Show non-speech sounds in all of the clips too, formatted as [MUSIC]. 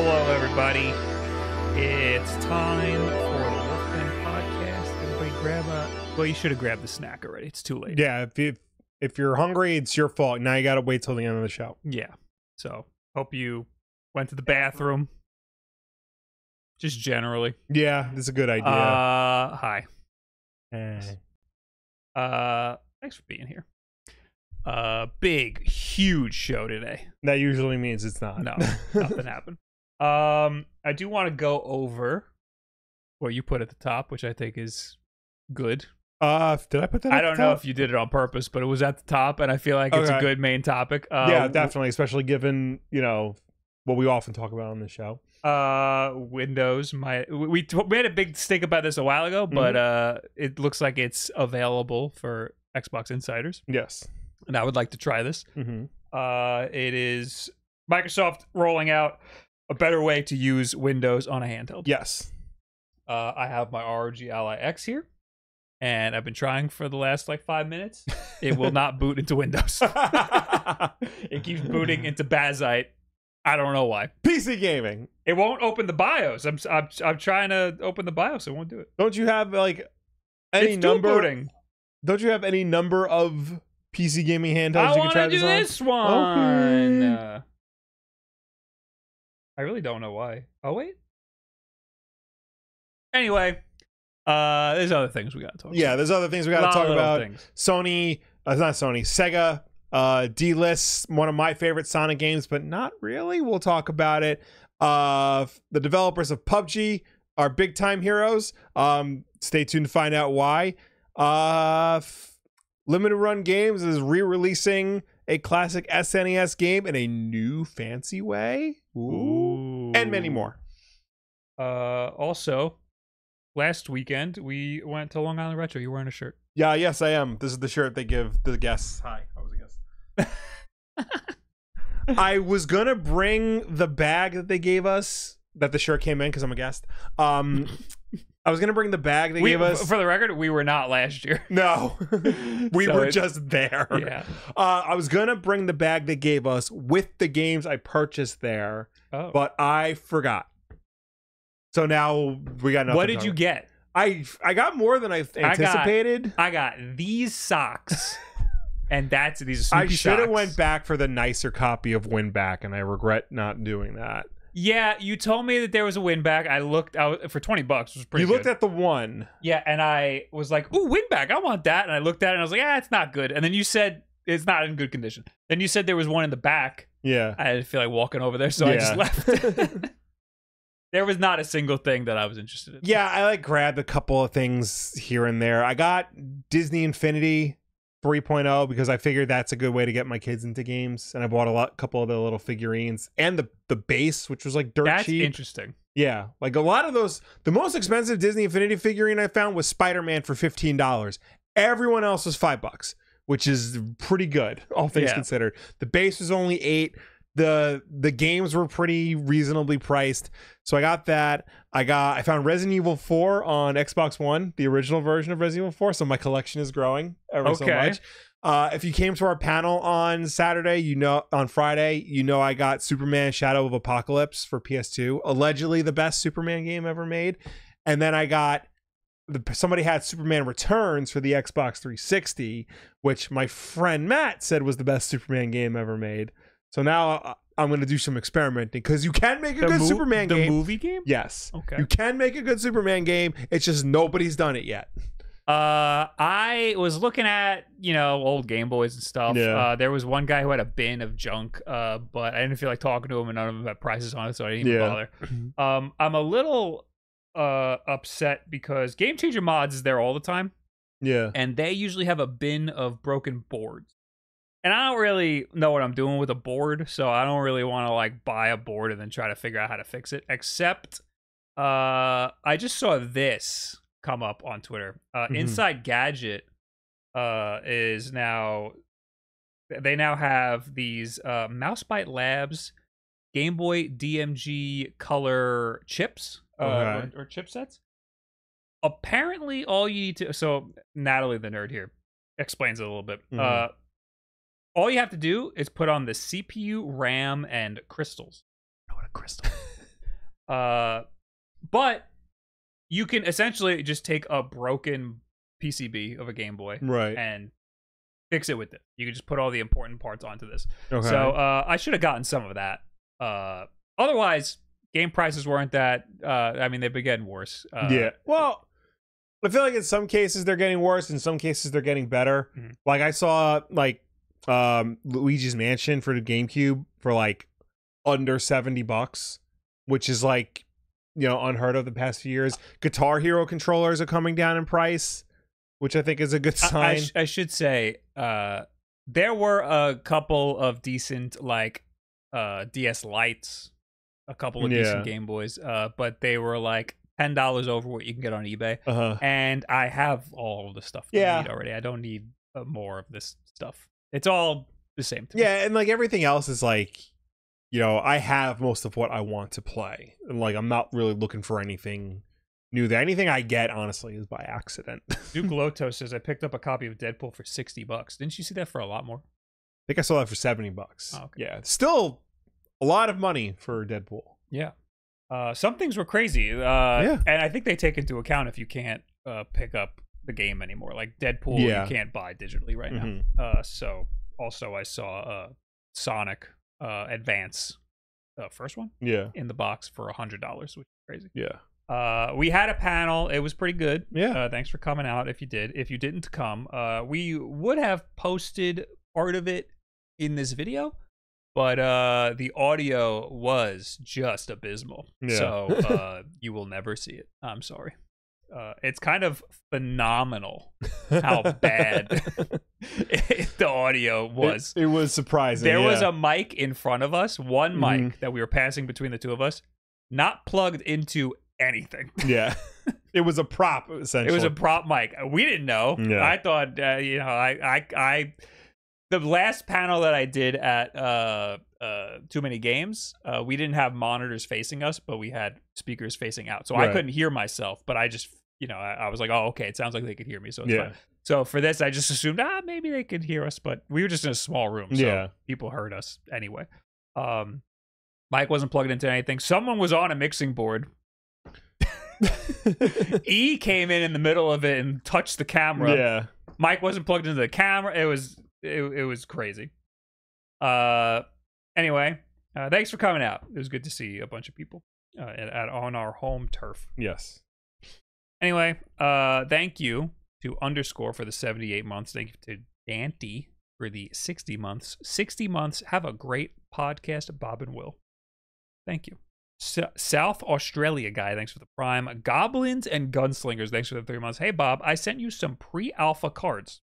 Hello, everybody. It's time for the Wulff Den podcast. Everybody grab a. Well, you should have grabbed the snack already. It's too late. Yeah, if you if you're hungry, it's your fault. Now you got to wait till the end of the show. Yeah. So, hope you went to the bathroom. Just generally. Yeah, that's a good idea. Uh, hi. Hey. Uh, thanks for being here. Uh, big, huge show today. That usually means it's not. No, [LAUGHS] nothing happened. Um, I do want to go over what you put at the top, which I think is good. Uh, did I put that? I at the don't know if you did it on purpose, but it was at the top, and I feel like it's a good main topic. Uh, yeah, definitely, especially given you know what we often talk about on the show. Uh, Windows. My we we had a big stink about this a while ago, but Mm-hmm. uh, it looks like it's available for Xbox insiders, Yes. and I would like to try this. Mm-hmm. Uh, it is Microsoft rolling out a better way to use Windows on a handheld. Yes. Uh, I have my ROG Ally X here, and I've been trying for the last like five minutes. It will not boot into Windows. [LAUGHS] [LAUGHS] it keeps booting into Bazzite. I don't know why. PC gaming. It won't open the BIOS. I'm I'm, I'm trying to open the BIOS. It won't do it. Don't you have like any it's number? booting. Don't you have any number of PC gaming handhelds I you can try to do this on? this one. Okay. Uh, I really don't know why. Oh wait. Anyway, uh, there's other things we got to talk. Yeah, there's other things we got to talk about. Things. Sony, uh, not Sony, Sega, uh, D-List, one of my favorite Sonic games, but not really. We'll talk about it. Uh, the developers of PUBG are big time heroes. Um, stay tuned to find out why. Uh, f- Limited Run Games is re-releasing a classic SNES game in a new fancy way. Ooh. And many more. Uh, also, last weekend we went to Long Island Retro. You wearing a shirt? Yeah, yes, I am. This is the shirt they give the guests. Hi, I was a guest. [LAUGHS] I was gonna bring the bag that they gave us that the shirt came in because I'm a guest. Um, [LAUGHS] I was gonna bring the bag they We, gave us. for the record, we were not last year. no, [LAUGHS] we So were just there. yeah. Uh, I was gonna bring the bag they gave us with the games I purchased there, Oh. but I forgot. So now we got what did you about. get? I I got more than I anticipated. I got these socks, and that's these. Are I should have went back for the nicer copy of WinBack, and I regret not doing that. Yeah, you told me that there was a WinBack. I looked out for twenty bucks. Which was pretty. you looked good. at the one. yeah, and I was like, "Ooh, WinBack! I want that." And I looked at it, and I was like, "Ah, it's not good." And then you said it's not in good condition. Then you said there was one in the back. Yeah. I didn't feel like walking over there, so I just left. [LAUGHS] [LAUGHS] there was not a single thing that I was interested in. Yeah, I like grabbed a couple of things here and there. I got Disney Infinity 3.0 because I figured that's a good way to get my kids into games, and I bought a lot, couple of the little figurines and the the base, which was like dirt that's cheap. interesting. Yeah, like a lot of those. The most expensive Disney Infinity figurine I found was Spider Man for fifteen dollars. Everyone else was five bucks, which is pretty good, all things Yeah. considered. The base was only eight. The The games were pretty reasonably priced, so I got that. I got. I found Resident Evil Four on Xbox One, the original version of Resident Evil Four. So my collection is growing ever so much. Uh, if you came to our panel on Saturday, you know on Friday, you know I got Superman Shadow of Apocalypse for PS2, allegedly the best Superman game ever made. And then I got the, somebody had Superman Returns for the Xbox 360, which my friend Matt said was the best Superman game ever made. So now uh, I'm going to do some experimenting because you can make a good mo- Superman the game. movie game. Yes. Okay. You can make a good Superman game. It's just nobody's done it yet. Uh, I was looking at you know old Game Boys and stuff. Yeah. Uh, there was one guy who had a bin of junk. Uh, but I didn't feel like talking to him, and none of them had prices on it, so I didn't even Yeah. bother. Um, I'm a little uh upset because Game Changer Mods is there all the time, Yeah. and they usually have a bin of broken boards. And I don't really know what I'm doing with a board, so I don't really want to like buy a board and then try to figure out how to fix it. Except, uh, I just saw this come up on Twitter. Uh, Mhm. Inside Gadget, uh, is now they now have these uh Mousebite Labs Game Boy DMG color chips uh, Okay. or, or chipsets. Apparently, all you need to so Natalie the nerd here explains it a little bit. Mhm. Uh, all you have to do is put on the CPU, RAM, and crystals. I know what a crystal. [LAUGHS] Uh, but you can essentially just take a broken PCB of a Game Boy Right. and fix it with it. You can just put all the important parts onto this. Okay. So uh, I should have gotten some of that. Uh, otherwise, game prices weren't that. Uh, I mean, they've been getting worse. Uh, yeah. Well, I feel like in some cases they're getting worse. In some cases they're getting better. Mhm. Like I saw like um Luigi's Mansion for the GameCube for like under seventy bucks, which is like you know unheard of the past few years. Guitar Hero controllers are coming down in price, which I think is a good I- I, sign. sh- I should say uh, there were a couple of decent like uh, DS Lights, a couple of Yeah. decent Game Boys, uh, but they were like ten dollars over what you can get on eBay. uh huh. And I have all the stuff that I Yeah. need already. I don't need uh, more of this stuff. It's all the same. To me. Yeah, and like everything else is like, you know, I have most of what I want to play, and like I'm not really looking for anything new. There, anything I get, honestly, is by accident. [LAUGHS] Duke Loto says I picked up a copy of Deadpool for sixty bucks. Didn't you see that for a lot more? I think I saw that for seventy bucks. Oh, okay. Yeah, still a lot of money for Deadpool. Yeah. Uh, some things were crazy. Uh, Yeah. And I think they take into account if you can't uh, pick up the game anymore. Like Deadpool, Yeah. you can't buy digitally right Mhm. now. Uh, so also, I saw uh, Sonic uh, Advance, uh, first one Yeah, in the box for a hundred dollars, which is crazy. yeah, Uh, we had a panel. It was pretty good. yeah. Uh, thanks for coming out. If you did, if you didn't come, uh, we would have posted part of it in this video, but uh, the audio was just abysmal. Yeah. So [LAUGHS] uh, you will never see it. I'm sorry. Uh, it's kind of phenomenal [LAUGHS] how bad [LAUGHS] the audio was. It, it was surprising. There was a mic in front of us, one mic Mhm. that we were passing between the two of us, not plugged into anything. yeah. [LAUGHS] It was a prop essentially. It was a prop mic. We didn't know. Yeah. I thought, uh, you know, I, I, I, the last panel that I did at uh, uh, Too Many Games, uh, we didn't have monitors facing us, but we had speakers facing out, so I couldn't hear myself. But I just, you know, I, I was like, oh, okay, it sounds like they could hear me, so it's Yeah. fine. So for this, I just assumed, ah, maybe they could hear us, but we were just in a small room, so Yeah. people heard us anyway. Um, Mike wasn't plugged into anything. Someone was on a mixing board. [LAUGHS] E came in in the middle of it and touched the camera. yeah. Mike wasn't plugged into the camera. It was it, it was crazy. Uh, anyway, uh, thanks for coming out. It was good to see a bunch of people uh, at, at on our home turf. Yes. Anyway, uh, thank you to underscore for the seventy eight months. Thank you to Dante for the sixty months. Sixty months. Have a great podcast, Bob and Will. Thank you. South Australia guy, thanks for the prime. Goblins and Gunslingers, thanks for the three months. Hey Bob, I sent you some pre-alpha cards.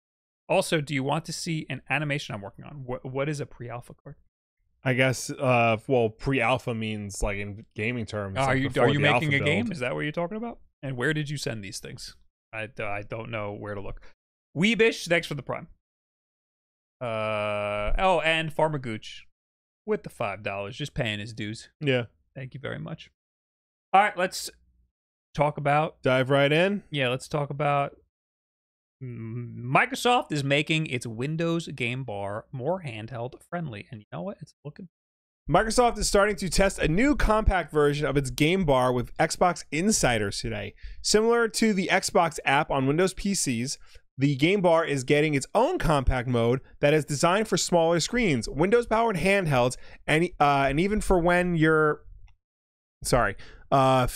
Also, do you want to see an animation I'm working on? What what is a pre-alpha card? I guess uh well pre-alpha means like in gaming terms. are like you are you making alpha a game? Is that what you're talking about? And where did you send these things? I, I don't know where to look. Weebish, thanks for the prime. Uh oh, and Farmer Gooch with the five dollars, just paying his dues. Yeah. Thank you very much. All right, let's talk about Dive right in. yeah, let's talk about Microsoft is making its Windows game bar more handheld friendly, and you know what? It's looking Microsoft is starting to test a new compact version of its game bar with Xbox Insiders today. Similar to the Xbox app on Windows PCs, the game bar is getting its own compact mode that is designed for smaller screens, Windows powered handhelds, and uh, and even for when you're sorry, uh,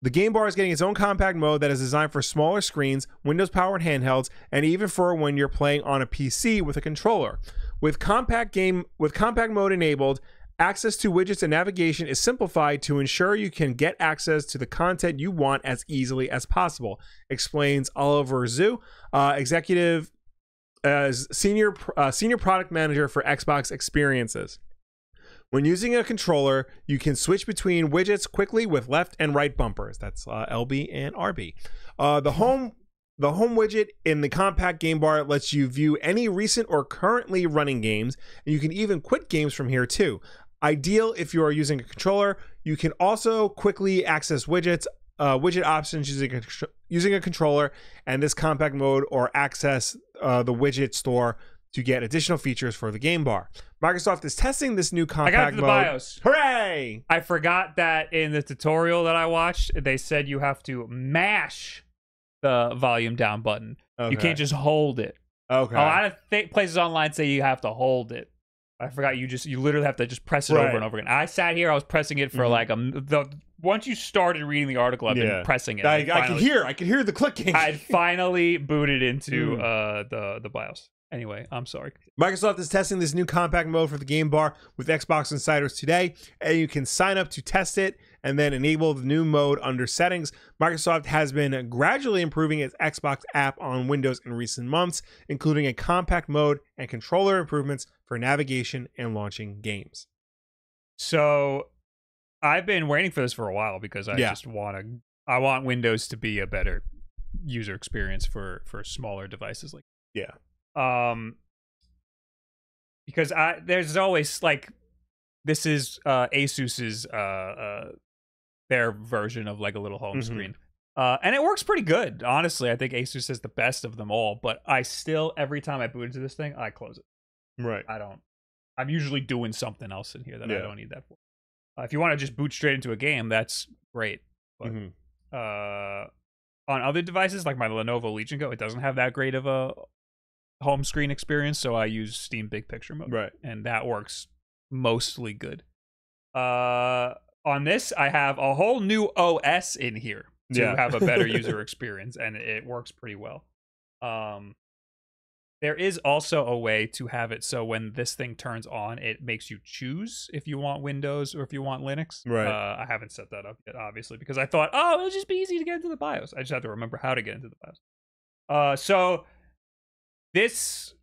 the game bar is getting its own compact mode that is designed for smaller screens, Windows powered handhelds, and even for when you're playing on a PC with a controller. With compact game with compact mode enabled, access to widgets and navigation is simplified to ensure you can get access to the content you want as easily as possible. Explains Oliver Zhu, uh, executive as senior uh, senior product manager for Xbox Experiences. When using a controller, you can switch between widgets quickly with left and right bumpers. That's uh, LB and RB. Uh, the home the home widget in the compact game bar lets you view any recent or currently running games, and you can even quit games from here too. Ideal if you are using a controller. You can also quickly access widgets, uh, widget options using a, using a controller, and this compact mode, or access uh, the widget store to get additional features for the game bar. Microsoft is testing this new compact I got to the mode. BIOS. Hooray! I forgot that in the tutorial that I watched, they said you have to mash the volume down button. You can't just hold it. Okay. A lot of th- places online say you have to hold it. I forgot you just you literally have to just press it Right. over and over again. I sat here, I was pressing it for Mhm. like a the once you started reading the article, I've Yeah. been pressing it. I, and I can hear. I can hear the clicking. I'd [LAUGHS] finally booted into Mm. uh the the BIOS. Anyway, I'm sorry. Microsoft is testing this new compact mode for the game bar with Xbox Insiders today, and you can sign up to test it and then enable the new mode under settings. Microsoft has been gradually improving its Xbox app on Windows in recent months, including a compact mode and controller improvements for navigation and launching games. So I've been waiting for this for a while because I Yeah. just want to I want Windows to be a better user experience for for smaller devices like Yeah. um because I there's always like this is uh Asus's uh uh their version of like a little home Mhm. screen. Uh and it works pretty good. Honestly, I think Asus is the best of them all, but I still every time I boot into this thing, I close it. Right. I don't. I'm usually doing something else in here that I don't need that for. Uh, if you want to just boot straight into a game, that's great. But Mhm. uh, on other devices like my Lenovo Legion Go, it doesn't have that great of a home screen experience, so I use Steam Big Picture mode, Right. and that works mostly good. Uh, on this, I have a whole new OS in here to Yeah. have a better [LAUGHS] user experience, and it works pretty well. Um, there is also a way to have it so when this thing turns on, it makes you choose if you want Windows or if you want Linux. Right. Uh, I haven't set that up yet, obviously, because I thought, oh, it'll just be easy to get into the BIOS. I just have to remember how to get into the BIOS. Uh, so this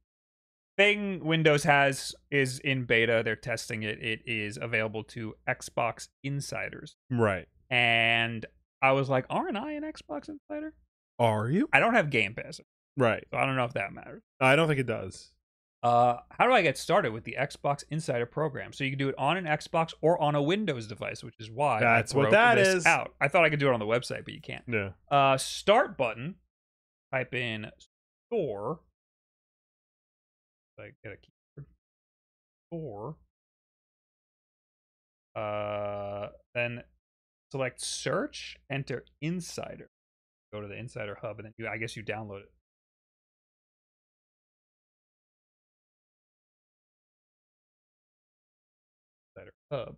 thing Windows has is in beta. They're testing it. It is available to Xbox insiders, Right. and I was like, aren't I an Xbox insider? Are you? I don't have Game Pass, Right. so I don't know if that matters. I don't think it does. Uh, how do I get started with the Xbox Insider program? So you can do it on an Xbox or on a Windows device, which is why That's what that this is. Out. I thought I could do it on the website, but you can't. Yeah. Uh, start button. Type in store. Like get a keyboard. Store. Uh, then select search. Enter Insider. Go to the Insider Hub, and then you, I guess you download it. Insider Hub.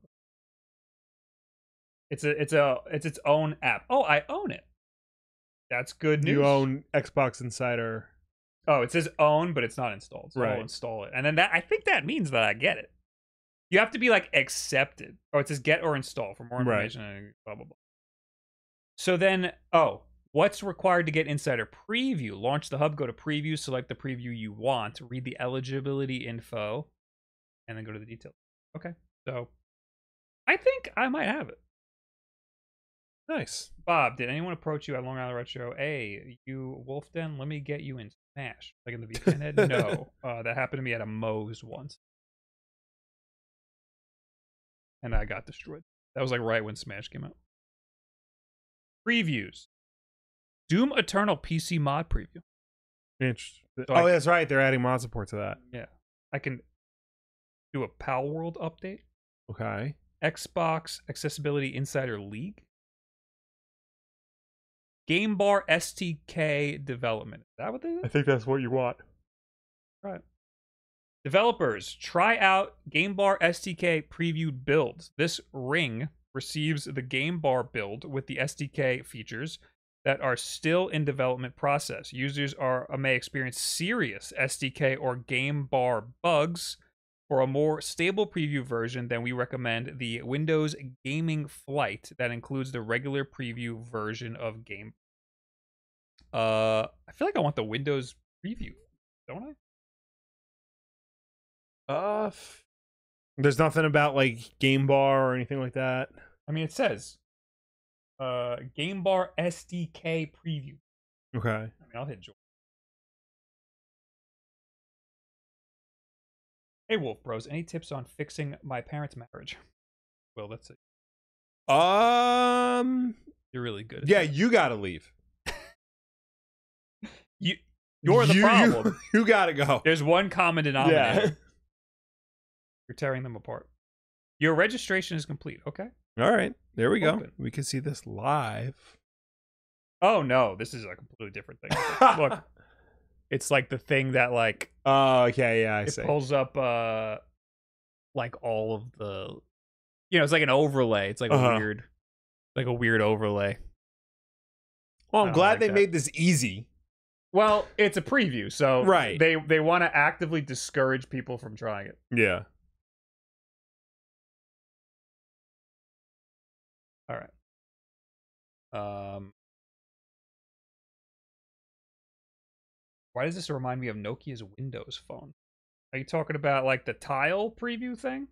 It's a it's a it's its own app. Oh, I own it. That's good news. You own Xbox Insider. Oh, it says own, but it's not installed. So Right. I'll install it. And then that I think that means that I get it. You have to be like accepted. Oh, it says get or install for more information and blah blah blah. So then oh, what's required to get insider preview? Launch the hub, go to preview, select the preview you want, read the eligibility info, and then go to the details. Okay. So I think I might have it. Nice. Bob, did anyone approach you at Long Island Retro? Hey, you Wulff Den, let me get you in Smash. Like in the head? No. [LAUGHS] Uh, that happened to me at a Moe's once. And I got destroyed. That was like right when Smash came out. Previews. Doom Eternal PC mod preview. Interesting. So oh, can- that's right. They're adding mod support to that. Yeah. I can do a Palworld update. Okay. Xbox Accessibility Insider League. Game Bar SDK development. Is that what this is? think that's what you want. Right. Developers, try out Game Bar SDK previewed builds. This ring receives the Game Bar build with the SDK features that are still in development process. Users are uh, may experience serious SDK or Game Bar bugs. For a more stable preview version, then we recommend the Windows Gaming Flight that includes the regular preview version of Game. Uh, I feel like I want the Windows preview, don't I? Uh, there's nothing about like Game Bar or anything like that. I mean, it says uh, Game Bar SDK preview. Okay. I mean, I'll hit join. Hey, Wolf Bros, any tips on fixing my parents' marriage? Well, that's it. Um. You're really good. At Yeah, that. you gotta leave. You You're the You- you- problem. [LAUGHS] You, gotta go. There's one common denominator. Yeah. [LAUGHS] You're tearing them apart. Your registration is complete. Okay. All right. There we go. We can see this live. Oh no, this is a completely different thing. [LAUGHS] Look, it's like the thing that like Oh, okay. Yeah, I it see. pulls up uh like all of the you know, it's like an overlay. It's like Uh-huh. a weird like a weird overlay. well, I'm glad like they that. made this easy. Well, it's a preview, so Right. they they want to actively discourage people from trying it. Yeah. All right. Um Why does this remind me of Nokia's Windows phone? Are you talking about like the tile preview thing?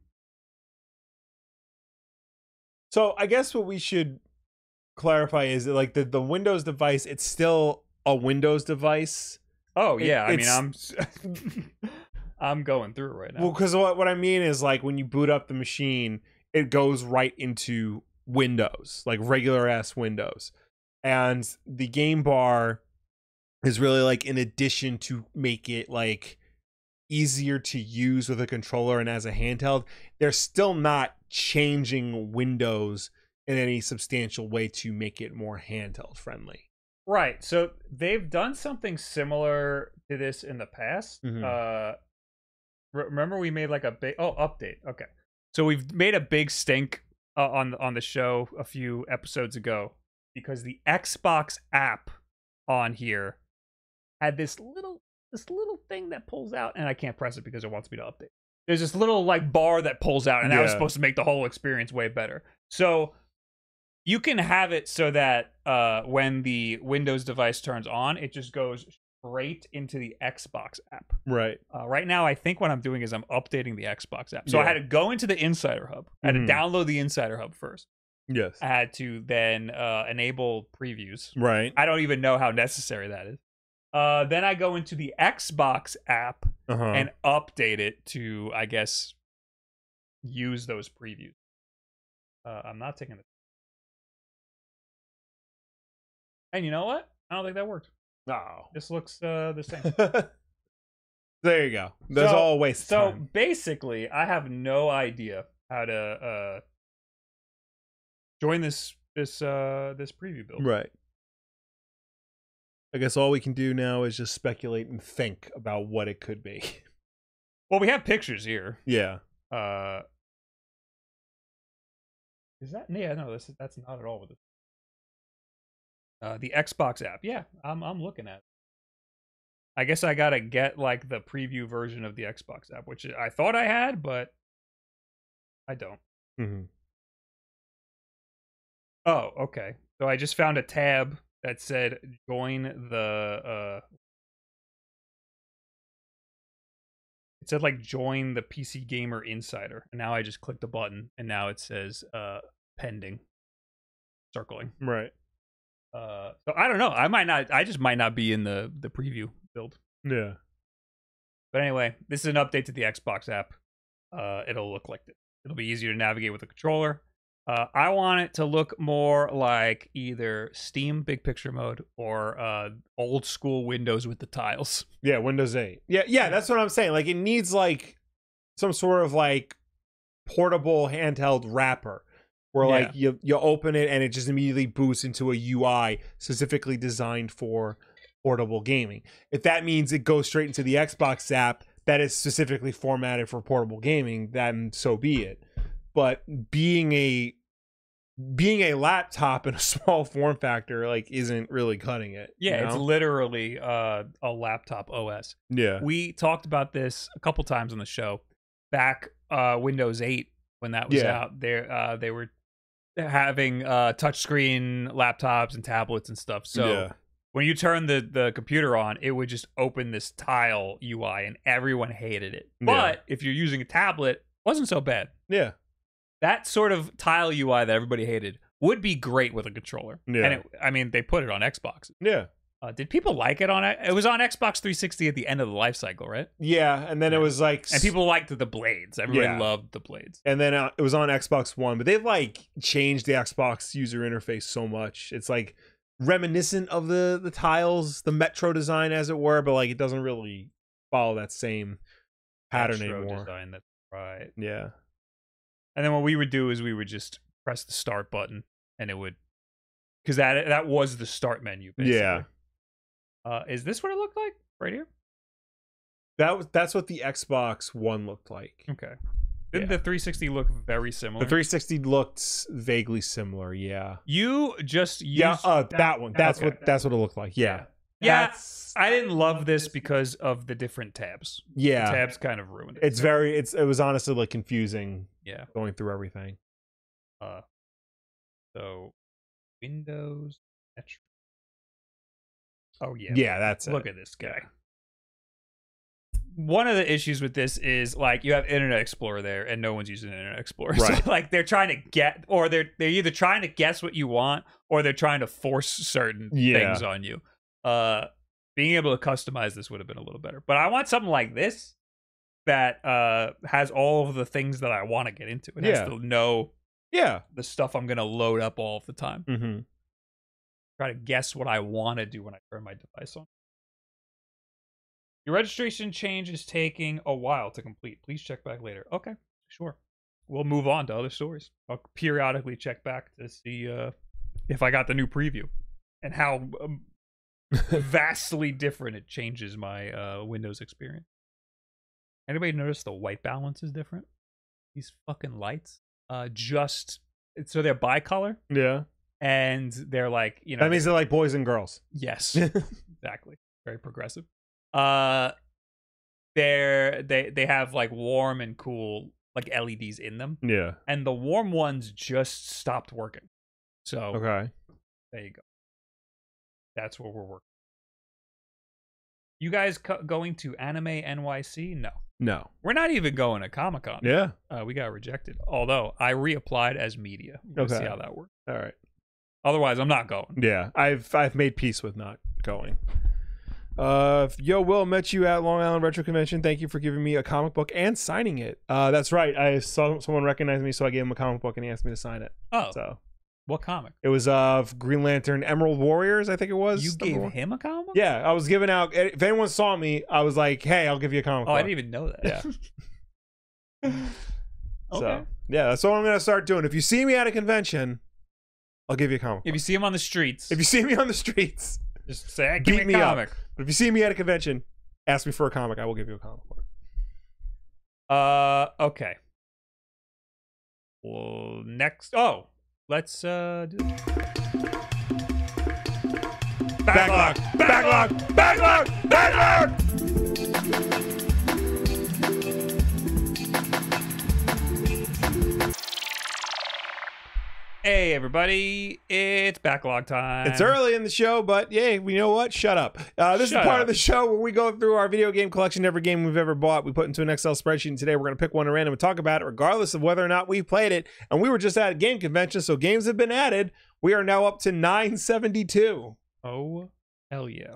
So I guess what we should clarify is that like the, the Windows device, it's still a Windows device. Oh It- yeah, I mean I'm [LAUGHS] I'm going through it right now. Well, because what, what I mean is like when you boot up the machine, it goes right into Windows, like regular ass Windows. And the game bar is really like an addition to make it like easier to use with a controller and as a handheld. They're still not changing Windows in any substantial way to make it more handheld friendly. Right. So they've done something similar to this in the past. Mhm. Uh re- remember we made like a big oh update. Okay. So we've made a big stink uh, on on the show a few episodes ago because the Xbox app on here had this little this little thing that pulls out and I can't press it because it wants me to update. There's this little like bar that pulls out and that was supposed to make the whole experience way better. So you can have it so that uh, when the Windows device turns on, it just goes straight into the Xbox app. Right. Uh, right now, I think what I'm doing is I'm updating the Xbox app. So I had to go into the Insider Hub. I had Mhm. to download the Insider Hub first. Yes. I had to then uh, enable previews. Right. I don't even know how necessary that is. Uh, then I go into the Xbox app Uh-huh. and update it to, I guess, use those previews. Uh, I'm not taking it. And you know what? I don't think that worked. no. This looks uh, the same. [LAUGHS] there you go. That's So- all a waste so time. basically, I have no idea how to uh, join this this uh, this preview build. Right. I guess all we can do now is just speculate and think about what it could be. [LAUGHS] Well, we have pictures here. yeah. Uh, is that yeah? No, this is, that's not at all what this. Uh, the Xbox app. Yeah, I'm I'm looking at. it. I guess I gotta get like the preview version of the Xbox app, which I thought I had, but I don't. hmm Oh, okay. So I just found a tab that said join the uh it said like join the PC Gamer Insider. And now I just clicked a button and now it says uh pending circling. Right. Uh so I don't know. I might not I just might not be in the the preview build. Yeah. But anyway, this is an update to the Xbox app. Uh, it'll look like this. It'll be easier to navigate with the controller. Uh, I want it to look more like either Steam Big Picture Mode or uh, old school Windows with the tiles. [LAUGHS] Yeah. Windows 8. Yeah. Yeah. That's what I'm saying. Like it needs like some sort of like portable handheld wrapper where Yeah. like you you open it and it just immediately boosts into a UI specifically designed for portable gaming. If that means it goes straight into the Xbox app that is specifically formatted for portable gaming, then so be it. But being a being a laptop in a [LAUGHS] small form factor like isn't really cutting it. you Yeah, it's literally uh, a laptop OS. yeah. We talked about this a couple times on the show. Back uh, Windows 8 when that was Yeah. out, they uh, they were having uh, touchscreen laptops and tablets and stuff. So yeah. when you turn the the computer on, it would just open this tile UI, and everyone hated it. Yeah. But if you're using a tablet, wasn't so bad. Yeah. That sort of tile UI that everybody hated would be great with a controller. Yeah. And it, I mean, they put it on Xbox. Yeah. Uh, did people like it on? It was on Xbox 360 at the end of the life cycle, right? Yeah, and then it was like And people liked the blades. Everybody Yeah. loved the blades. and then uh, it was on Xbox One, but they've like changed the Xbox user interface so much. It's like reminiscent of the the tiles, the Metro design, as it were, but like it doesn't really follow that same pattern Retro anymore. Design, that's right. Yeah. And then what we would do is we would just press the start button, and it would, because that that was the start menu. Basically. Yeah. Uh, is this what it looked like right here? That was that's what the Xbox One looked like. Okay. Didn't Yeah. the 360 look very similar? The 360 looked vaguely similar. Yeah. you just used Yeah. Uh, that one. That's okay. what that's what it looked like. Yeah. Yeah, That's- I didn't love this because of the different tabs. The yeah. tabs kind of ruined it. It's very. It's. It was honestly like confusing yeah. going through everything. Uh, so Windows. Metro. Oh yeah. Yeah. That's it. Look at this guy. One of the issues with this is like you have Internet Explorer there, and no one's using Internet Explorer. [LAUGHS] Right. So like they're trying to get, or they're they're either trying to guess what you want, or they're trying to force certain Yeah. things on you. Uh, being able to customize this would have been a little better. But I want something like this that uh has all of the things that I want to get into. It Yeah. has to know Yeah. the stuff I'm gonna load up all of the time. Mm-hmm. Try to guess what I want to do when I turn my device on. Your registration change is taking a while to complete. Please check back later. Okay, sure. We'll move on to other stories. I'll periodically check back to see uh, if I got the new preview and how um, [LAUGHS] vastly different it changes my uh, Windows experience. Anybody notice the white balance is different? These fucking lights, uh, just so they're bicolor Yeah. And they're like you know That means they're like boys and girls. yes. [LAUGHS] Exactly. Very progressive. Uh they're they they have like warm and cool like leds in them. Yeah. and the warm ones just stopped working. So Okay. there you go. That's where we're working you guys co- going to anime nyc no. No. we're not even going to comic-con. Yeah. uh, we got rejected. Although i reapplied as media. We'll see how that works. All right. Otherwise i'm not going Yeah. I've I've made peace with not going. Uh, yo, Will met you at Long Island Retro Convention. Thank you for giving me a comic book and signing it. Uh, that's right. I saw someone recognize me, so I gave him a comic book and he asked me to sign it. oh So what comic it was uh Green Lantern Emerald Warriors, I think it was. you gave one. him a comic book? Yeah, I was giving out. If anyone saw me, I was like, "Hey, I'll give you a comic Oh, book." I didn't even know that. Yeah. [LAUGHS] [LAUGHS] okay. So yeah, that's what I'm gonna start doing. If you see me at a convention, I'll give you a comic. if you see him on the streets, if you see me on the streets, just say, hey, "Give beat me a up. comic." but if you see me at a convention, ask me for a comic. I will give you a comic book. Uh, okay. Well, next. Oh, let's uh. Do... Backlog, backlog, backlog, backlog. Hey, everybody! It's backlog time. It's early in the show, but yay, we know what? Shut up. Uh, this Shut is part up. of the show where we go through our video game collection, every game we've ever bought. We put into an Excel spreadsheet, and today we're going to pick one at random and talk about it, regardless of whether or not we played it. And we were just at a game convention, so games have been added. We are now up to 972. Oh, hell yeah!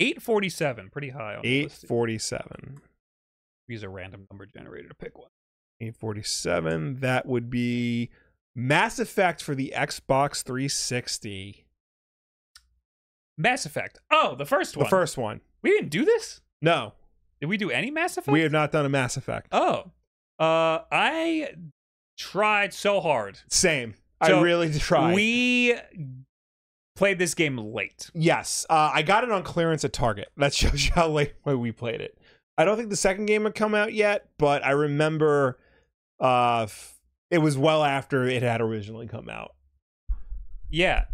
Eight forty-seven, pretty high on the list. 847. Use a random number generator to pick one. 847. That would be Mass Effect for the Xbox 360. Mass Effect. Oh, the first one. The first one. We didn't do this. No, Did we do any Mass Effect? we have not done a Mass Effect. Oh, uh, I tried so hard. Same. I really tried. We played this game late. Yes, uh, I got it on clearance at Target. That [LAUGHS] shows you how late we played it. I don't think the second game had come out yet, but I remember uh, it was well after it had originally come out. Yeah,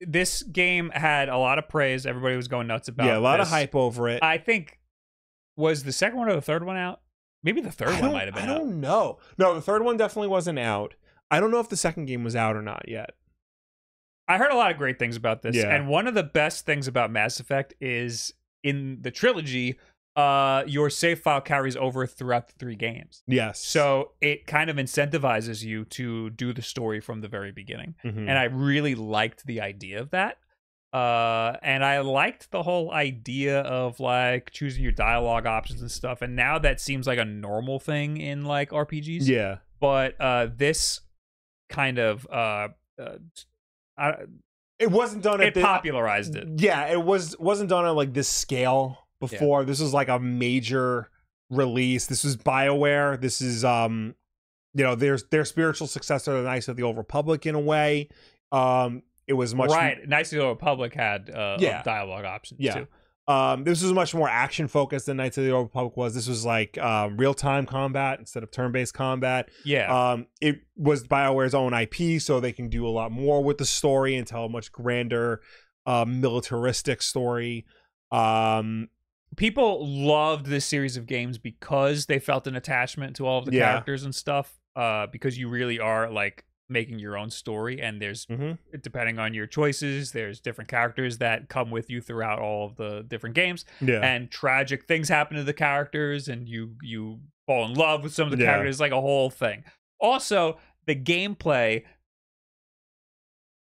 this game had a lot of praise. Everybody was going nuts about. yeah, a lot of hype over it. I think was the second one or the third one out. Maybe the third one might have been I don't know. No, the third one definitely wasn't out. I don't know if the second game was out or not yet. I heard a lot of great things about this, Yeah. and one of the best things about Mass Effect is in the trilogy. Uh, your save file carries over throughout the three games. Yes. So it kind of incentivizes you to do the story from the very beginning. Mhm. and I really liked the idea of that. Uh, and I liked the whole idea of like choosing your dialogue options and stuff. And now that seems like a normal thing in like RPGs. yeah. But uh, this kind of uh, uh, I, it wasn't done at It the, popularized it. Yeah, it was wasn't done on like this scale before. This was like a major release. This was BioWare. This is um you know, their their spiritual successor to the Knights of the Old Republic in a way. Um it was much right. Knights of the Old Republic had uh, Yeah. dialogue options Yeah. too. um this was much more action focused than Knights of the Old Republic was. This was like um real time combat instead of turn based combat. Yeah. Um, it was BioWare's own IP, so they can do a lot more with the story and tell a much grander, uh, militaristic story. Um, People loved this series of games because they felt an attachment to all of the Yeah. characters and stuff. Uh, because you really are like making your own story, and there's mhm. depending on your choices, there's different characters that come with you throughout all of the different games. yeah, and tragic things happen to the characters and you you fall in love with some of the Yeah. characters like a whole thing also the gameplay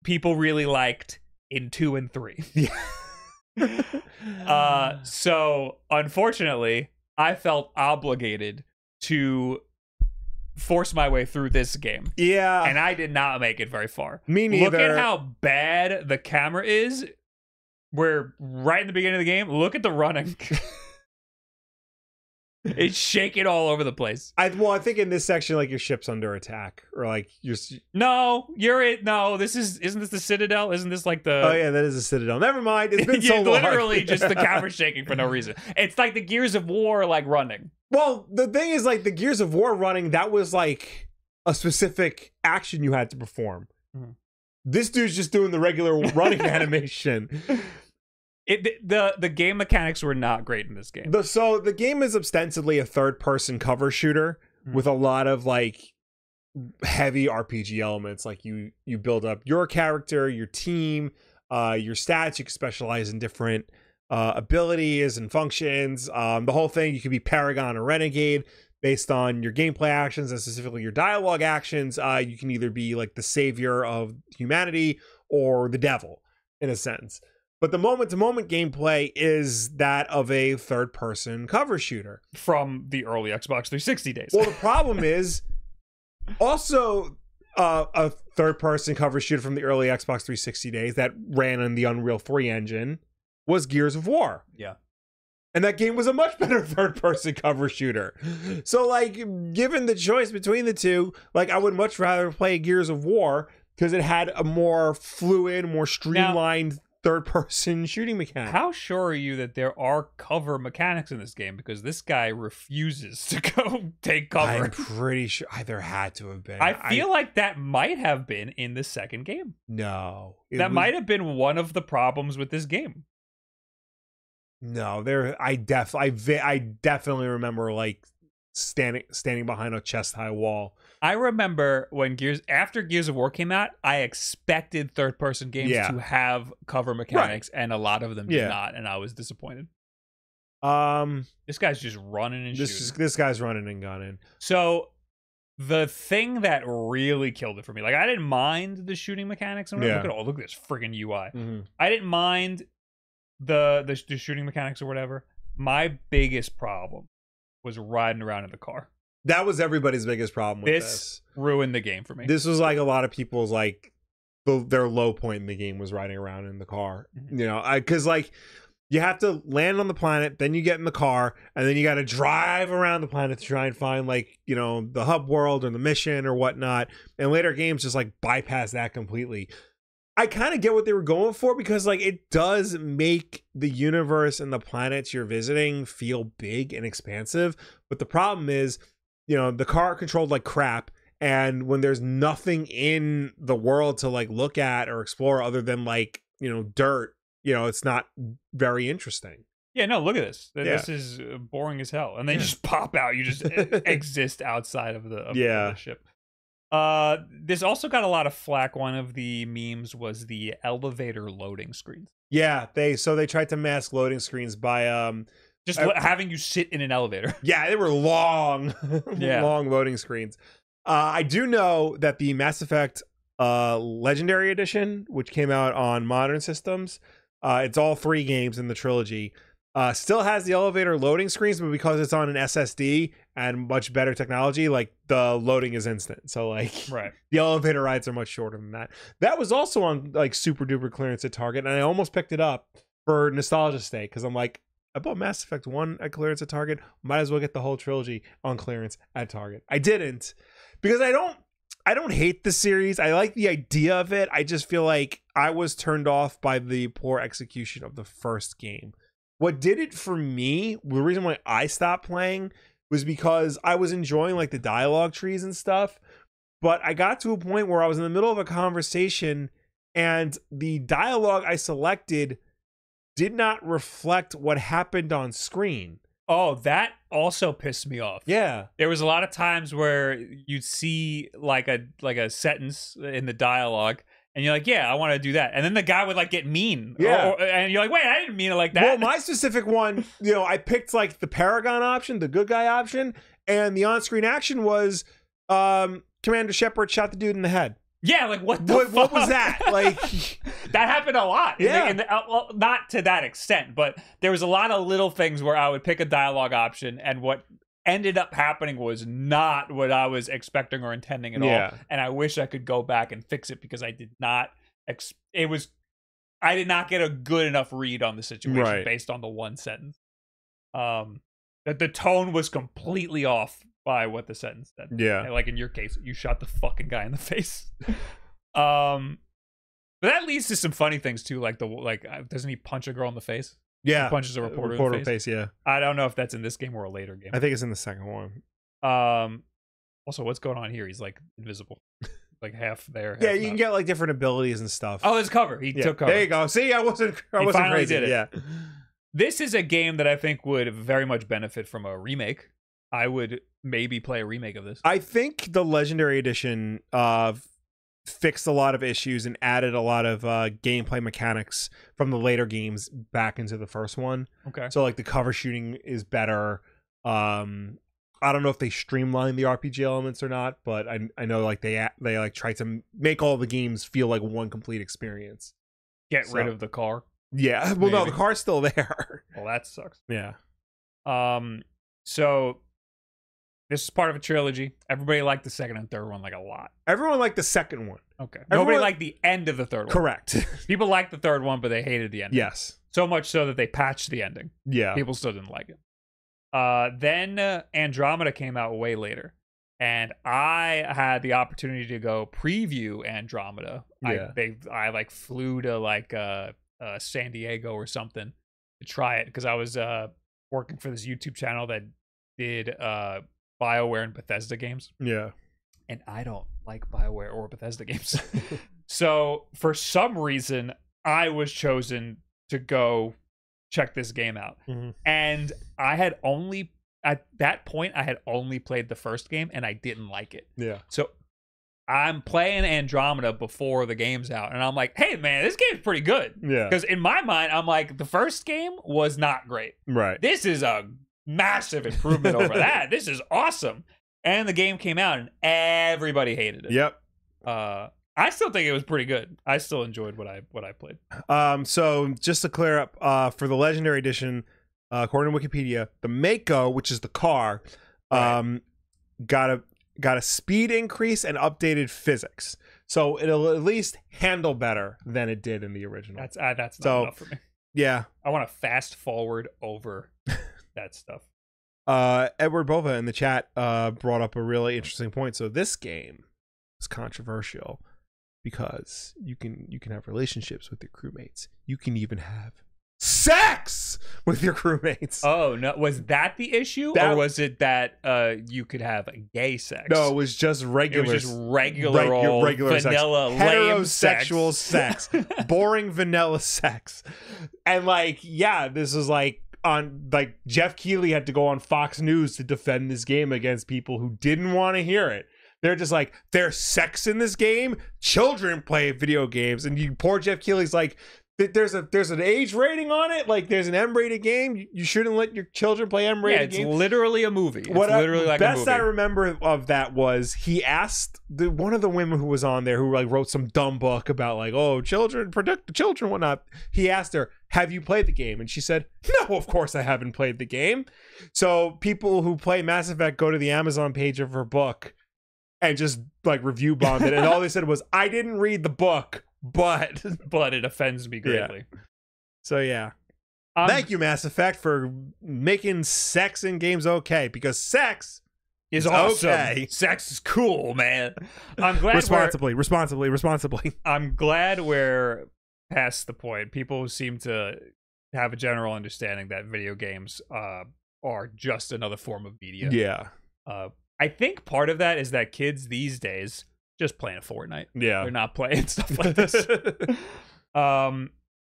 people really liked in two and three [LAUGHS] uh so unfortunately i felt obligated to force my way through this game yeah. and i did not make it very far me neither. Look at how bad the camera is. We're right in the beginning of the game. Look at the running. [LAUGHS] it's shaking all over the place. I well, I think in this section, like your ship's under attack, or like you're. No, you're it. No, this is isn't this the Citadel? Isn't this like the oh yeah, that is a citadel. Never mind. It's been [LAUGHS] so long. literally just the [LAUGHS] camera shaking for no reason. It's like the Gears of War like running. Well, the thing is, like the Gears of War running, that was like a specific action you had to perform. Mhm. This dude's just doing the regular running [LAUGHS] animation. It the, the game mechanics were not great in this game. The, so the game is ostensibly a third-person cover shooter Mhm. with a lot of like heavy RPG elements. Like you you build up your character, your team, uh, your stats. You can specialize in different uh, abilities and functions. Um, the whole thing you could be Paragon or Renegade based on your gameplay actions and specifically your dialogue actions. Uh, you can either be like the savior of humanity or the devil in a sense. But the moment to moment gameplay is that of a third person cover shooter. from the early Xbox 360 days. Well, the [LAUGHS] problem is also uh, a third person cover shooter from the early Xbox 360 days that ran on the Unreal 3 engine was Gears of War. Yeah. And that game was a much better [LAUGHS] third person cover shooter. So, like, given the choice between the two, like, I would much rather play Gears of War because it had a more fluid, more streamlined third person [LAUGHS] shooting mechanic. How sure are you that there are cover mechanics in this game? Because this guy refuses to [LAUGHS] go take cover. I'm pretty sure I, there had to have been. I feel like that might have been in the second game. no. That was- might have been one of the problems with this game. No, there. I def. I vi- I definitely remember like standing standing behind a chest high wall. I remember when Gears after Gears of War came out, I expected third person games Yeah. to have cover mechanics, and a lot of them did Yeah. not, and I was disappointed. Um, This guy's just running and this shooting. is this guy's running and gunning. So the thing that really killed it for me, like I didn't mind the shooting mechanics. And whatever. Yeah. Look at all look at this friggin' UI. Mm-hmm. I didn't mind the, the the shooting mechanics or whatever. My biggest problem was riding around in the car. That was everybody's biggest problem with This this. ruined the game for me. This was like a lot of people's like the, their low point in the game was riding around in the car. Mhm. You know, I because like you have to land on the planet, then you get in the car, and then you got to drive around the planet to try and find like you know the hub world or the mission or whatnot. And later games just like bypass that completely. I kind of get what they were going for because like it does make the universe and the planets you're visiting feel big and expansive. But the problem is, you know, the car controlled like crap and when there's nothing in the world to like look at or explore other than like, you know, dirt, you know, it's not very interesting. yeah, no, look at this. Th- Yeah. This is uh, boring as hell. And they Yeah. just [LAUGHS] pop out. You just [LAUGHS] exist outside of the, of Yeah. the ship. Uh, this also got a lot of flack. One of the memes was the elevator loading screens. Yeah, they so they tried to mask loading screens by um Just I- having you sit in an elevator. [LAUGHS] Yeah, they were long, [LAUGHS] Yeah. long loading screens. Uh, I do know that the Mass Effect uh, Legendary Edition, which came out on modern systems, uh, it's all three games in the trilogy. Uh, still has the elevator loading screens, but because it's on an SSD and much better technology, like the loading is instant. So like Right. [LAUGHS] the elevator rides are much shorter than that. That was also on like super duper clearance at Target, and I almost picked it up for nostalgia's sake because I'm like, I bought Mass Effect One at clearance at Target. Might as well get the whole trilogy on clearance at Target. I didn't because I don't. I don't hate the series. I like the idea of it. I just feel like I was turned off by the poor execution of the first game. What did it for me, the reason why I stopped playing was because I was enjoying like the dialogue trees and stuff, but I got to a point where I was in the middle of a conversation and the dialogue I selected did not reflect what happened on screen. Oh, that also pissed me off. Yeah. There was a lot of times where you'd see like a like a sentence in the dialogue, and you're like, "Yeah, I want to do that," and then the guy would like get mean. Yeah. Or- or- and you're like, "Wait, I didn't mean it like that." Well, my specific one, you know, I picked like the Paragon option, the good guy option, and the on-screen action was um Commander Shepard shot the dude in the head. Yeah, like what the What, what was that? Like [LAUGHS] that happened a lot. in the- Yeah. in the- uh, well, not to that extent, but there was a lot of little things where I would pick a dialogue option, and what ended up happening was not what I was expecting or intending at Yeah. all. And I wish I could go back and fix it because I did not. Ex- it was. I did not get a good enough read on the situation Right. based on the one sentence. Um, that the tone was completely off by what the sentence said. Yeah. Like in your case, you shot the fucking guy in the [LAUGHS] face. um, but that leads to some funny things too. Like the like, uh, doesn't he punch a girl in the face? Yeah. He punches a reporter, Reporter in the face. face, yeah. I don't know if that's in this game or a later game. I think it's in the second one. Um, also, what's going on here? He's like invisible, [LAUGHS] like half there. Yeah, half you can not. get like different abilities and stuff. Oh, his cover. He yeah. took cover. There you go. See, I wasn't I He wasn't finally crazy. did it. Yeah. This is a game that I think would very much benefit from a remake. I would maybe play a remake of this. I think the legendary edition uh fixed a lot of issues and added a lot of uh gameplay mechanics from the later games back into the first one. Okay. So like the cover shooting is better. Um I don't know if they streamlined the RPG elements or not, but I I know like they they like try to make all the games feel like one complete experience. Get rid of the car. Yeah, [LAUGHS] well no, the car's still [LAUGHS] there. Well, that sucks. yeah. Um, so this is part of a trilogy. Everybody liked the second and third one like a lot. Everyone liked the second one. Okay. Nobody liked the end of the third one. Correct. [LAUGHS] People liked the third one, but they hated the ending. yes. So much so that they patched the ending. Yeah. People still didn't like it. Uh, then uh, Andromeda came out way later, and I had the opportunity to go preview Andromeda. Yeah. I they I like flew to like uh, uh San Diego or something to try it because I was uh working for this YouTube channel that did uh BioWare and Bethesda games, Yeah. and I don't like BioWare or Bethesda games. [LAUGHS] [LAUGHS] so for some reason, I was chosen to go check this game out. Mhm. And I had only at that point I had only played the first game and I didn't like it. Yeah. So I'm playing Andromeda before the game's out and I'm like, "Hey man, this game's pretty good." Yeah. Cuz in my mind I'm like the first game was not great. Right. This is a massive improvement over that. [LAUGHS] This is awesome. And the game came out and everybody hated it. Yep. Uh I still think it was pretty good. I still enjoyed what I what I played. Um, so just to clear up, uh, for the legendary edition, uh, according to Wikipedia, the Mako, which is the car, Right. um, got a got a speed increase and updated physics. So it'll at least handle better than it did in the original. That's uh, that's not So- enough for me. yeah. I want to fast forward over that stuff. Uh, Edward Bova in the chat uh, brought up a really interesting point. So this game is controversial because you can you can have relationships with your crewmates. You can even have sex with your crewmates. Oh no, was that the issue, That- or was it that uh you could have gay sex? no, it was just it regular, was just regular, regu- old regular vanilla, lame heterosexual sex, [LAUGHS] boring vanilla sex, and like yeah, this is like on like Geoff Keighley had to go on Fox News to defend this game against people who didn't want to hear it. They're just like there's sex in this game. Children play video games, and you poor Geoff Keighley's like. "Th- There's a there's an age rating on it. Like there's an M-rated game. You- shouldn't let your children play M-rated it's games literally a movie. It's what I- literally like a movie. The best. I remember of that was he asked the one of the women who was on there who like wrote some dumb book about like oh children protect the children whatnot. He asked her, have you played the game? And she said, no, of course I haven't played the game. So people who play Mass Effect go to the Amazon page of her book and just like review bombed it. And all they said was, I didn't read the book, but [LAUGHS] but it offends me Yeah. greatly. so yeah. Um, Thank you, Mass Effect, for making sex in games okay because sex Is awesome. okay. [LAUGHS] Sex is cool, man. I'm glad we're, responsibly, responsibly, responsibly. [LAUGHS] I'm glad we're past the point. People seem to have a general understanding that video games uh, are just another form of media. Yeah. Uh, I think part of that is that kids these days just playing Fortnite. Yeah. They're not playing [LAUGHS] stuff like [LAUGHS] this. um.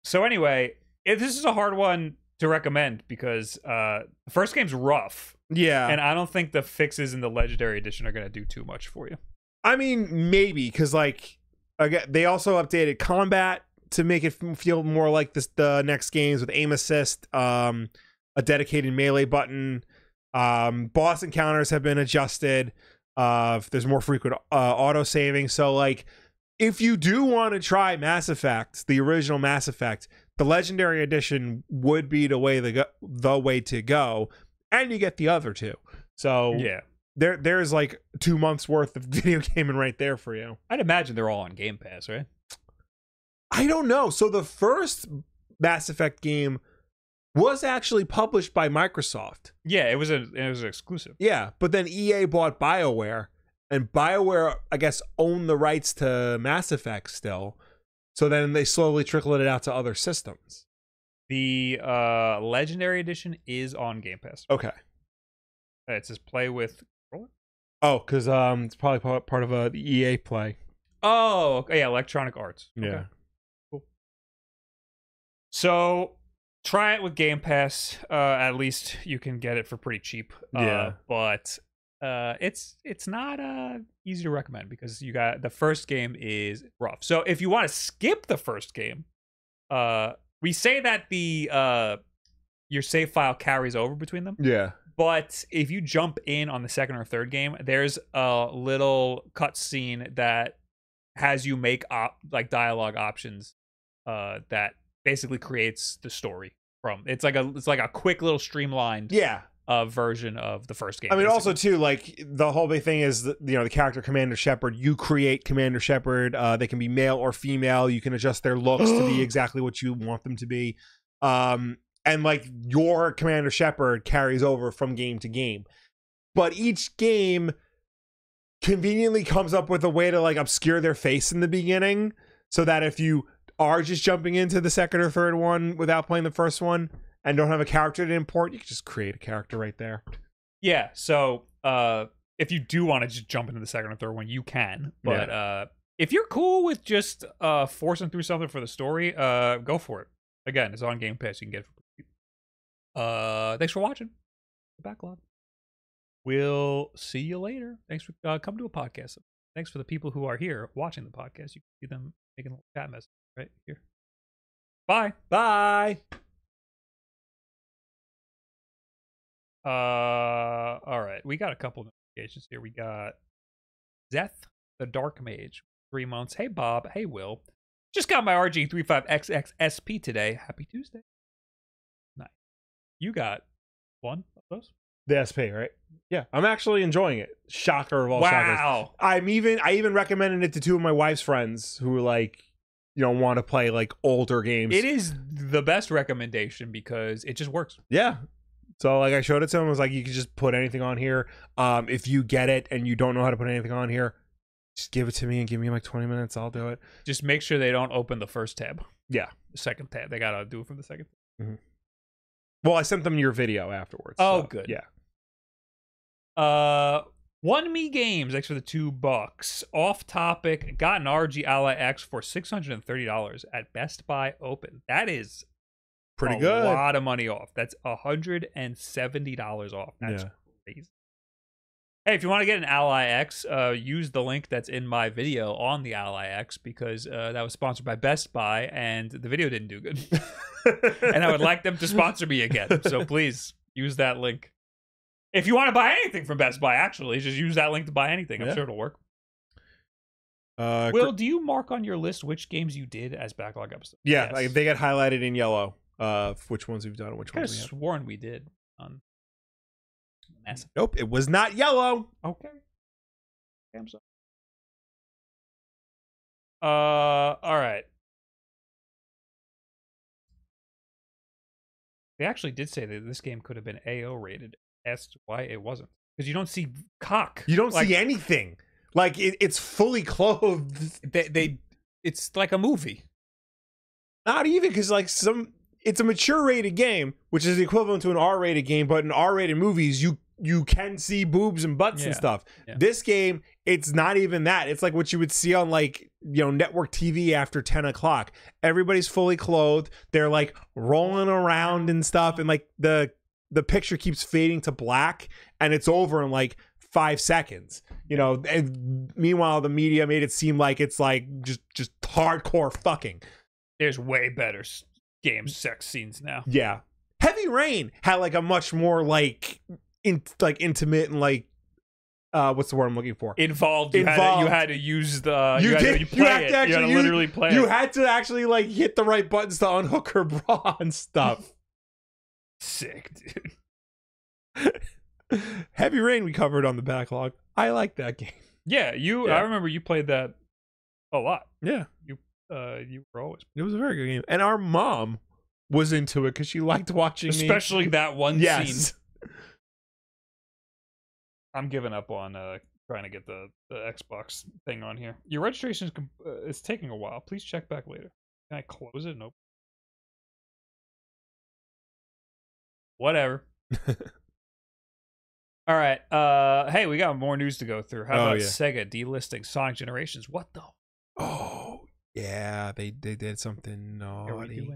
So anyway, if this is a hard one to recommend because uh, the first game's rough, yeah. and I don't think the fixes in the Legendary Edition are going to do too much for you. I mean, maybe because like again, they also updated combat to make it feel more like this the next games with aim assist, um, a dedicated melee button. Um, boss encounters have been adjusted. Uh, there's more frequent uh, auto saving. So like, if you do want to try Mass Effect, the original Mass Effect, the Legendary Edition would be the way the go- the way to go, and you get the other two. So Yeah, there there's like two months worth of [LAUGHS] video gaming right there for you. I'd imagine they're all on Game Pass, right? I don't know. So the first Mass Effect game was actually published by Microsoft. Yeah, it was a it was an exclusive. Yeah, but then EA bought BioWare and BioWare I guess owned the rights to Mass Effect still. So then they slowly trickled it out to other systems. The uh Legendary Edition is on Game Pass. Okay. Uh, It says play with. Oh, cuz um it's probably pa- part of uh, the EA play. Oh, okay, yeah, Electronic Arts. Yeah. Okay. So try it with Game Pass. Uh, at least you can get it for pretty cheap. Uh, Yeah. but uh, it's it's not uh easy to recommend because you got the first game is rough. So if you want to skip the first game, uh, we say that the uh your save file carries over between them. Yeah. But if you jump in on the second or third game, there's a little cutscene that has you make op- like dialogue options uh, that basically creates the story from. It's like a it's like a quick little streamlined Yeah. uh, version of the first game. I mean, also too, like the whole big thing is, that, you know, the character Commander Shepard. You create Commander Shepard. Uh, they can be male or female. You can adjust their looks to be [GASPS] exactly what you want them to be. Um, and like your Commander Shepard carries over from game to game, but each game conveniently comes up with a way to like obscure their face in the beginning, so that if you are just jumping into the second or third one without playing the first one and don't have a character to import, you can just create a character right there. yeah. So uh, if you do want to just jump into the second or third one, you can. But uh, if you're cool with just uh, forcing through something for the story, uh, go for it. Again, it's on Game Pass. You can get it for. Uh, thanks for watching. The backlog. We'll see you later. Thanks for uh, coming to a podcast. Thanks for the people who are here watching the podcast. You can see them making a little chat message right here. Bye. Bye. Uh, all right. We got a couple notifications here. We got Zeth, the Dark Mage, three months. Hey, Bob. Hey, Will. Just got my RG35XXSP today. Happy Tuesday. Nice. You got one of those? The SP, right? Yeah, I'm actually enjoying it. Shocker of all shockers. wow. I'm even I even recommended it to two of my wife's friends who were like you know want to play like older games. It is the best recommendation because it just works. Yeah. So like I showed it to him, I was like, you can just put anything on here. Um, if you get it and you don't know how to put anything on here, just give it to me and give me like 20 minutes. I'll do it. Just make sure they don't open the first tab. Yeah. The second tab. They got to do it from the second Well, I sent them your video afterwards. Oh, so, good. Yeah. Uh, one me games. Thanks for the two bucks. Off topic. Got an RG Ally X for six hundred and thirty dollars at Best Buy Open. That is Pretty good. a lot of money off. That's hundred and seventy dollars off. That's Yeah. crazy. Hey, if you want to get an Ally X, uh, use the link that's in my video on the Ally X because uh, that was sponsored by Best Buy and the video didn't do good. [LAUGHS] and I would like them to sponsor me again. So please use that link. If you want to buy anything from Best Buy, actually, just use that link to buy anything. I'm Yeah. sure it'll work. Uh, Will, do you mark on your list which games you did as backlog episodes? Yeah, Yes. like they get highlighted in yellow. uh which ones we've done and which I could have ones we have. sworn we did on Mass Nope, it was not yellow. Okay. Okay, I'm sorry. Uh, all right. They actually did say that this game could have been AO rated. Asked why it wasn't. Because you don't see cock. You don't Like, see anything. Like it, it's fully [LAUGHS] clothed. They, they, it's like a movie. Not even because like some it's a mature rated game, which is equivalent to an R rated game, but in R rated movies you you can see boobs and butts and stuff. yeah. This game, it's not even that. It's like what you would see on like you know network TV after ten o'clock. Everybody's fully clothed. They're like rolling around and stuff, and like the the picture keeps fading to black, and it's over in like five seconds. You know, and meanwhile the media made it seem like it's like just just hardcore fucking. There's way better game sex scenes now. Yeah. Heavy Rain had like a much more like in like intimate and like uh what's the word I'm looking for? Involved. You, Had, to, Involved. you had to use the. You You, had to you you had to it. you had to actually literally play You it. had to actually like hit the right buttons to unhook her [LAUGHS] bra and stuff. Sick, dude. [LAUGHS] Heavy Rain we covered on the backlog. I like that game. Yeah, you. Yeah. I remember you played that a lot. Yeah. you. Uh, you were always, It was a very good game. And our mom was into it because she liked watching me. especially that one scene. [LAUGHS] I'm giving up on uh trying to get the, the Xbox thing on here. Your registration is com- uh, it's taking a while. Please check back later. Can I close it? Nope. Whatever. [LAUGHS] All right. Uh, hey, we got more news to go through. How Oh, about yeah. Sega delisting Sonic Generations? What the? Oh yeah, they they did something naughty.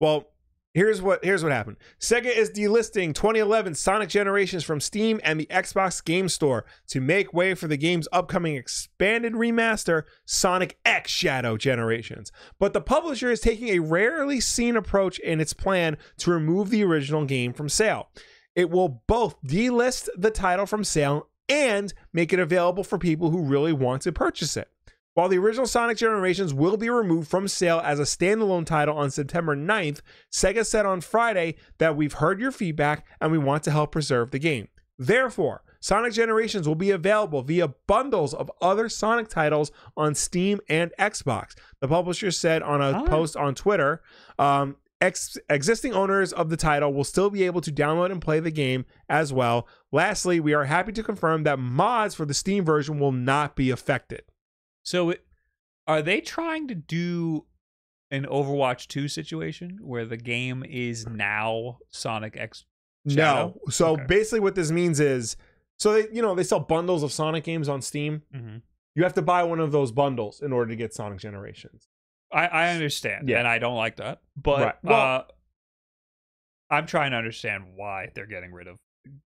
Well, here's what here's what happened. Sega is delisting 2011 Sonic Generations from Steam and the Xbox Game Store to make way for the game's upcoming expanded remaster, Sonic X Shadow Generations. But the publisher is taking a rarely seen approach in its plan to remove the original game from sale. It will both delist the title from sale and make it available for people who really want to purchase it. While the original Sonic Generations will be removed from sale as a standalone title on September 9th, Sega said on Friday that we've heard your feedback and we want to help preserve the game. Therefore, Sonic Generations will be available via bundles of other Sonic titles on Steam and Xbox. The publisher said on a Ah. post on Twitter, um, ex- existing owners of the title will still be able to download and play the game as well. Lastly, we are happy to confirm that mods for the Steam version will not be affected. So, it, are they trying to do an Overwatch 2 situation where the game is now Sonic X? Shadow? No. So Okay. basically, what this means is, so they, you know, they sell bundles of Sonic games on Steam. Mm-hmm. You have to buy one of those bundles in order to get Sonic Generations. I, I understand, Yeah. and I don't like that. But Right. Well- uh, I'm trying to understand why they're getting rid of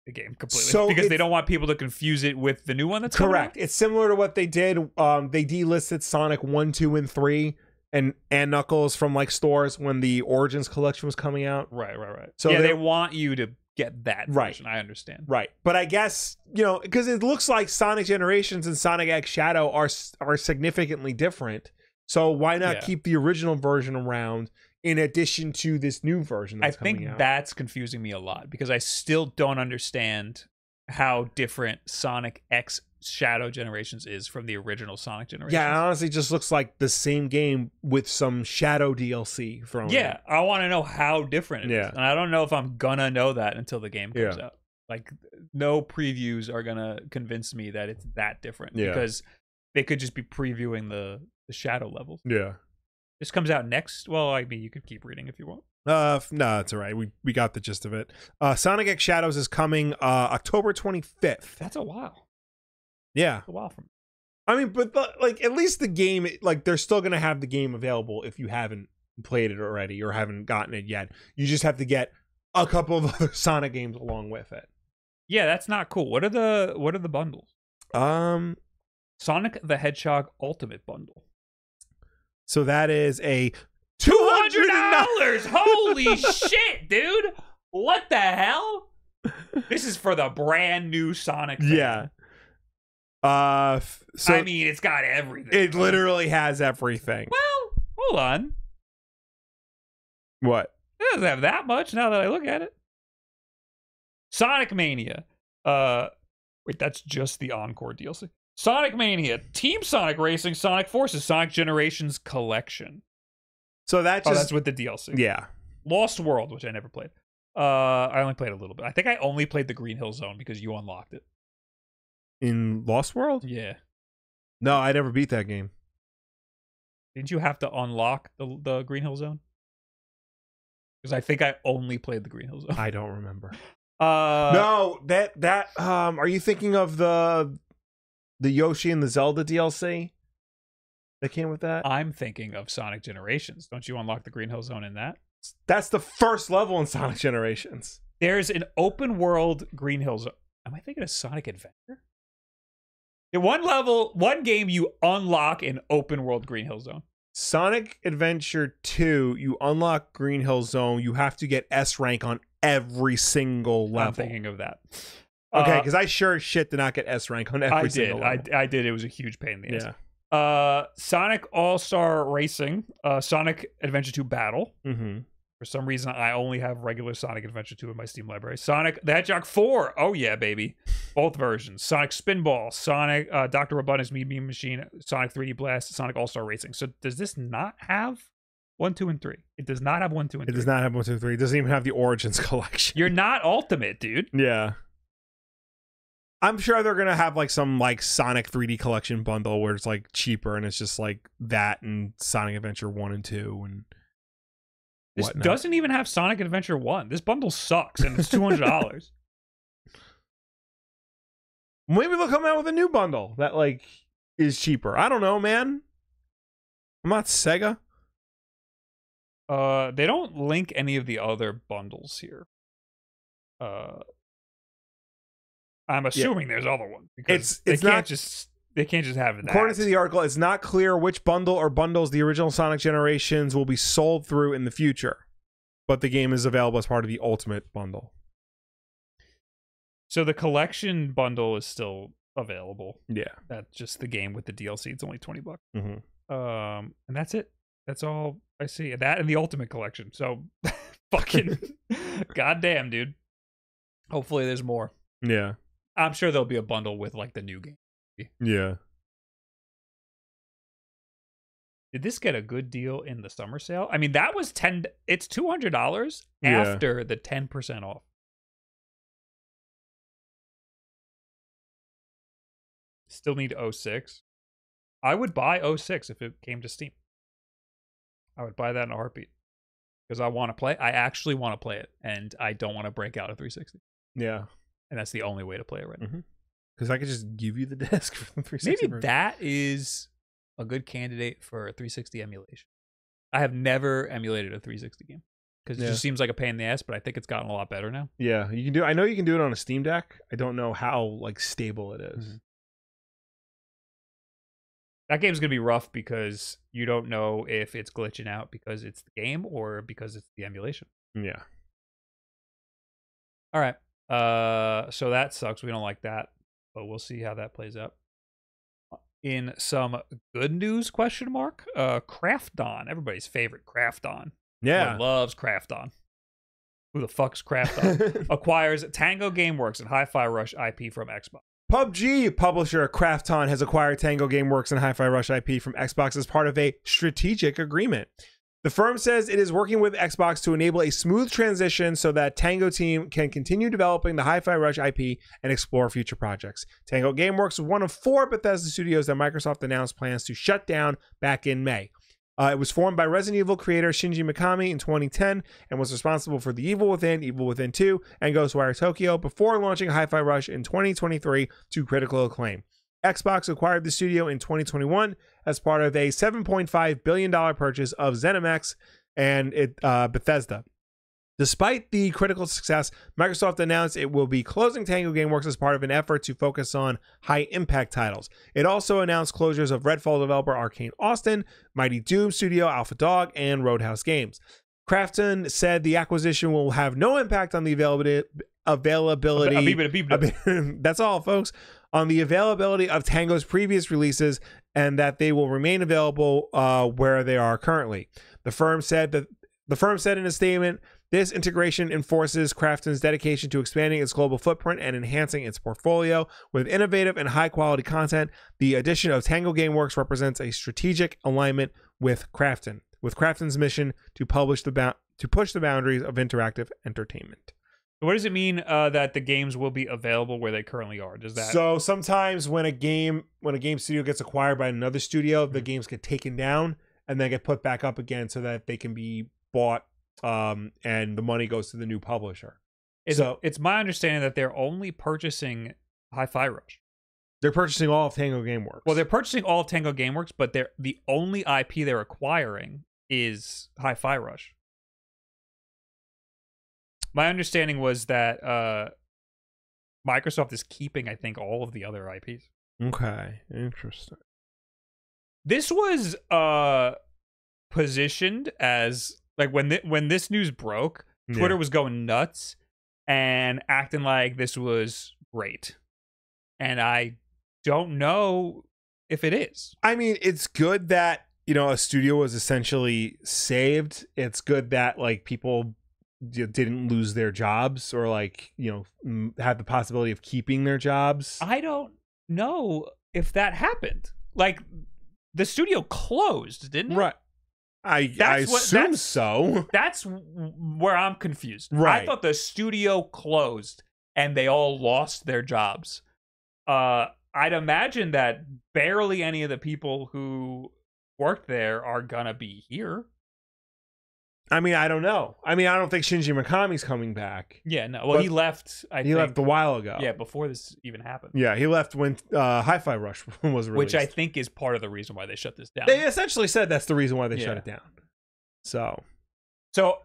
the game completely So because they don't want people to confuse it with the new one that's Correct. It's similar to what they did. Um, they delisted Sonic One, Two, and Three, and and Knuckles from like stores when the Origins collection was coming out. Right, right, right. So So yeah, they- they want you to get that Right. version. I understand. Right. But I guess you know because it looks like Sonic Generations and Sonic X Shadow are are significantly different. So why not Yeah. keep the original version around in addition to this new version? I think coming out? that's confusing me a lot because I still don't understand how different Sonic X Shadow Generations is from the original Sonic Generations. Yeah, it honestly just looks like the same game with some Shadow DLC thrown. in. Yeah, I want to know how different it is, Yeah. and I don't know if I'm gonna know that until the game comes Yeah. out. Like, no previews are gonna convince me that it's that different Yeah. because they could just be previewing the the shadow levels. Yeah. This comes out next. Well, I mean, you could keep reading if you want. Uh, no, it's all right. We we got the gist of it. Uh, Sonic X Shadows is coming uh October 25th. That's a while. Yeah, A while from. I mean, but the, like at least the game, like they're still gonna have the game available if you haven't played it already or haven't gotten it yet. You just have to get a couple of [LAUGHS] other Sonic games along with it. Yeah, that's not cool. What are the What are the bundles? Um, Sonic the Hedgehog Ultimate Bundle. So that is a Two hundred dollars. Holy [LAUGHS] shit, dude! What the hell? This is for the brand new Sonic. thing. Yeah. Uh, f- so I mean, it's got everything. it literally has everything. Well, hold on. What? It doesn't have that much now that I look at it. Sonic Mania. Uh, wait, that's just the Encore DLC. Sonic Mania, Team Sonic Racing, Sonic Forces, Sonic Generations Collection. So that Oh, that's with the DLC. yeah. Lost World, which I never played. Uh, I only played a little bit. I think I only played the Green Hill Zone because you unlocked it. In Lost World? Yeah. No, I never beat that game. Didn't you have to unlock the the Green Hill Zone? Because I think I only played the Green Hill Zone. I don't remember. [LAUGHS] Uh, no, that that um are you thinking of the the Yoshi and the Zelda DLC that came with that? I'm thinking of Sonic Generations. Don't you unlock the Green Hill Zone in that? That's the first level in Sonic Generations. There's an open world Green Hill Zone. Am I thinking of Sonic Adventure? In one level, one game, you unlock an open world Green Hill Zone. Sonic Adventure 2, you unlock Green Hill Zone, you have to get S rank on every single level. I'm thinking of that. Okay, Uh, because I sure shit did not get S rank on every I did. single I. I did. It was a huge pain in the ass. yeah. Uh, Sonic All Star Racing, uh, Sonic Adventure 2 Battle. Mm-hmm. For some reason, I only have regular Sonic Adventure 2 in my Steam library. Sonic the Hedgehog 4. Oh, yeah, baby. Both versions. Sonic Spinball, Sonic uh, Dr. Robotnik's Mean Bean Machine, Sonic 3D Blast, Sonic All Star Racing. So, does this not have 1, 2, and 3? It does not have 1, 2, and It 3. does not have one, two, three. It doesn't even have the Origins [LAUGHS] collection. You're not Ultimate, dude. Yeah. I'm sure they're gonna have like some like Sonic 3D collection bundle where it's like cheaper and it's just like that and Sonic Adventure one and two and This whatnot. doesn't even have Sonic Adventure 1. This bundle sucks, and it's $200. [LAUGHS] Maybe they'll come out with a new bundle that like is cheaper. I don't know, man. I'm not Sega. Uh, they don't link any of the other bundles here. Uh, I'm assuming there's other ones because It's- they it's can't not- just they can't just have it. According to the article, it's not clear which bundle or bundles the original Sonic generations will be sold through in the future, but the game is available as part of the Ultimate bundle. so the collection bundle is still available. Yeah. That's just the game with the DLC. It's only twenty bucks. Mm-hmm. Um, and that's it. That's all I see. That and the Ultimate Collection. So, [LAUGHS] fucking [LAUGHS] goddamn, dude. Hopefully, there's more. Yeah. I'm sure there'll be a bundle with like the new game. Yeah. Did this get a good deal in the summer sale? I mean, that was ten. It's two hundred dollars Yeah. after the ten percent off. Still need 06. I would buy 06 if it came to Steam. I would buy that in a heartbeat because I want to play. I actually want to play it, and I don't want to break out a 360. Yeah. And that's the only way to play it right now. Because I could just give you the [LAUGHS] disc for the 360. Maybe version. that is a good candidate for a 360 emulation. I have never emulated a 360 game because it Yeah. just seems like a pain in the ass, but I think it's gotten a lot better now. Yeah, you can do. I know you can do it on a Steam Deck. I don't know how like stable it is. Mhm. That game's gonna be rough because you don't know if it's glitching out because it's the game or because it's the emulation. Yeah. All right. Uh, so that sucks. We don't like that, but we'll see how that plays out. In some good news, question mark. Uh, Krafton, everybody's favorite Krafton. Yeah. Everyone loves Krafton. Who the fuck's Krafton? [LAUGHS] Acquires Tango GameWorks and Hi-Fi Rush IP from Xbox. PUBG publisher Krafton has acquired Tango GameWorks and Hi-Fi Rush IP from Xbox as part of a strategic agreement. The firm says it is working with Xbox to enable a smooth transition so that Tango team can continue developing the Hi-Fi Rush IP and explore future projects. Tango GameWorks is one of four Bethesda studios that Microsoft announced plans to shut down back in May. Uh, it was formed by Resident Evil creator Shinji Mikami in 2010 and was responsible for The Evil Within, Evil Within 2, and Ghostwire Tokyo before launching Hi Fi Rush in 2023 to critical acclaim. Xbox acquired the studio in 2021 as part of a $7.5 billion purchase of ZeniMax and it, uh, Bethesda. Despite the critical success, Microsoft announced it will be closing Tango GameWorks as part of an effort to focus on high impact titles. It also announced closures of Redfall developer Arkane Austin, Mighty Doom Studio, Alpha Dog, and Roadhouse Games. Krafton said the acquisition will have no impact on the availability availability. A beep it, a beep it. That's all, folks. On the availability of Tango's previous releases, and that they will remain available uh, where they are currently. The firm said that The firm said in a statement, this integration enforces Krafton's dedication to expanding its global footprint and enhancing its portfolio with innovative and high quality content. The addition of Tango Gameworks represents a strategic alignment with Krafton, with Krafton's mission to publish the to push the boundaries of interactive entertainment. What does it mean uh, that the games will be available where they currently are? Does that So sometimes when a game when a game studio gets acquired by another studio, the Mhm. games get taken down and then get put back up again so that they can be bought um and the money goes to the new publisher. is so- it's my understanding that they're only purchasing Hi-Fi Rush. They're purchasing all of Tango Gameworks. Well, they're purchasing all of Tango GameWorks, but they're the only IP they're acquiring is Hi-Fi Rush. My understanding was that uh, Microsoft is keeping, I think, all of the other IPs. okay, interesting. This was uh, positioned as like when thi- when this news broke, Twitter was going nuts and acting like this was great, and I don't know if it is. I mean, it's good that you know a studio was essentially saved. It's good that like people didn't lose their jobs or like you know have the possibility of keeping their jobs. I don't know if that happened. Like the studio closed, didn't it? Right. I I That's what- assume that's- so. [LAUGHS] That's where I'm confused. Right. I thought the studio closed and they all lost their jobs. Uh I'd imagine that barely any of the people who worked there are gonna be here. I mean, I don't know. I mean, I don't think Shinji Mikami's coming back. Yeah, no. Well, But he left. I he think, left a while ago. Yeah, before this even happened. Yeah, he left when uh, Hi-Fi Rush [LAUGHS] was released. Which I think is part of the reason why they shut this down. they essentially said that's the reason why they shut Yeah. it down. So so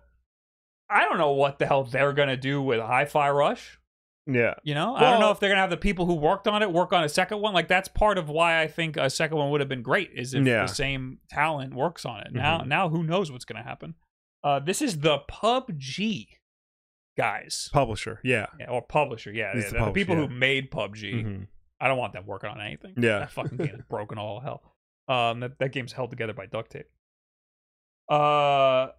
I don't know what the hell they're gonna do with Hi-Fi Rush. yeah, You know, I don't know if they're gonna have the people who worked on it work on a second one. Like that's part of why I think a second one would have been great. Is if Yeah. the same talent works on it. Now, Mhm. now who knows what's gonna happen? Uh, this is the PUBG guys, publisher. Yeah. yeah, or publisher. Yeah, It's yeah, the the, publisher, people yeah. who made PUBG. Mhm. I don't want them working on anything. Yeah. that fucking game is [LAUGHS] broken all hell. Um, that that game's held together by duct tape. Uh,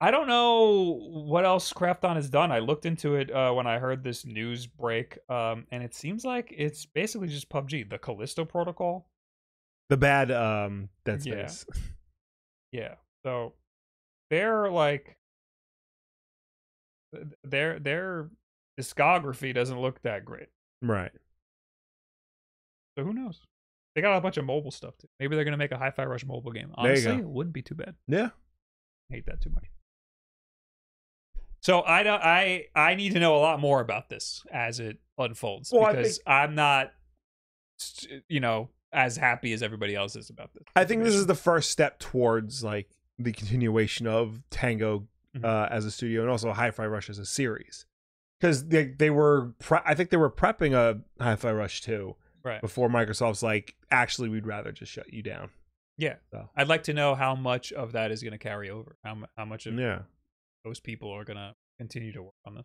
I don't know what else Krafton has done. I looked into it uh, when I heard this news break, um, and it seems like it's basically just PUBG, the Callisto Protocol. The bad um Dead Yeah. [LAUGHS] Yeah, so they're like their their discography doesn't look that great. Right. So who knows? They got a bunch of mobile stuff too. Maybe they're gonna make a Hi-Fi Rush mobile game. Honestly, it wouldn't be too bad. Yeah. hate that too much. So I don't. I I need to know a lot more about this as it unfolds Well, I because I'm not, you know, as happy as everybody else is about this. I think this is the first step towards like the continuation of Tango Mhm. uh, as a studio and also Hi-Fi Rush as a series. Because they they were pre- I think they were prepping a Hi-Fi Rush 2 right. before Microsoft's like actually we'd rather just shut you down. Yeah, So. I'd like to know how much of that is going to carry over. How how much of Yeah. those people are going to continue to work on this.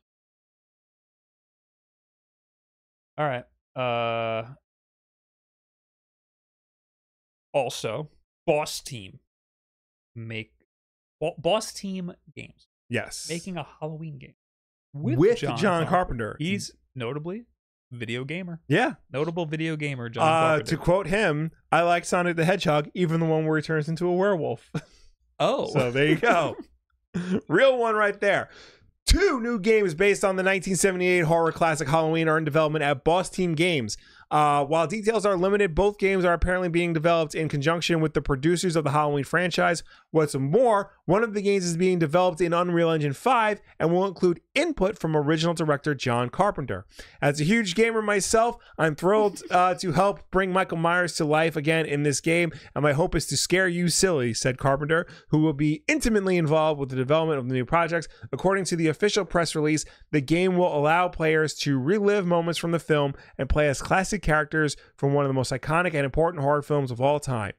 All right. Uh also, Boss Team make Bo- Boss Team Games Yes. making a Halloween game with, John, Carpenter. He's notably video gamer, yeah. notable video gamer John Uh, Carpenter. to quote him, I like Sonic the Hedgehog, even the one where he turns into a werewolf. [LAUGHS] oh, So there you go. [LAUGHS] Real one right there. Two new games based on the 1978 horror classic Halloween are in development at Boss Team Games. Uh, while details are limited, both games are apparently being developed in conjunction with the producers of the Halloween franchise. What's more, one of the games is being developed in Unreal Engine 5 and will include input from original director John Carpenter. As a huge gamer myself, I'm thrilled [LAUGHS] uh, to help bring Michael Myers to life again in this game, and my hope is to scare you silly, said Carpenter, who will be intimately involved with the development of the new projects. According to the official press release, the game will allow players to relive moments from the film and play as classic characters from one of the most iconic and important horror films of all time.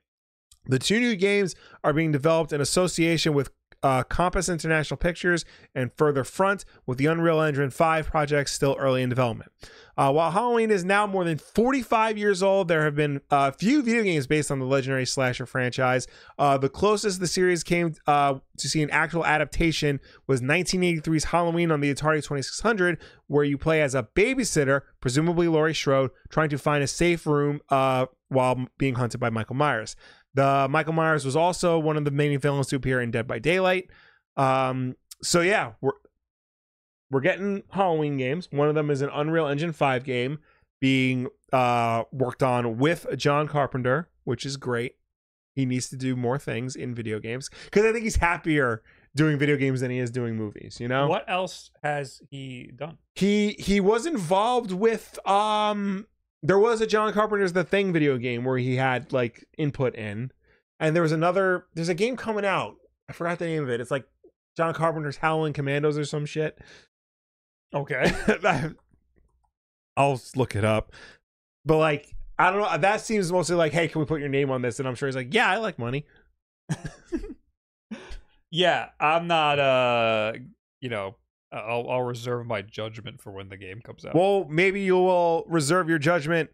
The two new games are being developed in association with uh, Compass International Pictures and Further Front, with the Unreal Engine 5 project still early in development. Uh, while Halloween is now more than 45 years old, there have been a few video games based on the legendary slasher franchise. Uh, the closest the series came uh, to see an actual adaptation was 1983's Halloween on the Atari 2600, where you play as a babysitter, presumably Laurie Strode, trying to find a safe room uh, while being hunted by Michael Myers. The Michael Myers was also one of the main villains to appear in Dead by Daylight. Um, so yeah, we're we're getting Halloween games. One of them is an Unreal Engine 5 game being uh, worked on with John Carpenter, which is great. He needs to do more things in video games because I think he's happier doing video games than he is doing movies. You know What else has he done? he he was involved with um there was a John Carpenter's The Thing video game where he had like input in, and there was another. There's a game coming out. I forgot the name of it. It's like John Carpenter's Howling Commandos or some shit. Okay. [LAUGHS] I'll look it up. But like, I don't know. That seems mostly like, hey, can we put your name on this? And I'm sure he's like, yeah, I like money. [LAUGHS] yeah, I'm not. Uh, you know, I'll I'll reserve my judgment for when the game comes out. Well, maybe you will reserve your judgment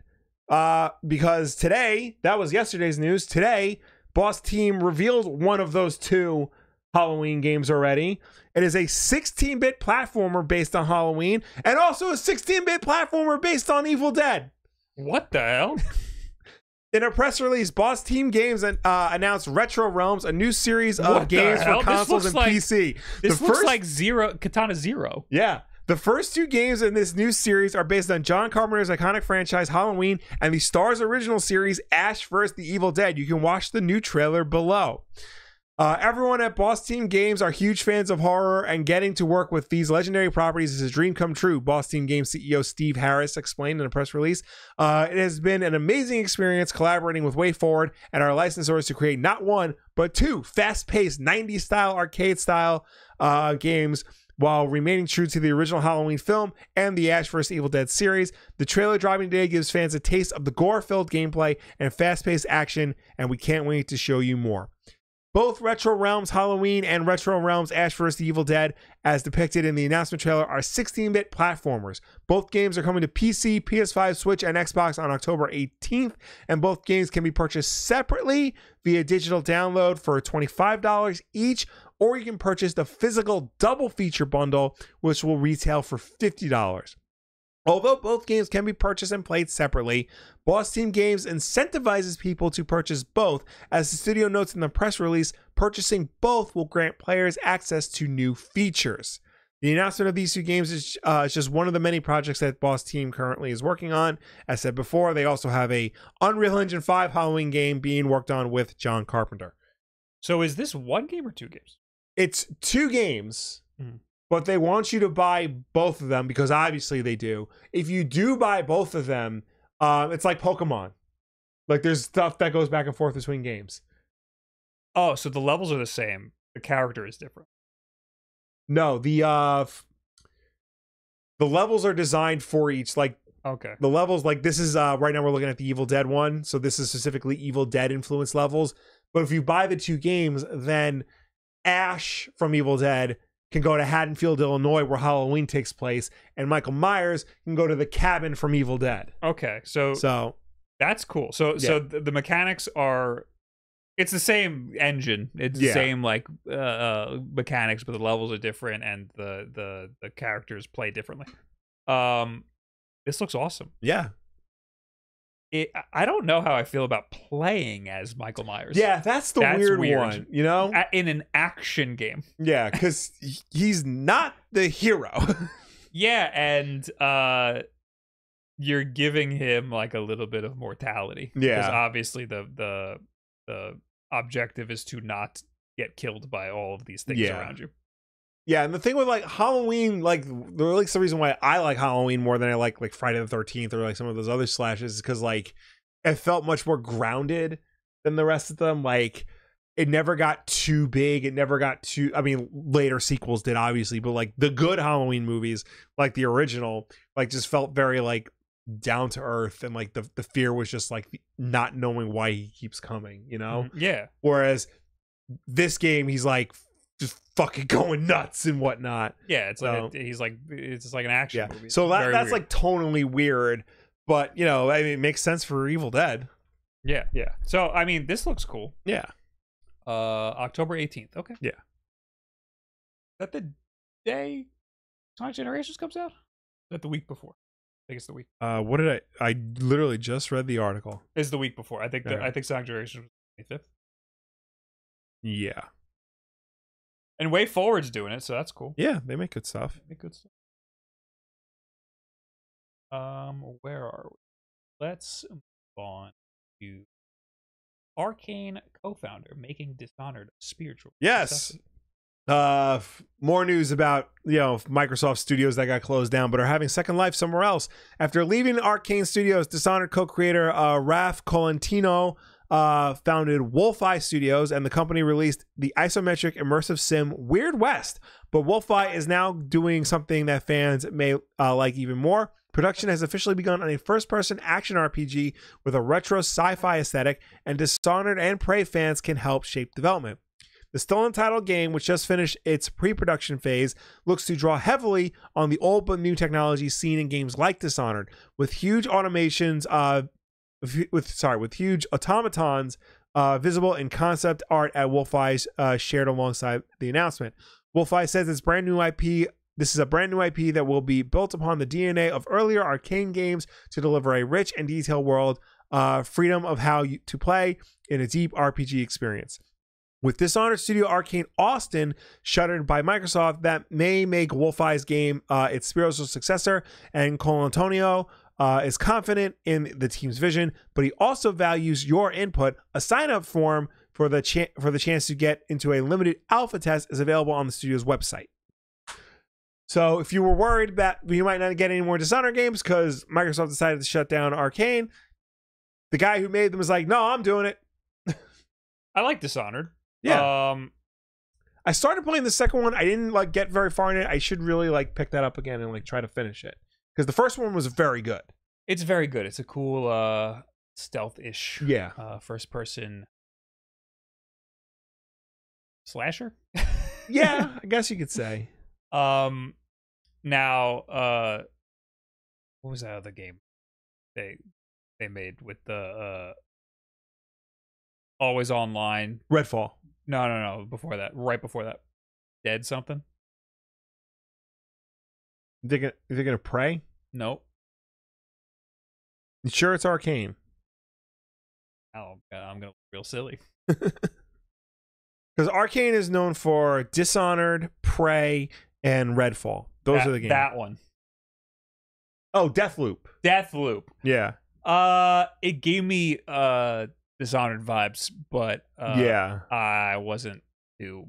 uh, because today, that was yesterday's news. Today, Boss Team revealed one of those two Halloween games already. It is a 16 bit platformer based on Halloween and also a 16 bit platformer based on Evil Dead. what the hell? [LAUGHS] In a press release, Boss Team Games uh, announced Retro Realms, a new series of What games for consoles and like- PC. This the looks first like zero Katana Zero. Yeah. The first two games in this new series are based on John Carpenter's iconic franchise Halloween and the Starz original series Ash vs. the Evil Dead. You can watch the new trailer below. Uh, everyone at Boss Team Games are huge fans of horror, and getting to work with these legendary properties is a dream come true. Boss Team Games CEO Steve Harris explained in a press release. Uh, it has been an amazing experience collaborating with WayForward and our licensors to create not one, but two fast paced 90s style arcade style uh, games while remaining true to the original Halloween film and the Ash vs. Evil Dead series. The trailer dropping today gives fans a taste of the gore filled gameplay and fast paced action, and we can't wait to show you more. Both Retro Realms Halloween and Retro Realms Ash vs. the Evil Dead, as depicted in the announcement trailer, are 16 bit platformers. Both games are coming to PC, PS5, Switch, and Xbox on October 18th, and both games can be purchased separately via digital download for $25 each, or you can purchase the physical double feature bundle, which will retail for $50. Although both games can be purchased and played separately, Boss Team Games incentivizes people to purchase both. As the studio notes in the press release, purchasing both will grant players access to new features. The announcement of these two games is, uh, is just one of the many projects that Boss Team currently is working on. As said before, they also have a Unreal Engine 5 Halloween game being worked on with John Carpenter. So is this one game or two games? It's two games, Mhm. But they want you to buy both of them because obviously they do. If you do buy both of them, um, it's like Pokemon. Like there's stuff that goes back and forth between games. Oh, so the levels are the same. The character is different. No, the uh the levels are designed for each like Okay. the levels like this is uh right now we're looking at the Evil Dead one, so this is specifically Evil Dead influence levels. But if you buy the two games, then Ash from Evil Dead can go to Haddonfield, Illinois, where Halloween takes place, and Michael Myers can go to the cabin from Evil Dead. Okay. So, So that's cool. So so the, the mechanics are it's the same engine. It's the Yeah. same like uh, uh mechanics, but the levels are different and the the the characters play differently. Um this looks awesome. yeah, It, I- don't know how I feel about playing as Michael Myers. yeah, that's the That's weird, weird. one, you know? A- in an action game. Yeah, because he's not the hero. [LAUGHS] Yeah, and uh you're giving him like a little bit of mortality. Yeah. Because obviously the the the objective is to not get killed by all of these things Yeah. around you. Yeah, and the thing with like Halloween, like the like the reason why I like Halloween more than I like like Friday the Thirteenth or like some of those other slashes is because like it felt much more grounded than the rest of them. Like it never got too big. It never got too. I mean, later sequels did obviously, but like the good Halloween movies, like the original, like just felt very like down to earth and like the the fear was just like not knowing why he keeps coming. You know. Mhm. Yeah. Whereas this game, he's like just fucking [LAUGHS] going nuts and whatnot. Yeah, it's like a, he's like it's just like an action Yeah. movie. So that, that's weird. like tonally weird, but you know, I mean, it makes sense for Evil Dead. yeah, Yeah. So I mean, this looks cool. Yeah. Uh, October eighteenth. Okay. Yeah. Is that the day Sonic Generations comes out? Is that the week before? I think it's the week. Uh, what did I? I literally just read the article. It's the week before. I think. The. I think Sonic Generations was twenty fifth. Yeah. And WayForward's doing it, so that's cool. Yeah, they make good stuff. Pretty good stuff. Um, where are we? Let's move on to Arkane co-founder making Dishonored spiritual. Yes. Uh, more news about you know Microsoft Studios that got closed down, but are having second life somewhere else. After leaving Arkane Studios, Dishonored co-creator uh, Raf Colantonio uh, founded Wolfeye Studios, and the company released the isometric immersive sim Weird West. But Wolfeye is now doing something that fans may uh, like even more. Production has officially begun on a first-person action RPG with a retro sci-fi aesthetic, and Dishonored and Prey fans can help shape development. The still untitled game, which just finished its pre production phase, looks to draw heavily on the old but new technology seen in games like Dishonored, with huge automations, uh, with, sorry, with huge automatons uh, visible in concept art at Wolfeye's uh, shared alongside the announcement. Wolfeye says it's brand new IP. This is a brand new IP that will be built upon the DNA of earlier Arkane games to deliver a rich and detailed world, uh, freedom of how you, to play in a deep RPG experience. With Dishonored Studio Arkane Austin shuttered by Microsoft, that may make Wolfeye's game uh, its spiritual successor, and Colantonio uh, is confident in the team's vision, but he also values your input. A sign-up form for the cha- for the chance to get into a limited alpha test is available on the studio's website. So, if you were worried that you might not get any more Dishonored games because Microsoft decided to shut down Arkane, the guy who made them was like, "No, I'm doing it." I like Dishonored. Yeah. Um, I started playing the second one. I didn't like get very far in it. I should really like pick that up again and like try to finish it because the first one was very good. it's very good. It's a cool uh stealth-ish Yeah. uh first person slasher. Yeah, [LAUGHS] I guess you could say. Um, now, uh, what was that other game they they made with the uh always online? Redfall. No, no, no. Before that, right before that, Dead something. They're gonna, they're gonna pray. Nope. You sure it's Arkane? Oh, God, I'm gonna look real silly. [LAUGHS] [LAUGHS] Because Arkane is known for Dishonored, Prey, and Redfall. Those that, are the games. That one, oh, Deathloop. Deathloop. Yeah. Uh, it gave me uh Dishonored vibes, but uh, yeah. I wasn't too.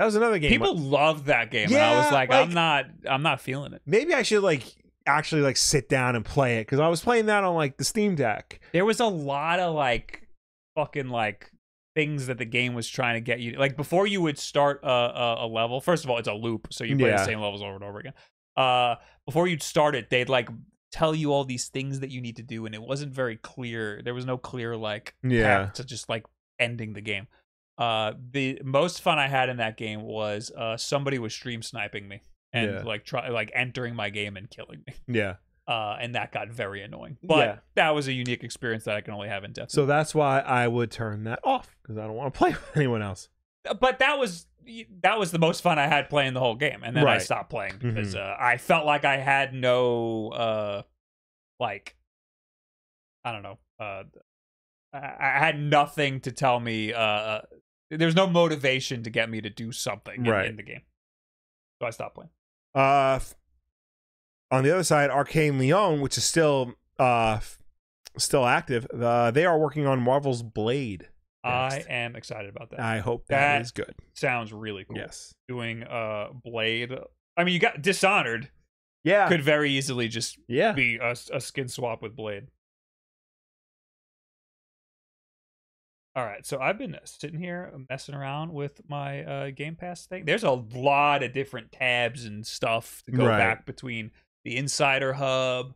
That was another game. People loved that game, and I was like, like- I'm not, I'm not feeling it. Maybe I should like actually like sit down and play it because I was playing that on like the Steam Deck. there was a lot of like fucking like things that the game was trying to get you like before you would start a, a, a level first of all it's a loop so you play Yeah. the same levels over and over again uh before you'd start it they'd like tell you all these things that you need to do and it wasn't very clear there was no clear like Yeah. path to just like ending the game uh the most fun i had in that game was uh somebody was stream sniping me and Yeah. like try like entering my game and killing me Yeah. uh and that got very annoying but Yeah. that was a unique experience that i can only have in death So that's why I would turn that off because I don't want to play [LAUGHS] with anyone else. but that was that was the most fun I had playing the whole game, and then I stopped playing because Mhm. uh, I felt like I had no uh like I don't know uh I, I had nothing to tell me uh there's no motivation to get me to do something in, Right. in the game, so I stopped playing. Uh, on the other side, Arkane Lyon, which is still uh still active, uh, they are working on Marvel's Blade. I am excited about that. I hope That- that is good. Sounds really cool. Yes. Doing uh Blade. I mean, you got Dishonored Yeah. could very easily just yeah. be a, a skin swap with Blade. All right, so I've been sitting here messing around with my uh, Game Pass thing. There's a lot of different tabs and stuff to go Right. back between the Insider Hub,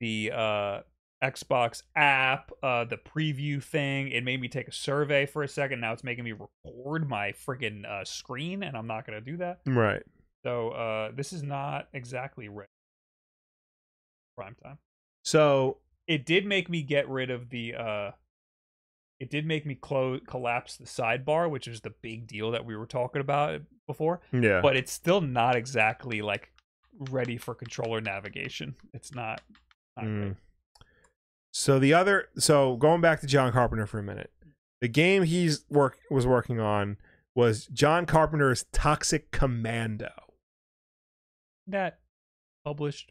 the uh, Xbox app, uh, the preview thing. It made me take a survey for a second. Now it's making me record my friggin' uh, screen, and I'm not gonna do that. Right. So uh, this is not exactly ready. Prime time. So It did make me get rid of the. It did make me close collapse the sidebar, which is the big deal that we were talking about before. yeah. But it's still not exactly like ready for controller navigation. It's not. not Mm. great. So the other, so going back to John Carpenter for a minute, the game he's work was working on was John Carpenter's Toxic Commando. that published.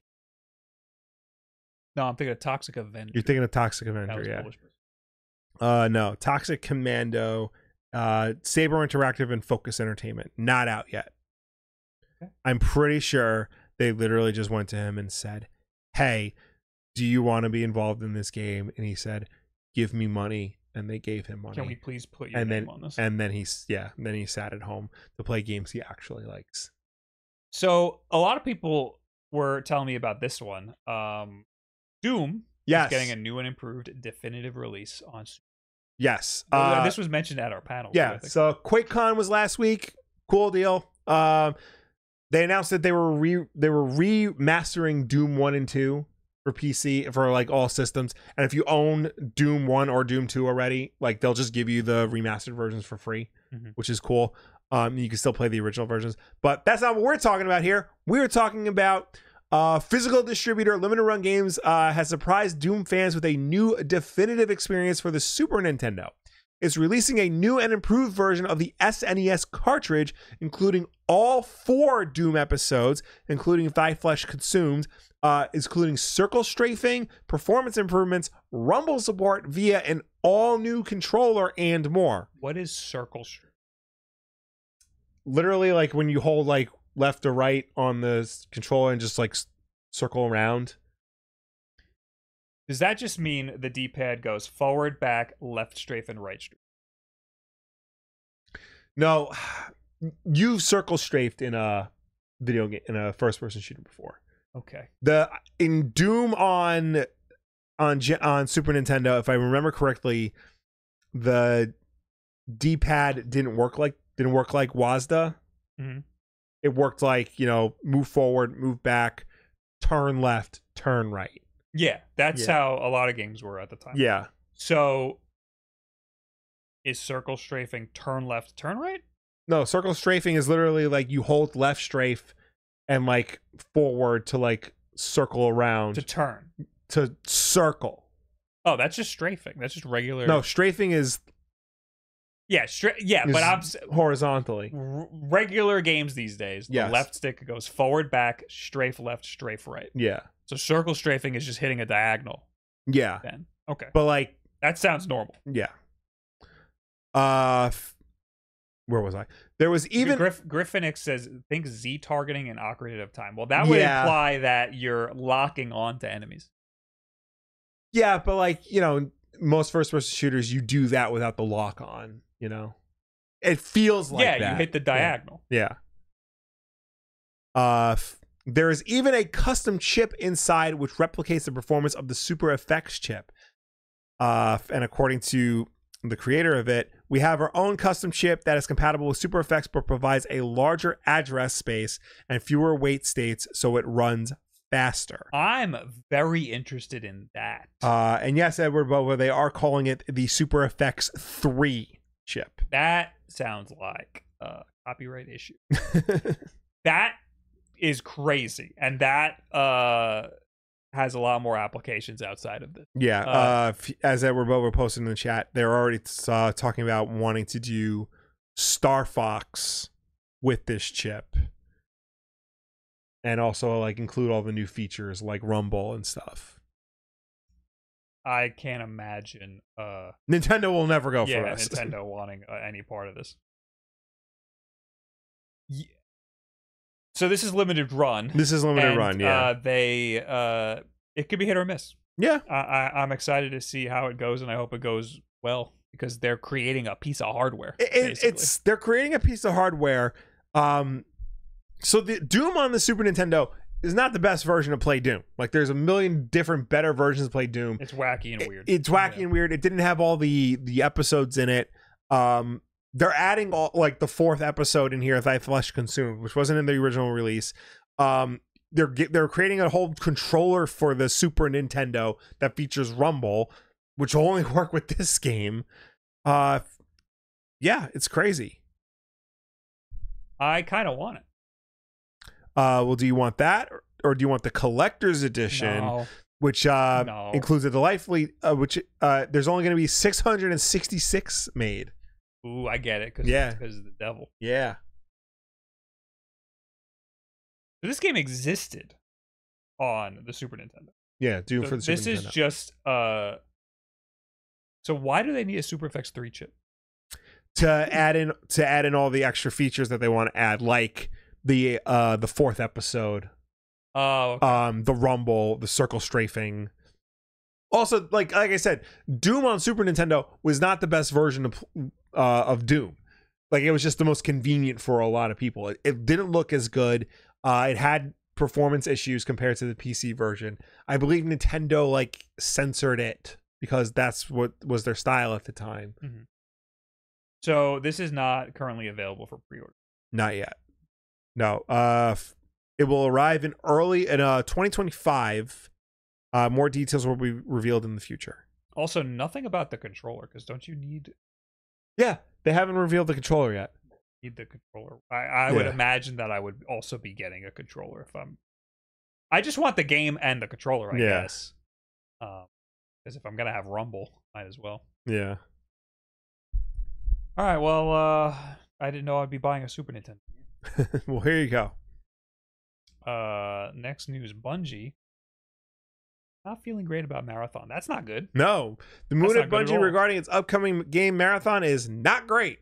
No, I'm thinking of Toxic Avenger. You're thinking of Toxic Avenger, yeah? Uh, no, Toxic Commando, uh, Saber Interactive and Focus Entertainment, not out yet. Okay. I'm pretty sure they literally just went to him and said, "Hey, do you want to be involved in this game?" And he said, "Give me money," and they gave him money. Can we please put your and name then on this? and then he's yeah, then he sat at home to play games he actually likes. So a lot of people were telling me about this one. Um, Doom Yes, is getting a new and improved definitive release on. Yes. Uh, Uh, this was mentioned at our panel. yeah. think. So QuakeCon was last week. Cool deal. Um, they announced that they were re they were remastering Doom one and two for PC for like all systems. And if you own Doom one or Doom two already, like they'll just give you the remastered versions for free, Mhm. which is cool. Um, you can still play the original versions, but that's not what we're talking about here. We're talking about uh, physical distributor Limited Run Games uh, has surprised Doom fans with a new definitive experience for the Super Nintendo. It's releasing a new and improved version of the SNES cartridge, including all four Doom episodes, including Thy Flesh Consumed, uh, including circle strafing, performance improvements, rumble support via an all new controller, and more. what is Circle Street? Literally, like when you hold like left or right on the controller and just like circle around. Does that just mean the D-pad goes forward, back, left strafe, and right strafe? No, [SIGHS] you've circle strafed in a video game in a first person shooter before. Okay. the in Doom on on J- on Super Nintendo, if I remember correctly, the D pad didn't work like didn't work like WASDA. Mhm. It worked like you know move forward, move back, turn left, turn right. Yeah, that's Yeah. how a lot of games were at the time. Yeah, So is circle strafing turn left, turn right? no circle strafing is literally like you hold left strafe and like forward to like circle around To turn. to, circle. Oh, that's just strafing. That's just regular. No, strafing is, Yeah, stra- yeah, but I'm s- horizontally. r- regular games these days. The Yes. left stick goes forward, back, strafe left, strafe right. Yeah, So circle strafing is just hitting a diagonal. yeah, Then okay, but like that sounds normal. Yeah. Uh, f- where was I? There was even Griff, Griffinix says think Z targeting and Ocarina of Time. Well, that would Yeah. imply that you're locking on to enemies. yeah, but like you know, most first-person shooters, you do that without the lock on. You know, it feels like yeah, that. you hit the diagonal. Yeah. Uh, f- there is even a custom chip inside which replicates the performance of the Super FX chip. Uh, and according to the creator of it, we have our own custom chip that is compatible with Super FX but provides a larger address space and fewer wait states, so it runs faster. I'm very interested in that. Uh, and yes, Edward Boba, they are calling it the Super FX 3 chip. that sounds like a copyright issue. [LAUGHS] That is crazy, and that uh has a lot more applications outside of this. Yeah, Uh, uh, f- as Edward Boba posted in the chat, they're already uh, talking about wanting to do Star Fox with this chip, and also like include all the new features like Rumble and stuff. I can't imagine. Uh, Nintendo will never go yeah, for us. [LAUGHS] Nintendo wanting uh, any part of this. Ye- So this is limited run. This is limited and, run, yeah, Uh, they uh, it could be hit or miss. yeah, I, I I'm excited to see how it goes, and I hope it goes well because they're creating a piece of hardware. It- it's they're creating a piece of hardware. Um, so the Doom on the Super Nintendo is not the best version of Play Doom. Like there's a million different better versions of Play Doom. It's wacky and It- weird. it's wacky Yeah. and weird. It didn't have all the the episodes in it. Um, they're adding all like the fourth episode in here, "Thy Flesh Consumed," which wasn't in the original release. Um, they're they're creating a whole controller for the Super Nintendo that features Rumble, which will only [LAUGHS] work with this game. Uh, yeah, it's crazy. I kind of want it. Uh, well, do you want that, or, or do you want the collector's edition? No. which uh, No. includes a delightfully uh, which uh, there's only going to be 666 made. Ooh, I get it. Cause, Yeah. Because of the devil. Yeah. So this game existed on the Super Nintendo. Yeah, Doom So for the Super this is Nintendo. just uh. So why do they need a Super FX three chip? to add in to add in all the extra features that they want to add like the uh the fourth episode, Oh, okay. um the rumble, the circle strafing. Also, like like I said, Doom on Super Nintendo was not the best version of uh of Doom. Like it was just the most convenient for a lot of people. It, it didn't look as good. Uh it had performance issues compared to the PC version. I believe Nintendo like censored it because that's what was their style at the time. so this is not currently available for pre-order. Not yet. No. Uh it will arrive in early in uh 2025. Uh more details will be revealed in the future. Also, nothing about the controller because don't you need Yeah, they haven't revealed the controller yet. need the controller? I, I would imagine that I would also be getting a controller if I'm. I just want the game and the controller. I Yeah. guess. Because if I'm gonna have Rumble, might as well. Yeah. All right. Well, uh, I didn't know I'd be buying a Super Nintendo. [LAUGHS] well, here you go. Uh, next news: Bungie. Not feeling great about Marathon. That's not good. No, the mood at good at Bungie regarding its upcoming game marathon is not great.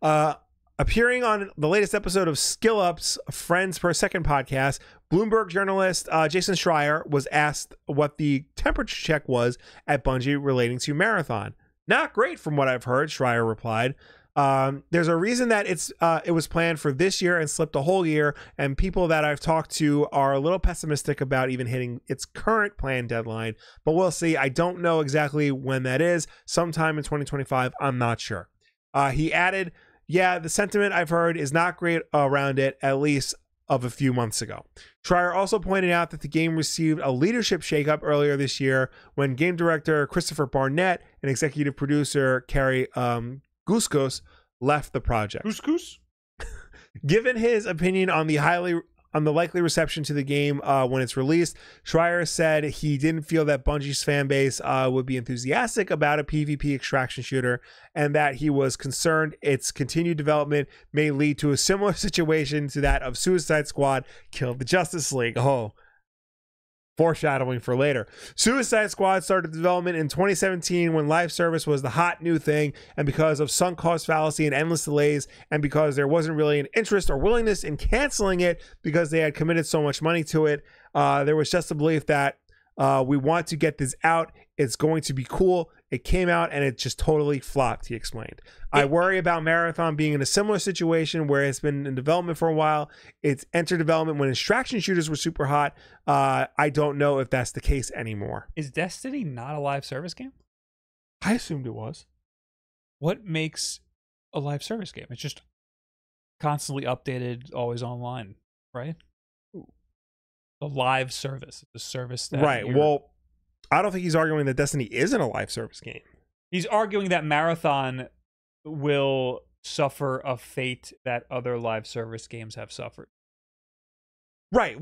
Uh, appearing on the latest episode of Skill Up's Friends Per Second podcast, Bloomberg journalist uh, Jason Schreier was asked what the temperature check was at Bungie relating to marathon. Not great, from what I've heard. Schreier replied. Um, there's a reason that it's uh, it was planned for this year and slipped a whole year, and people that I've talked to are a little pessimistic about even hitting its current planned deadline. But we'll see. I don't know exactly when that is. Sometime in 2025. I'm not sure. Uh, he added, "Yeah, the sentiment I've heard is not great around it, at least of a few months ago." Schreier also pointed out that the game received a leadership shakeup earlier this year when game director Christopher Barrett and executive producer Carrie um, Gouskos left the project. Couscous. [LAUGHS] Given his opinion on the highly on the likely reception to the game uh, when it's released, Schreier said he didn't feel that Bungie's fan base uh, would be enthusiastic about a PvP extraction shooter, and that he was concerned its continued development may lead to a similar [LAUGHS] situation to that of Suicide Squad killed the Justice League. Oh, foreshadowing for later. Suicide Squad started development in 2017 when live service was the hot new thing, and because of sunk cost fallacy and endless delays, and because there wasn't really an interest or willingness in canceling it because they had committed so much money to it, uh, there was just a belief that uh, we want to get this out. It's going to be cool. It came out and it just totally flopped, he explained. I worry about Marathon being in a similar situation where it's been in development for a while. It's entered development when extraction shooters were super hot. Uh, I don't know if that's the case anymore. Is Destiny not a live service game? I assumed it was. What makes a live service game? It's just constantly updated, always online, right? A live service, the service that right. Well, I don't think he's arguing that Destiny isn't a live service game. he's arguing that Marathon will suffer a fate that other live service games have suffered. Right.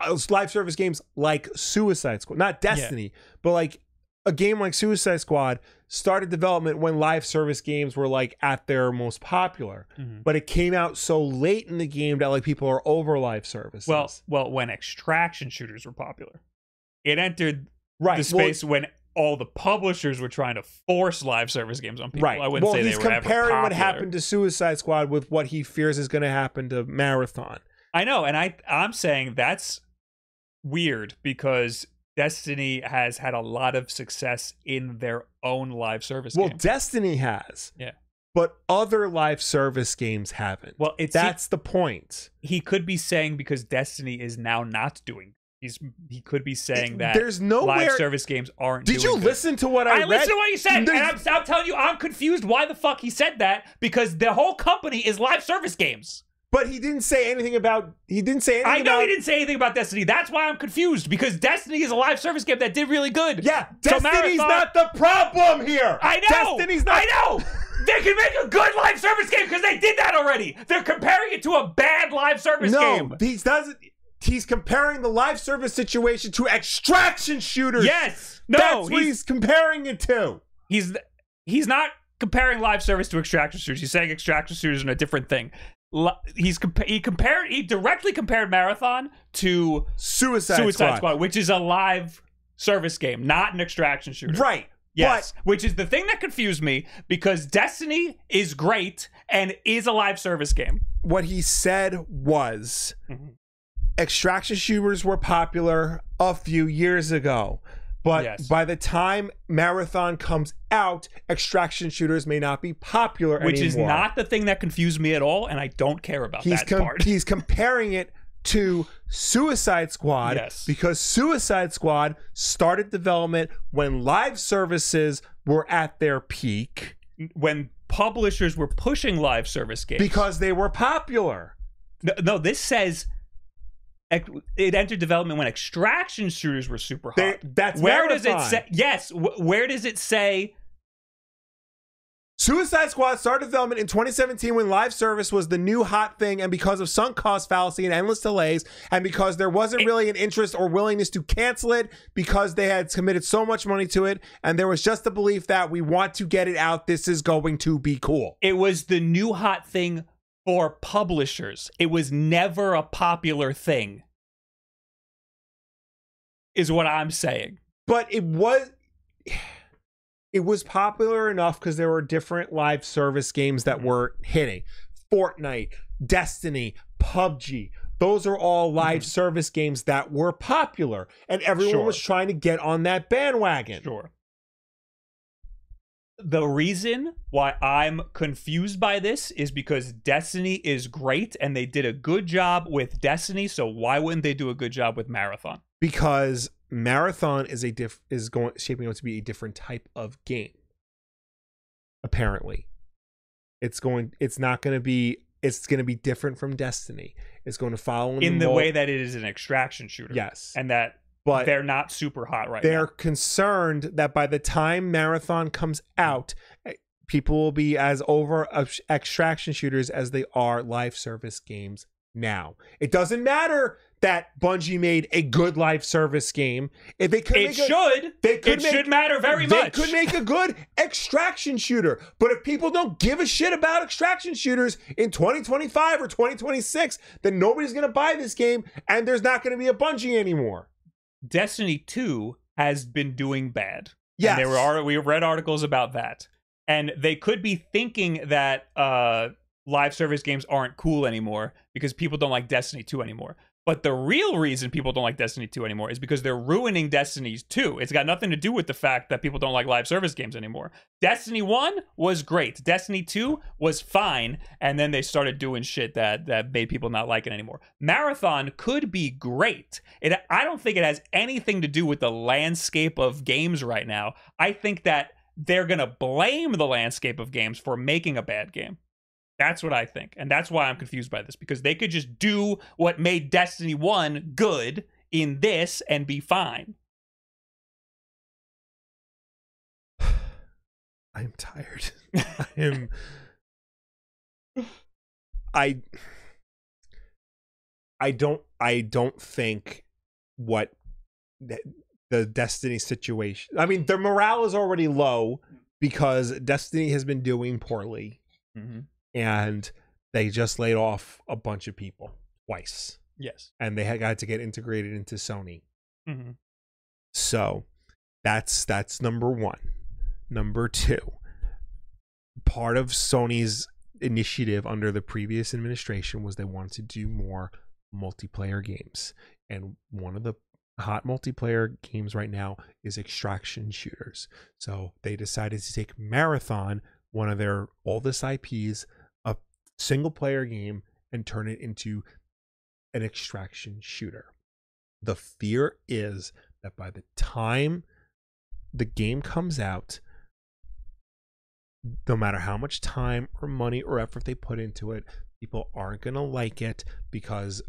Uh, Live service games like Suicide Squad, not Destiny, but like a game like Suicide Squad started development when live service games were like at their most popular. But it came out so late in the game that like people are over live service. Well, well, when extraction shooters were popular, it entered right. the well, space when all the publishers were trying to force live service games on people. right. I wouldn't well, say he's they were ever comparing what happened to Suicide Squad with what he fears is going to happen to Marathon. I know, and I I'm saying that's weird because Destiny has had a lot of success in their own live service Well, game. Destiny has. Yeah. but other live service games haven't. Well, it's That's the point. he could be saying because Destiny is now not doing. He's he could be saying that There's no live service games aren't. Did you good. listen to what I, I, read? listened to what you said, and I'm, I'm telling you, I'm confused why the fuck he said that because the whole company is live service games. But he didn't say anything about. He didn't say anything I know about. he didn't say anything about Destiny. That's why I'm confused because Destiny is a live service game that did really good. Yeah, So Destiny's Marathon- not the problem here. I know. Destiny's not. I know. [LAUGHS] They can make a good live service game because they did that already. They're comparing it to a bad live service no, game. he doesn't. He's comparing the live service situation to extraction shooters. Yes. No. that's what he's, he's comparing it to. he's he's not comparing live service to extraction shooters. He's saying extraction shooters are a different thing. He's he compared he directly compared Marathon to Suicide, Suicide Squad. which is a live service game, not an extraction shooter. Right. Yes, which is the thing that confused me because Destiny is great and is a live service game. What he said was Mhm. Extraction shooters were popular a few years ago. But Yes. by the time Marathon comes out, extraction shooters may not be popular Which is not the thing that confused me at all, and I don't care about he's that part. he's comparing it to Suicide Squad Yes. because Suicide Squad started development when live services were at their peak when publishers were pushing live service games. because they were popular. no, no, this says it entered development when extraction shooters were super hot. They, that's where does it say? Yes, wh- where does it say? Suicide Squad started development in 2017 when live service was the new hot thing, and because of sunk cost fallacy and endless delays, and because there wasn't really an interest or willingness to cancel it because they had committed so much money to it, and there was just a belief that we want to get it out, this is going to be cool. It was the new hot thing for publishers. It was never a popular thing. Is what I'm saying. But it was. It was popular enough because there were different live service games that mm-hmm. were hitting. Fortnite, Destiny, PUBG. Those are all live mm-hmm. service games that were popular, and everyone Sure. was trying to get on that bandwagon. Sure. The reason why I'm confused by this is because Destiny is great and they did a good job with Destiny, so why wouldn't they do a good job with Marathon? Because Marathon is a diff is going shaping up to be a different type of game. Apparently, it's going. It's not going to be. It's going to be different from Destiny. It's going to follow In the mold- way that it is an extraction shooter. Yes, And that but they're not super hot right now. they're now. concerned that by the time Marathon comes out, eh, people will be as over extraction shooters as they are live service games now. It doesn't matter that Bungie made a good live service game. If they could It a, should. they could It make, should matter very they much. They could make a good [LAUGHS] extraction shooter. But if people don't give a shit about extraction shooters in 2025 or 2026, then nobody's going to buy this game and there's not going to be a Bungie anymore. Destiny 2 has been doing bad. Yes. And there were we read articles about that. And they could be thinking that uh, live service games aren't cool anymore because people don't like Destiny 2 anymore. But the real reason people don't like Destiny 2 anymore is because they're ruining Destiny 2. It's got nothing to do with the fact that people don't like live service games anymore. Destiny 1 was great. Destiny 2 was fine. And then they started doing shit that, that made people not like it anymore. Marathon could be great. It, I don't think it has anything to do with the landscape of games right now. I think that they're going to blame the landscape of games for making a bad game. That's what I think. And that's why I'm confused by this because they could just do what made Destiny 1 good in this and be fine. I'm [SIGHS] tired. I am. [LAUGHS] [LAUGHS] I. I don't. I don't think what the, the Destiny situation. I mean, their morale is already low because Destiny has been doing poorly, Mm-hmm. And they just laid off a bunch of people twice, Yes. and they had got to get integrated into Sony. Mm-hmm. So that's that's number one. Number two, part of Sony's initiative under the previous administration was they wanted to do more multiplayer games. And one of the hot multiplayer games right now is extraction shooters. So they decided to take Marathon, one of their oldest IPs, single player game, and turn it into an extraction shooter. The fear is that by the time the game comes out, no matter how much time or money or effort they put into it, people aren't going to like it because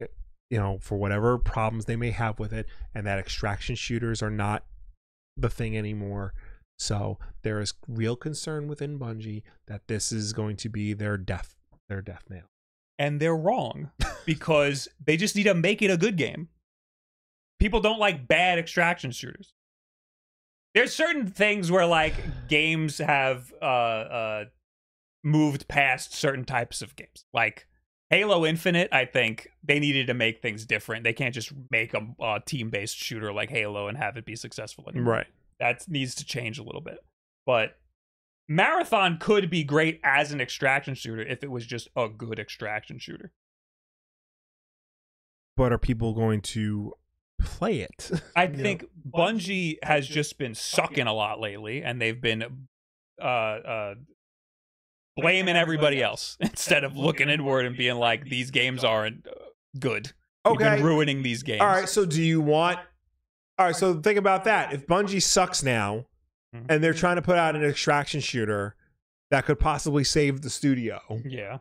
eh, you know for whatever problems they may have with it and that extraction shooters are not the thing anymore so there is real concern within bungie that this is going to be their death their death nail and they're wrong [LAUGHS] because they just need to make it a good game. People don't like bad extraction shooters. There's certain things where like games have uh uh moved past certain types of games. Like Halo Infinite, I think they needed to make things different. They can't just make a, a team-based shooter like Halo and have it be successful anymore. right That needs to change a little bit. But Marathon could be great as an extraction shooter if it was just a good extraction shooter. but are people going to play it [LAUGHS] I You know, think Bungie has just been sucking a lot lately, and they've been uh, uh, blaming everybody else [LAUGHS] instead of looking inward and being like, "These games aren't uh, good. You've okay been ruining these games." all right so do you want all right so think about that if bungie sucks now Mhm. and they're trying to put out an extraction shooter that could possibly save the studio Yeah.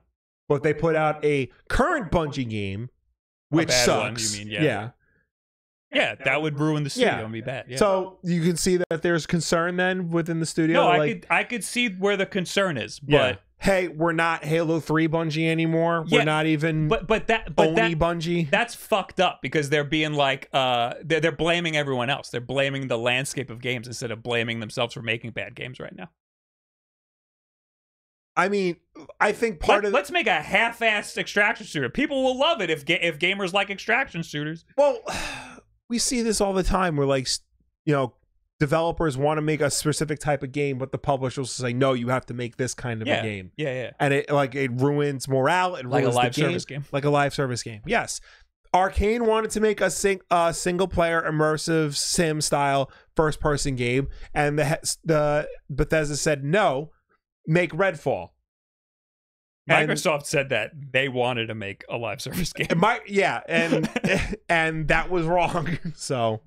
but they put out a current bungie game which bad one, sucks you mean, yeah. yeah Yeah, that would ruin the studio Yeah. and be bad. Yeah. So you can see that there's concern then within the studio. no, I could I could see where the concern is, yeah. but hey, we're not Halo Three Bungie anymore. Yeah, we're not even but but that but that Bungie. that's fucked up because they're being like uh they're, they're blaming everyone else they're blaming the landscape of games instead of blaming themselves for making bad games right now I mean, I think part Let, of let's make a half-assed extraction shooter people will love it if ga- if gamers like extraction shooters well, [SIGHS] we see this all the time. We're like, you know, developers want to make a specific type of game, but the publishers will say, no, you have to make this kind of Yeah. a game, yeah yeah and it like it ruins morale. It like a ruins live the game. service game like a live service game. Yes. Arkane wanted to make a sing, uh, single player immersive sim style first person game, and the the Bethesda said no, make Redfall. And- microsoft said that they wanted to make a live service [LAUGHS] game my yeah, and [LAUGHS] and that was wrong. [LAUGHS] So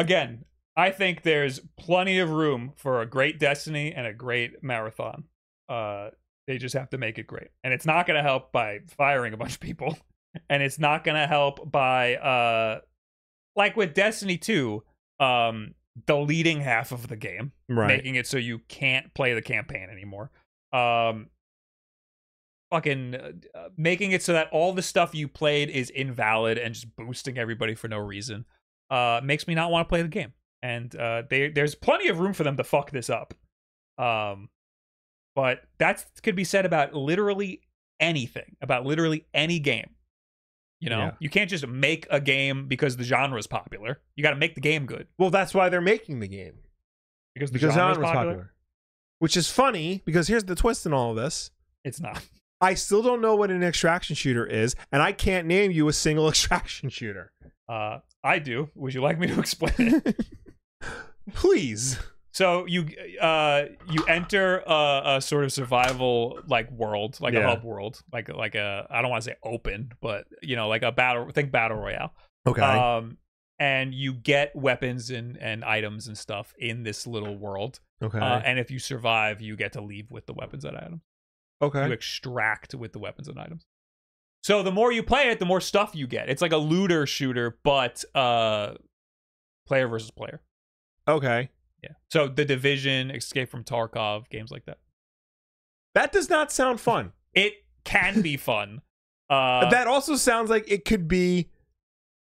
again i think there's plenty of room for a great destiny and a great marathon uh they just have to make it great and it's not going to help by firing a bunch of people [LAUGHS] and it's not going to help by uh like with destiny 2 um deleting half of the game right, making it so you can't play the campaign anymore. Um, fucking uh, uh, making it so that all the stuff you played is invalid and just boosting everybody for no reason. Uh, makes me not want to play the game. And uh, they, there's plenty of room for them to fuck this up. Um, but that could be said about literally anything, about literally any game. You know, Yeah. you can't just make a game because the genre is popular. You got to make the game good well, that's why they're making the game because the because genre is popular. popular. Which is funny because here's the twist in all of this. It's not. I still don't know what an extraction shooter is, and I can't name you a single [LAUGHS] extraction shooter. Uh, I do. Would you like me to [LAUGHS] explain it? [LAUGHS] Please. so you uh you enter a, a sort of survival like world, like a hub world, like like a I don't want to say open, but you know like a battle. Think battle royale. Okay. Um, and you get weapons and and items and stuff in this little world. okay. Uh, and if you survive, you get to leave with the weapons and items. okay. You extract with the weapons and items. So the more you play it, the more stuff you get. It's like a looter shooter, but uh, player versus player. Okay. Yeah. So the division, Escape from Tarkov, games like that. That does not sound fun. It can be fun. Uh, that also sounds like it could be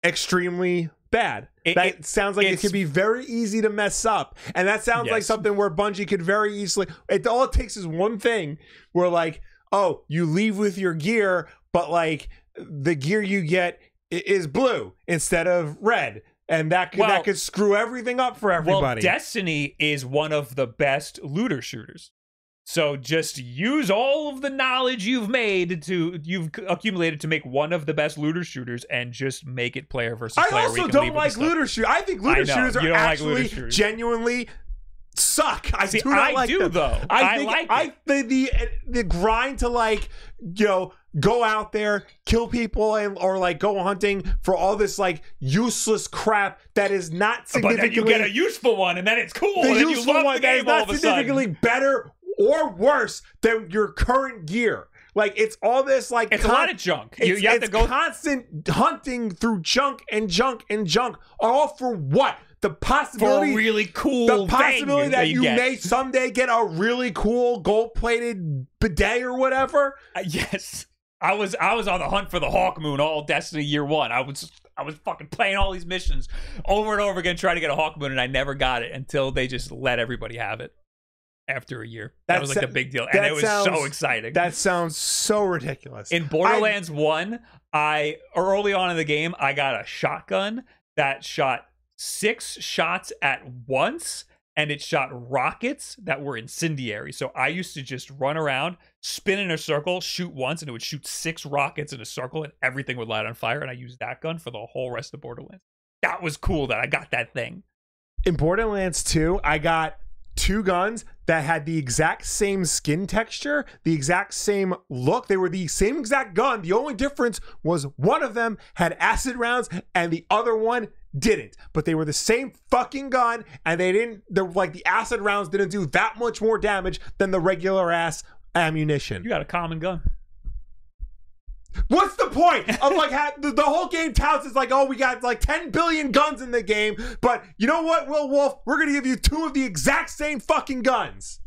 extremely bad. It- that it- sounds like it could be very easy to mess up. And that sounds like something where Bungie could very easily it all it takes is one thing where like, oh, you leave with your gear, but like the gear you get is blue instead of red. And that could Well- that could screw everything up for everybody. well. Destiny is one of the best looter shooters. So just use all of the knowledge you've made to you've accumulated to make one of the best looter shooters and just make it player versus I player. also don't leave with the like looter shooters. I think I looter know, shooters are don't like looter actually shooters. genuinely suck. I See, do not I like do them. though. I I, think like I the, the the grind to like you know go out there kill people and or like go hunting for all this like useless crap that is not But then you get a useful one, and then it's cool. the useful you one the that is not of a sudden. significantly better or worse than your current gear. Like it's all this like It's a lot of junk. You, it's, you have it's to go. constant hunting through junk and junk and junk, all for what? The for possibility a really cool the possibility thing that you, get. may someday get a really cool gold plated bidet or whatever. Uh, yes, I was I was on the hunt for the Hawk Moon all Destiny Year One. I was I was fucking playing all these missions over and over again, trying to get a Hawk Moon, and I never got it until they just let everybody have it after a year. That, That was like the big deal, and it was so exciting. That sounds so ridiculous. in Borderlands One, I early on in the game, I got a shotgun that shot six shots at once, and it shot rockets that were incendiary. So I used to just run around, spin in a circle, shoot once, and it would shoot six rockets in a circle, and everything would light on fire. And I used that gun for the whole rest of Borderlands. That was cool that I got that thing. in Borderlands 2, I got two guns that had the exact same skin texture, the exact same look. They were the same exact gun. The only difference was one of them had acid rounds and the other one didn't. But they were the same fucking gun and they didn't the like the acid rounds didn't do that much more damage than the regular ass ammunition. You got a common gun. What's the point of like ha- the, the whole game touts is like, oh, we got like 10 billion guns in the game, but you know what, Will Wulff? We're gonna give you two of the exact same fucking guns.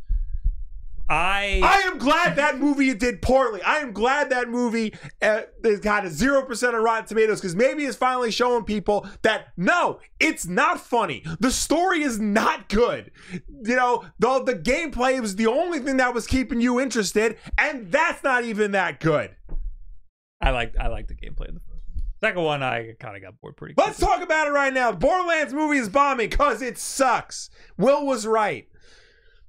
I I am glad that movie did poorly. I am glad that movie uh, it got a zero percent on Rotten Tomatoes because maybe it's finally showing people that no, it's not funny. The story is not good. You know, the the gameplay was the only thing that was keeping you interested, and that's not even that good. I like I like the gameplay in the first. Second one, I kind of got bored pretty. Quick. Let's talk about it right now. Borderlands movie is bombing because it sucks. Will was right.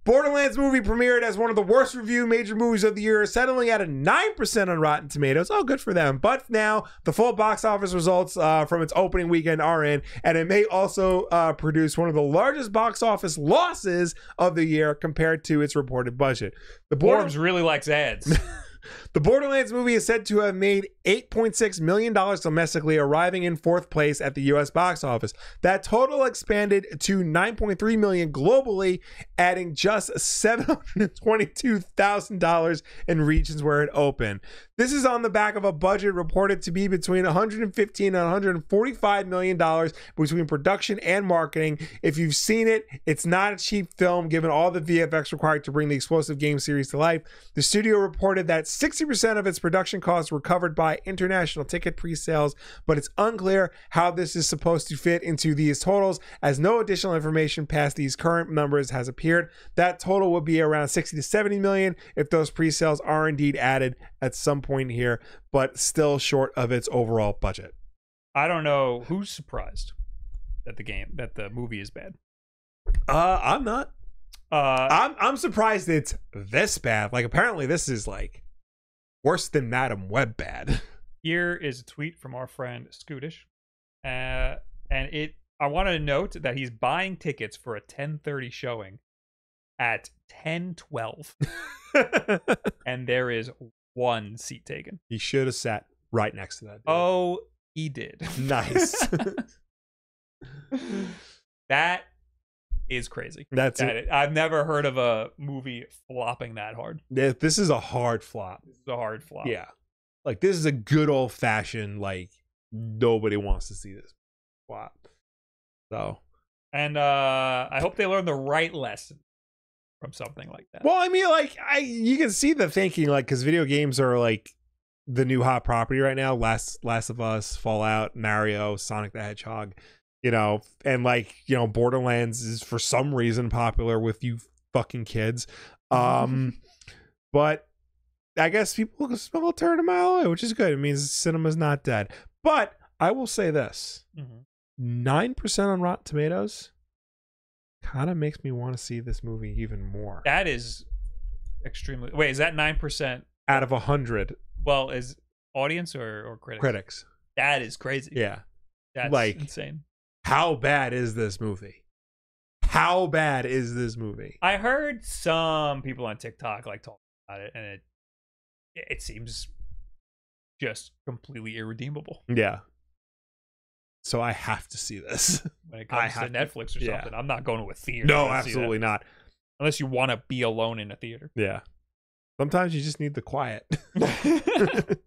Borderlands movie premiered as one of the worst reviewed major movies of the year, settling at a 9% on Rotten Tomatoes. Oh, good for them. But now the full box office results uh, from its opening weekend are in, and it may also uh, produce one of the largest box office losses of the year compared to its reported budget. The Forbes really likes ads. [LAUGHS] the Borderlands movie is said to have made $8.6 million domestically, arriving in fourth place at the US box office. That total expanded to 9.3 million globally, adding just $722,000 in regions where it opened. This is on the back of a budget reported to be between 115 and 145 million dollars between production and marketing. If you've seen it, it's not a cheap film given all the VFX required to bring the explosive game series to life. The studio reported that 60% of its production costs were covered by international ticket pre-sales, but it's unclear how this is supposed to fit into these totals as no additional information past these current numbers has appeared. That total would be around 60 to 70 million if those pre-sales are indeed added at some point here, but still short of its overall budget. I don't know who's surprised that the game that the movie is bad. Uh, I'm not. Uh, I'm I'm surprised it's this bad. Like apparently this is like worse than Madame Web bad. [LAUGHS] here is a tweet from our friend Scootish, uh, and it. I want to note that he's buying tickets for a 10:30 showing at 10:12, [LAUGHS] and there is one seat taken. he should have sat right next to that. dude. Oh, he did. nice. [LAUGHS] that is crazy. That's That it. is- I've never heard of a movie flopping that hard. This is a hard flop. This is a hard flop. Yeah. Like this is a good old fashioned like nobody wants to see this flop. So And uh I hope they learn the right lesson from something like that. well, I mean, like I you can see the thinking, like because video games are like the new hot property right now. Last Last of Us, Fallout, Mario, Sonic the Hedgehog, you know, and like you know, Borderlands is for some reason popular with you fucking kids. Um, [LAUGHS] but I guess people can smell a turn a mile away, which is good. It means cinema's not dead. But I will say this: Mhm. nine percent on Rotten Tomatoes kind of makes me want to see this movie even more. That is extremely Wait, is that 9%? Out of a hundred Well, is audience or or critics? critics, That is crazy. yeah. That's like- insane. How bad is this movie? How bad is this movie? I heard some people on TikTok like talk about it, and it it seems just completely irredeemable Yeah. So I have to see this. when it [LAUGHS] I comes to have to- Netflix or yeah. something. I'm not going to a theater. no, to absolutely not. unless you want to be alone in a theater. Yeah. Sometimes you just need the quiet. [LAUGHS] [LAUGHS]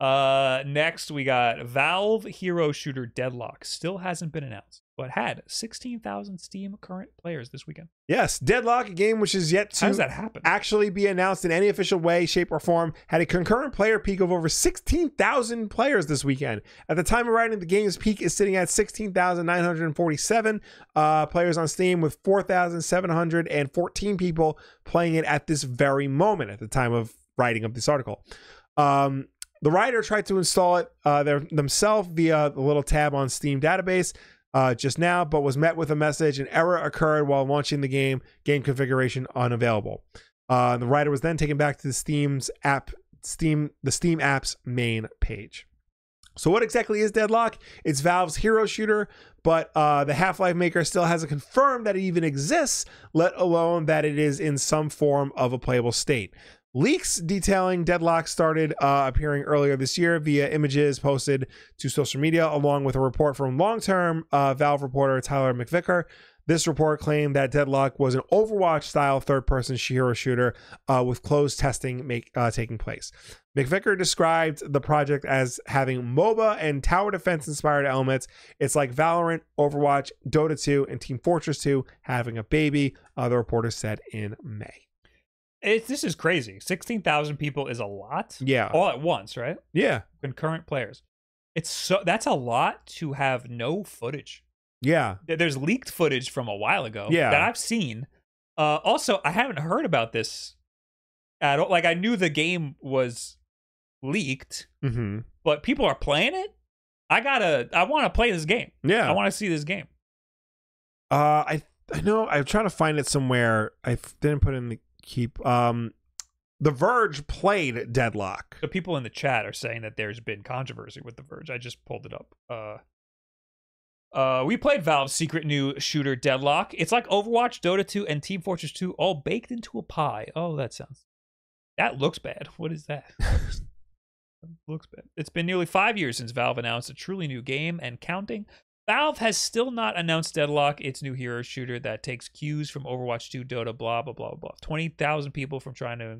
uh, next we got Valve Hero Shooter Deadlock. Still hasn't been announced, but had 16,000 Steam current players this weekend. yes, Deadlock, a game which is yet How does to that happen? actually be announced in any official way, shape, or form, had a concurrent player peak of over 16,000 players this weekend. At the time of writing, the game's peak is sitting at 16,947 uh, players on Steam, with 4,714 people playing it at this very moment, at the time of writing of this article. Um, the writer tried to install it uh, their, themselves via the little tab on Steam database uh, just now, but was met with a message. An error occurred while launching the game. Game configuration unavailable. Uh, the writer was then taken back to the Steam's app, Steam, the Steam app's main page. So, what exactly is Deadlock? It's Valve's hero shooter, but uh, the Half Life maker still hasn't confirmed that it even exists, let alone that it is in some form of a playable state. Leaks detailing Deadlock started uh, appearing earlier this year via images posted to social media, along with a report from long term uh, Valve reporter Tyler McVicker. This report claimed that Deadlock was an Overwatch style third person hero shooter uh, with closed testing make, uh, taking place. McVicker described the project as having MOBA and tower defense inspired elements. It's like Valorant, Overwatch, Dota 2, and Team Fortress 2 having a baby, uh, the reporter said in May. It's, this is crazy. 16,000 people is a lot. Yeah. All at once, right? Yeah. Concurrent players. It's so that's a lot to have no footage. Yeah. There's leaked footage from a while ago Yeah. that I've seen. Uh, also, I haven't heard about this at all. Like, I knew the game was leaked, Mm-hmm. but people are playing it. I gotta. I want to play this game. Yeah. I want to see this game. Uh, I I know I'm trying to find it somewhere. I didn't put in the keep. Um, The Verge played Deadlock. The people in the chat are saying that there's been controversy with The Verge. I just pulled it up. Uh, uh, we played Valve's secret new shooter Deadlock. It's like Overwatch, Dota 2, and Team Fortress 2 all baked into a pie. Oh, that sounds. That looks bad. [LAUGHS] What is [LAUGHS] that? looks bad. It's been nearly five years since Valve announced a truly new game and counting. Valve has still not announced Deadlock, its new hero shooter that takes cues from Overwatch 2, Dota, blah, blah, blah, blah. 20,000 people from trying to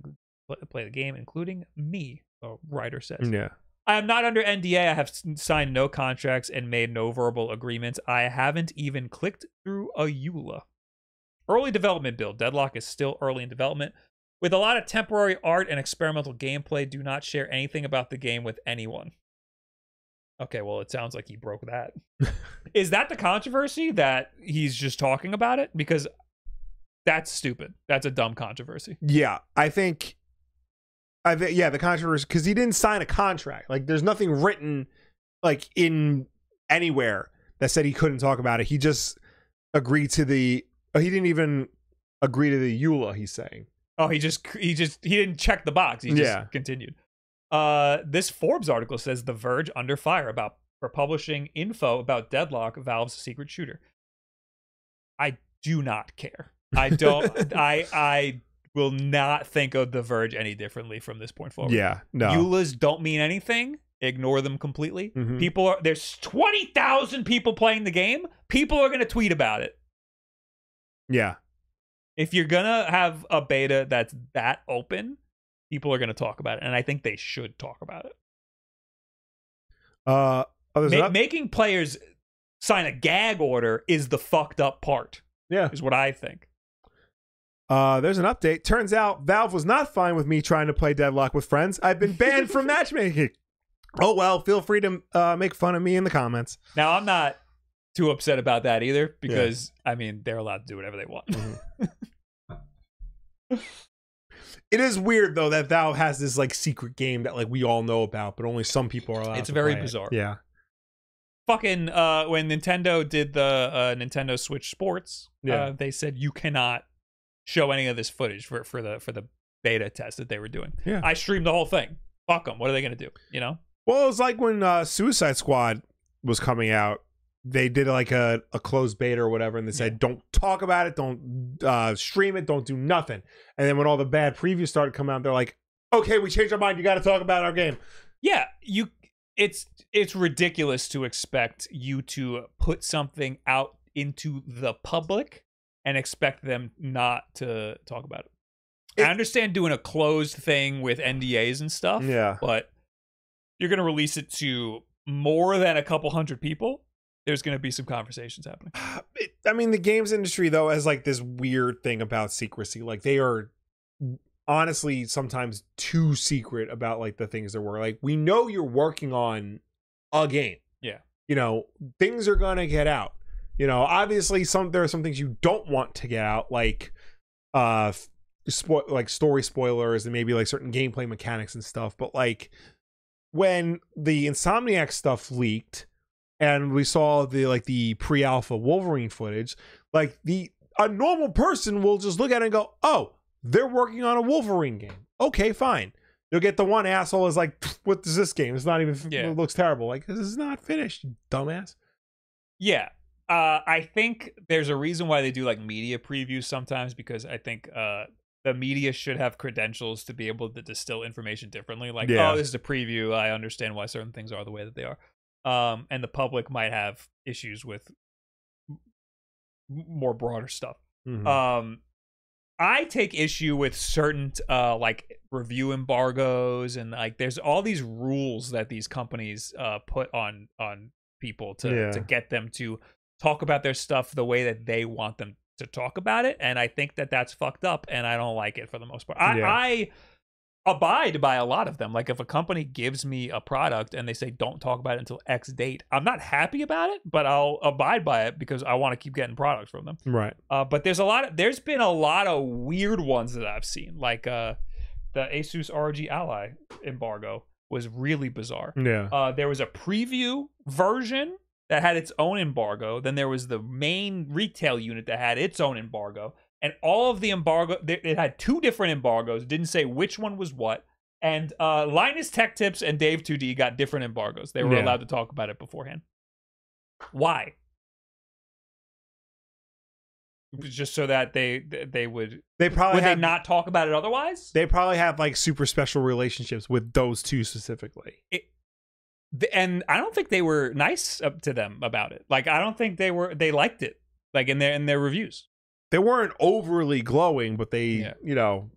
play the game, including me, a writer says. Yeah. I am not under NDA. I have signed no contracts and made no verbal agreements. I haven't even clicked through a EULA. Early development build. Deadlock is still early in development. With a lot of temporary art and experimental gameplay, do not share anything about the game with anyone. Okay, well, it sounds like he broke that. [LAUGHS] is that the controversy that he's just talking about it? Because that's stupid. That's a dumb controversy. Yeah, I think. I think yeah, the controversy because he didn't sign a contract. Like, there's nothing written like in anywhere that said he couldn't talk about it. He just agreed to the. oh, He didn't even agree to the EULA. He's saying. Oh, he just he just he didn't check the box. He just Yeah. continued. Uh, this Forbes article says The Verge under fire about for publishing info about Deadlock, Valve's secret shooter. I do not care. I don't. [LAUGHS] I I will not think of The Verge any differently from this point forward. Yeah. No. EULAs don't mean anything. Ignore them completely. Mhm. People are there's twenty thousand people playing the game. People are gonna tweet about it. yeah. if you're gonna have a beta that's that open, people are gonna talk about it, and I think they should talk about it. Uh. Oh, Ma- another- making players sign a gag order is the fucked up part. Yeah. is what I think. Uh, there's an update. Turns out Valve was not fine with me trying to play Deadlock with friends. I've been banned from [LAUGHS] matchmaking. Oh well, feel free to uh, make fun of me in the comments. Now I'm not too upset about that either because I mean they're allowed to do whatever they want. Mm-hmm. [LAUGHS] It is weird though that Valve has this like secret game that like we all know about, but only some people are allowed. It's to very play it. bizarre. Yeah, Fucking uh, when Nintendo did the uh, Nintendo Switch Sports, Yeah. uh, they said you cannot show any of this footage for for the for the beta test that they were doing. Yeah. I streamed the whole thing. Fuck them. What are they gonna do? You know. Well, it was like when uh, Suicide Squad was coming out. They did like a, a closed beta or whatever, and they said, "Don't talk about it, don't uh, stream it, don't do nothing." And then when all the bad previews started coming out, they're like, "Okay, we changed our mind. You got to talk about our game." Yeah, you. It's it's ridiculous to expect you to put something out into the public and expect them not to talk about it. It- I understand doing a closed thing with NDAs and stuff. Yeah, but you're going to release it to more than a couple hundred people there's going to be some conversations happening [SIGHS] I mean, the games industry though has like this weird thing about secrecy. Like they are honestly sometimes too secret about like the things that we're like. We know you're working on a game. Yeah. You know, things are gonna get out. You know, obviously some there are some things you don't want to get out, like uh spo- like story spoilers and maybe like certain gameplay mechanics and stuff. But like when the Insomniac stuff leaked and we saw the like the pre-alpha Wolverine footage, like the a normal person will just look at it and go, "Oh, they're working on a Wolverine game. Okay, fine." You'll get the one asshole is like, "Pfft, "What is this game? It's not even. Yeah. It looks terrible. Like this is not finished, dumbass." yeah uh, i think there's a reason why they do like media previews sometimes because i think uh, the media should have credentials to be able to distill information differently like Yeah. oh this is a preview i understand why certain things are the way that they are um, and the public might have issues with m- more broader stuff Mhm. um i take issue with certain uh like review embargoes and like there's all these rules that these companies uh put on on people to Yeah. to get them to talk about their stuff the way that they want them to talk about it and i think that that's fucked up and i don't like it for the most part i Yeah. i abide by a lot of them like if a company gives me a product and they say don't talk about it until x date i'm not happy about it but i'll abide by it because i want to keep getting products from them right. uh, but there's a lot of there's been a lot of weird ones that I've seen, like uh, the Asus ROG Ally embargo was really bizarre. Yeah. Uh, there was a preview version that had its own embargo. Then there was the main retail unit that had its own embargo, and all of the embargo it had two different embargoes. Didn't say which one was what. And uh, Linus Tech Tips and Dave 2D got different embargoes. They were Yeah. allowed to talk about it beforehand. Why? Just so that they they would They probably would they not talk about it otherwise? They probably have like super special relationships with those two specifically. Th- and I don't think they were nice up to them about it. Like I don't think they were they liked it. Like in their in their reviews. They weren't overly glowing, but they, Yeah. you know,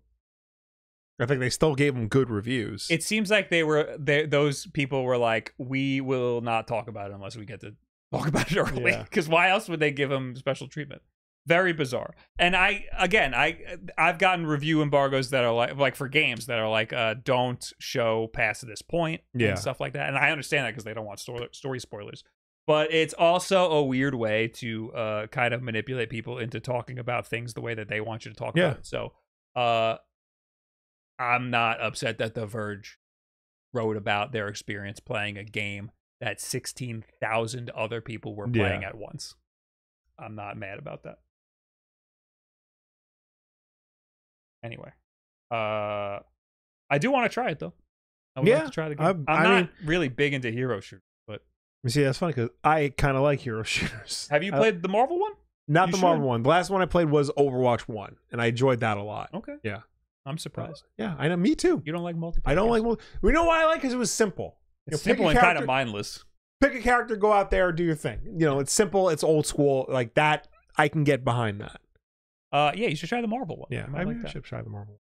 I think they still gave them good reviews. It seems like they were they, those people were like, we will not talk about it unless we get to talk [LAUGHS] about it early. Yeah. Because why else would they give them special treatment? Very bizarre. And I again, I I've gotten review embargoes that are like like for games that are like, uh, don't show past this point Yeah. and stuff like that. And I understand that because they don't want story story spoilers. But it's also a weird way to uh, kind of manipulate people into talking about things the way that they want you to talk Yeah. about it. So uh, I'm not upset that The Verge wrote about their experience playing a game that 16,000 other people were playing Yeah. at once. I'm not mad about that. Anyway, uh, I do want to try it though. I would Yeah, like to try the game. I'm- I'm, not mean- really big into hero shooters, You see, that's funny because I kind of like hero shooters. have you I- played the Marvel one? Not you the should. Marvel one. The last one I played was Overwatch One, and I enjoyed that a lot. Okay. Yeah. I'm surprised. Yeah, I know. Me too. You don't like multiplayer. I don't like. We know why I like because it was simple. It's You know, simple and kind of mindless. Pick a character, go out there, do your thing. You know, it's simple. It's old school. Like that, I can get behind that. Uh, yeah, you should try the Marvel one. Yeah, I, like I should try the Marvel.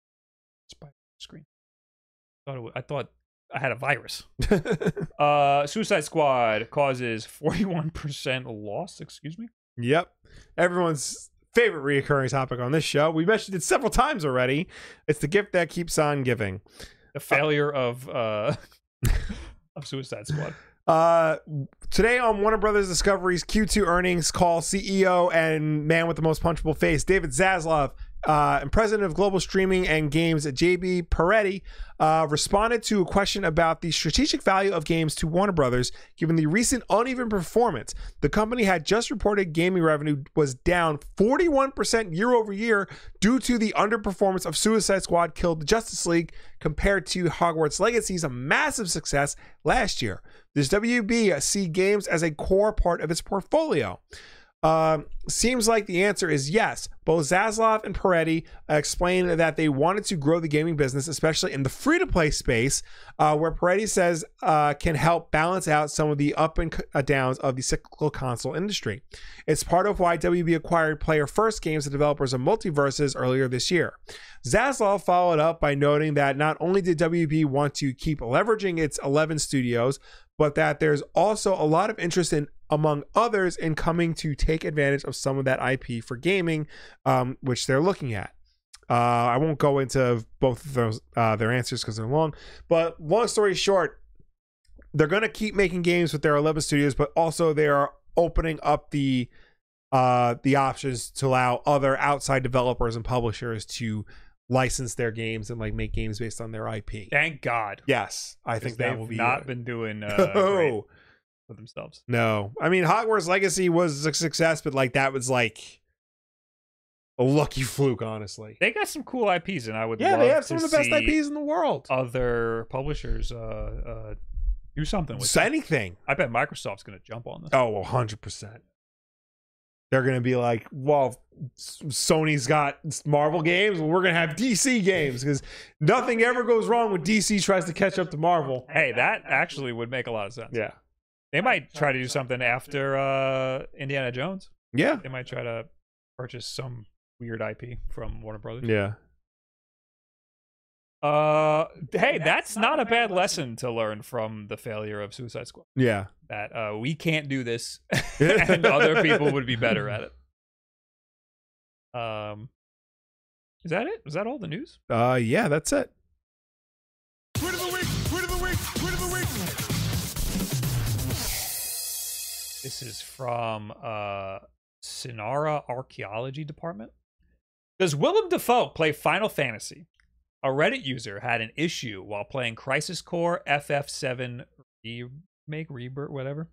Spy screen. Thought it wa- I thought I had a virus. [LAUGHS] Uh, Suicide Squad causes 41% loss. Excuse me. Yep. Everyone's favorite reoccurring topic on this show. We mentioned it several times already. It's the gift that keeps on giving. The failure of uh [LAUGHS] of Suicide Squad. Uh, today on Warner Brothers Discovery's Q2 earnings call, CEO and man with the most punchable face, David Zaslav, uh, and president of global streaming and games at JB Peretti, uh, responded to a question about the strategic value of games to Warner Brothers, given the recent uneven performance. The company had just reported gaming revenue was down 41% year over year due to the underperformance of Suicide Squad Killed the Justice League compared to Hogwarts Legacy's a massive success last year. Does WB see games as a core part of its portfolio? Um, seems like the answer is yes. Both Zaslav and Peretti explained that they wanted to grow the gaming business, especially in the free to play space, uh, where Peretti says uh, can help balance out some of the up and uh, downs of the cyclical console industry. It's part of why WB acquired Player First Games, the developers of MultiVersus, earlier this year. Zaslav followed up by noting that not only did WB want to keep leveraging its 11 studios, but that there's also a lot of interest in among others in coming to take advantage of some of that IP for gaming, um, which they're looking at. Uh, I won't go into both of those uh, their answers because they're long, but long story short, they're going to keep making games with their 11 studios, but also they are opening up the uh, the options to allow other outside developers and publishers to license their games and like make games based on their IP. Thank God. Yes, I think that they've will be not been doing uh, [LAUGHS] No, for themselves. no. I mean, Hogwarts Legacy was a success, but like that was like a lucky fluke, honestly. They got some cool IPs, and I would Yeah, love they have some of the best IPs in the world. Other publishers uh, uh, do something with. So anything. I bet Microsoft's going to jump on this. Oh, 100%. They're going to be like, well, Sony's got Marvel games. We're going to have DC games because nothing ever goes wrong when DC tries to catch up to Marvel. Hey, that actually would make a lot of sense. Yeah. They might try to do something after uh, Indiana Jones. Yeah. They might try to purchase some weird IP from Warner Brothers. Yeah. Uh, hey, that's not a bad lesson to learn from the failure of Suicide Squad. Yeah. That uh, we can't do this, [LAUGHS] [LAUGHS] and other people would be better at it. Um, is that it? Was that all the news? Uh, yeah, that's it. Tweet of the week! Tweet of the week! Tweet of the week! This is from uh Sinara Archaeology Department. Does Willem Dafoe play Final Fantasy? A Reddit user had an issue while playing Crisis Core FF7 remake, rebirth, whatever,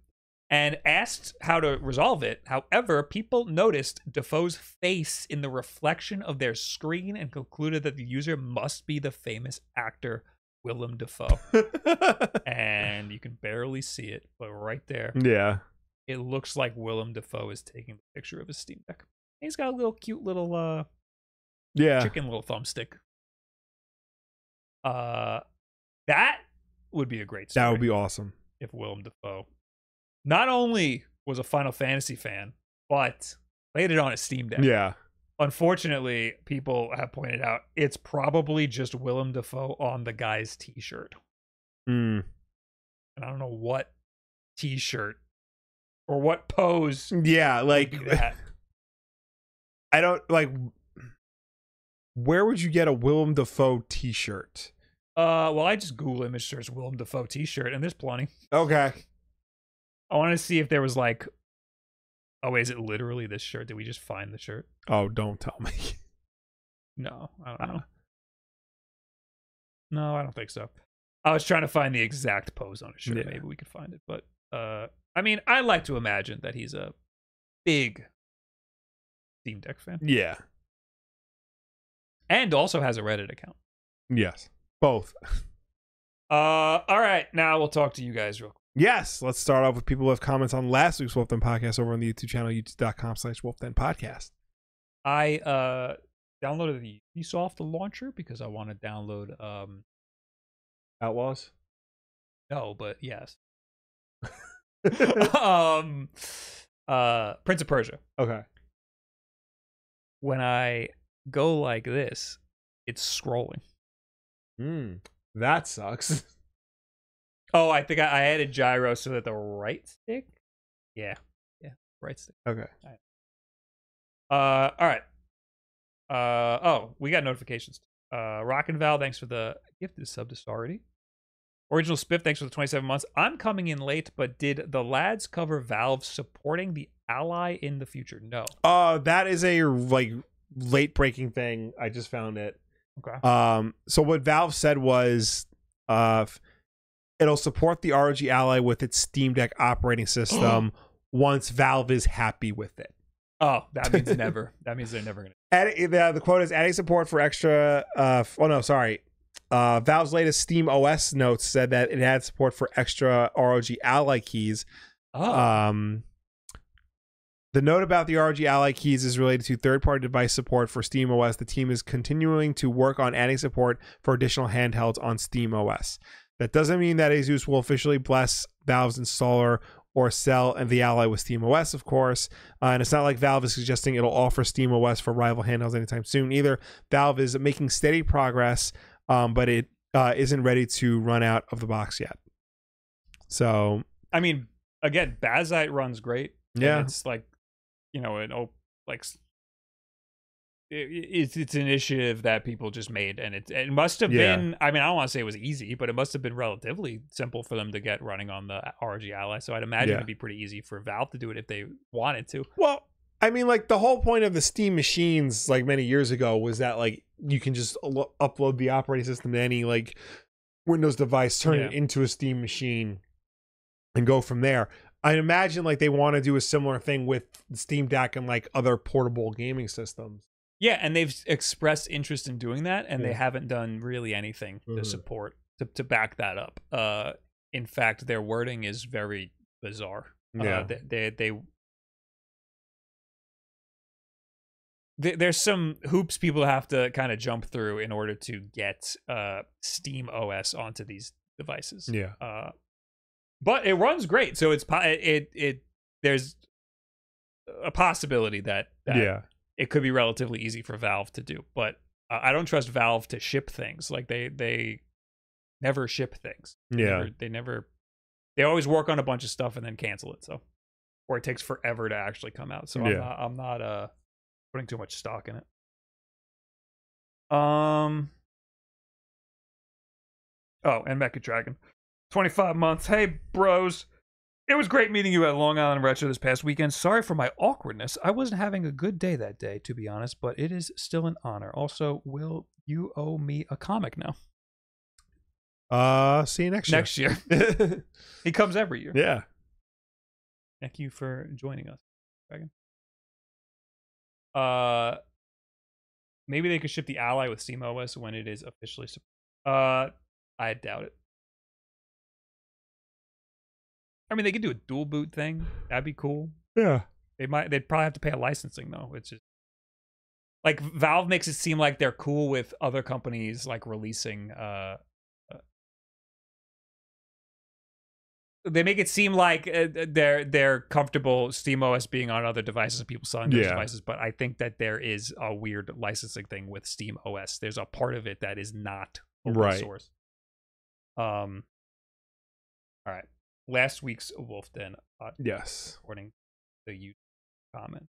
and asked how to resolve it. However, people noticed Dafoe's face in the reflection of their screen and concluded that the user must be the famous actor Willem Dafoe. [LAUGHS] and you can barely see it, but right there, yeah. it looks like Willem Dafoe is taking the picture of his Steam Deck. He's got a little cute little uh Yeah. chicken little thumbstick. Uh that would be a great story That would be awesome. if Willem Dafoe not only was a Final Fantasy fan, but played it on a Steam Deck. Yeah. Unfortunately, people have pointed out it's probably just Willem Dafoe on the guy's t-shirt. Mm. And I don't know what t-shirt or what pose Yeah, like. [LAUGHS] I don't like where would you get a Willem Dafoe t-shirt? Uh, well, I just Google image search Willem Dafoe T-shirt, and there's plenty. Okay. I want to see if there was like, oh, wait, is it literally this shirt? Did we just find the shirt? Oh, don't tell me. No, I don't Uh. know. No, I don't think so. I was trying to find the exact pose on a shirt. Yeah. Maybe we could find it, but uh, I mean, I like to imagine that he's a big Steam Deck fan, yeah. and also has a Reddit account. Yes. Both. Uh, all right, now we'll talk to you guys real quick. Yes. Let's start off with people who have comments on last week's Wulff Den podcast over on the YouTube channel, youtube.com slash Wulff Den podcast. I uh downloaded the Ubisoft launcher because I want to download um Outlaws? no, but yes. [LAUGHS] um uh Prince of Persia. Okay. When I go like this, it's scrolling. Hmm. That sucks. [LAUGHS] Oh, I think I, I added gyro so that the right stick. Yeah, yeah, right stick. Okay. Uh, all right. Uh, oh, we got notifications. Uh, Rock and Val, thanks for the gifted sub to Starity. Original Spiff, thanks for the 27 months. I'm coming in late, but did the lads cover Valve supporting the ally in the future? No. Uh that is a like late breaking thing. I just found it. Okay. Um, so what Valve said was, uh, it'll support the ROG Ally with its Steam Deck operating system [GASPS] once Valve is happy with it. Oh, that means [LAUGHS] never. That means they're never gonna. Add, the, the quote is adding support for extra. Uh, oh no, sorry. Uh, Valve's latest Steam OS notes said that it had support for extra ROG Ally keys. Oh, Um, the note about the ROG Ally keys is related to third-party device support for Steam OS. The team is continuing to work on adding support for additional handhelds on Steam OS. That doesn't mean that Asus will officially bless Valve's installer or sell and the Ally with Steam OS, of course. Uh, and it's not like Valve is suggesting it'll offer Steam OS for rival handhelds anytime soon either. Valve is making steady progress, um, but it uh, isn't ready to run out of the box yet. So I mean, again, Bazzite runs great. and yeah, it's like, you know, an op- like it, it's it's an initiative that people just made, and it it must have Yeah. been. I mean, I don't want to say it was easy, but it must have been relatively simple for them to get running on the uh, RG Ally. So I'd imagine Yeah. it'd be pretty easy for Valve to do it if they wanted to. Well, I mean, like the whole point of the Steam machines, like many years ago, was that like you can just upload the operating system to any like Windows device, turn it into a Steam machine, and go from there. I imagine like they want to do a similar thing with Steam Deck and like other portable gaming systems. Yeah, and they've expressed interest in doing that, and they haven't done really anything Mhm. to support to, to back that up. Uh, in fact, their wording is very bizarre. Yeah. uh, they, they they there's some hoops people have to kind of jump through in order to get uh Steam OS onto these devices. Yeah. Uh, but it runs great, so it's it it there's a possibility that, that Yeah. it could be relatively easy for Valve to do. But uh, I don't trust Valve to ship things. Like they they never ship things. They Yeah. never, they never. They always work on a bunch of stuff and then cancel it. So, or it takes forever to actually come out. So I'm not. I'm not uh putting too much stock in it. Um. Oh, and Mecha Dragon, twenty five months. Hey, bros. It was great meeting you at Long Island Retro this past weekend. Sorry for my awkwardness. I wasn't having a good day that day, to be honest, but it is still an honor. Also, will you owe me a comic now? Uh, see you next year. Next year. [LAUGHS] he comes every year. yeah. Thank you for joining us, Dragon. Uh, maybe they could ship the Ally with SteamOS when it is officially. sup- Uh, I doubt it. I mean, they could do a dual boot thing. That'd be cool. Yeah. They might. They'd probably have to pay a licensing though, which is like Valve makes it seem like they're cool with other companies like releasing. Uh, uh, they make it seem like uh, they're they're comfortable SteamOS being on other devices and people selling those Yeah. devices, but I think that there is a weird licensing thing with SteamOS. There's a part of it that is not open Right. source. Um. All right. Last week's Wulff Den uh, Yes. according to the YouTube comment.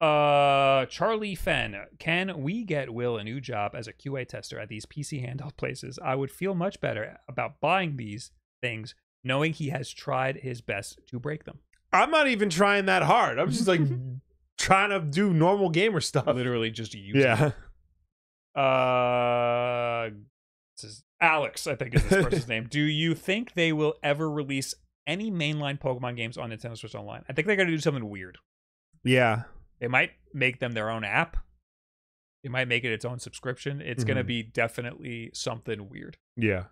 Uh, Charlie Fenn, can we get Will a new job as a QA tester at these PC handheld [LAUGHS] places? I would feel much better about buying these things knowing he has tried his best to break them. I'm not even trying that hard. I'm just like [LAUGHS] trying to do normal gamer stuff. Literally just use Yeah. Uh, this is Alex, I think is this person's name. Do you think they will ever release any mainline Pokemon games on Nintendo Switch Online? I think they're going to do something weird. Yeah. They might make them their own app. They might make it its own subscription. It's going to mm-hmm. be definitely something weird. Yeah.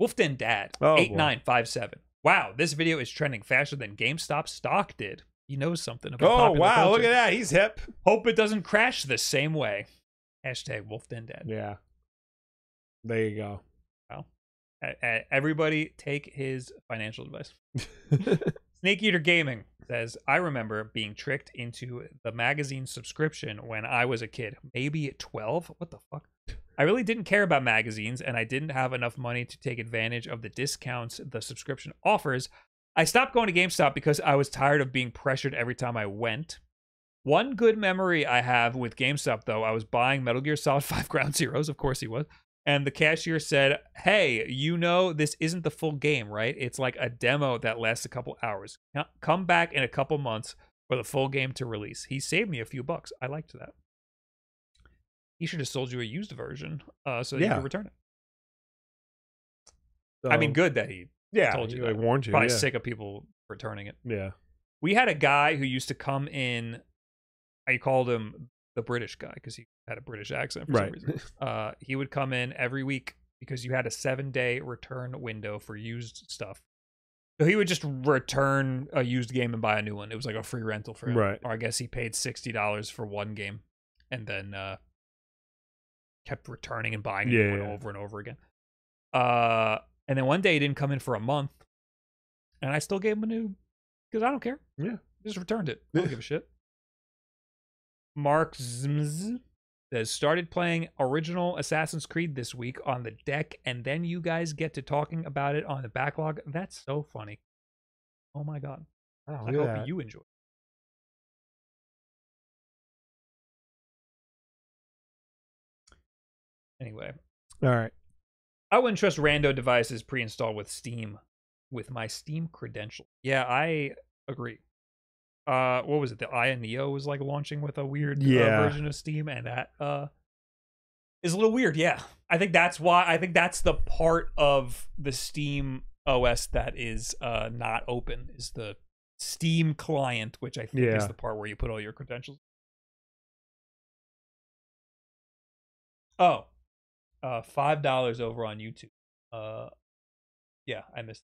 WulffDen Dad, Oh, 8957. Wow, this video is trending faster than GameStop stock did. He knows something about Oh wow! Look at that. He's hip. Hope it doesn't crash the same way. Hashtag WulffDen Dad. Yeah. There you go. Uh, everybody take his financial advice. [LAUGHS] Snake Eater Gaming says, I remember being tricked into the magazine subscription when I was a kid. Maybe at 12? What the fuck? I really didn't care about magazines and I didn't have enough money to take advantage of the discounts the subscription offers. I stopped going to GameStop because I was tired of being pressured every time I went. One good memory I have with GameStop, though, I was buying Metal Gear Solid [LAUGHS] 5 Ground Zeroes. Of course he was. And the cashier said, Hey, you know, this isn't the full game, right? It's like a demo that lasts a couple hours. Come back in a couple months for the full game to release. He saved me a few bucks. I liked that. He should have sold you a used version uh, so that you Yeah. could return it. I mean, good that he Yeah, told you he, like warned you. probably yeah. sick of people returning it. Yeah. We had a guy who used to come in. I called him the British guy because he had a British accent for some Right. reason. Uh, he would come in every week because you had a seven day return window for used stuff. So he would just return a used game and buy a new one. It was like a free rental for him. Right. Or I guess he paid sixty dollars for one game, and then uh, kept returning and buying a Yeah, new yeah. over and over again. Uh, and then one day he didn't come in for a month, and I still gave him a new because I don't care. Yeah. just returned it. I don't give a [LAUGHS] shit. Mark Zms says started playing original Assassin's Creed this week on the deck, and then you guys get to talking about it on the backlog. That's so funny. Oh my god! Oh, I hope that. you enjoy. Anyway, All right. I wouldn't trust rando devices pre-installed with Steam with my Steam credential. Yeah, I agree. Uh, what was it? The Aya Neo was like launching with a weird uh, version of Steam, and that uh is a little weird. Yeah, I think that's why. I think that's the part of the Steam OS that is uh not open is the Steam client, which I think is the part where you put all your credentials. Oh, uh, five dollars over on YouTube. Uh, yeah, I missed.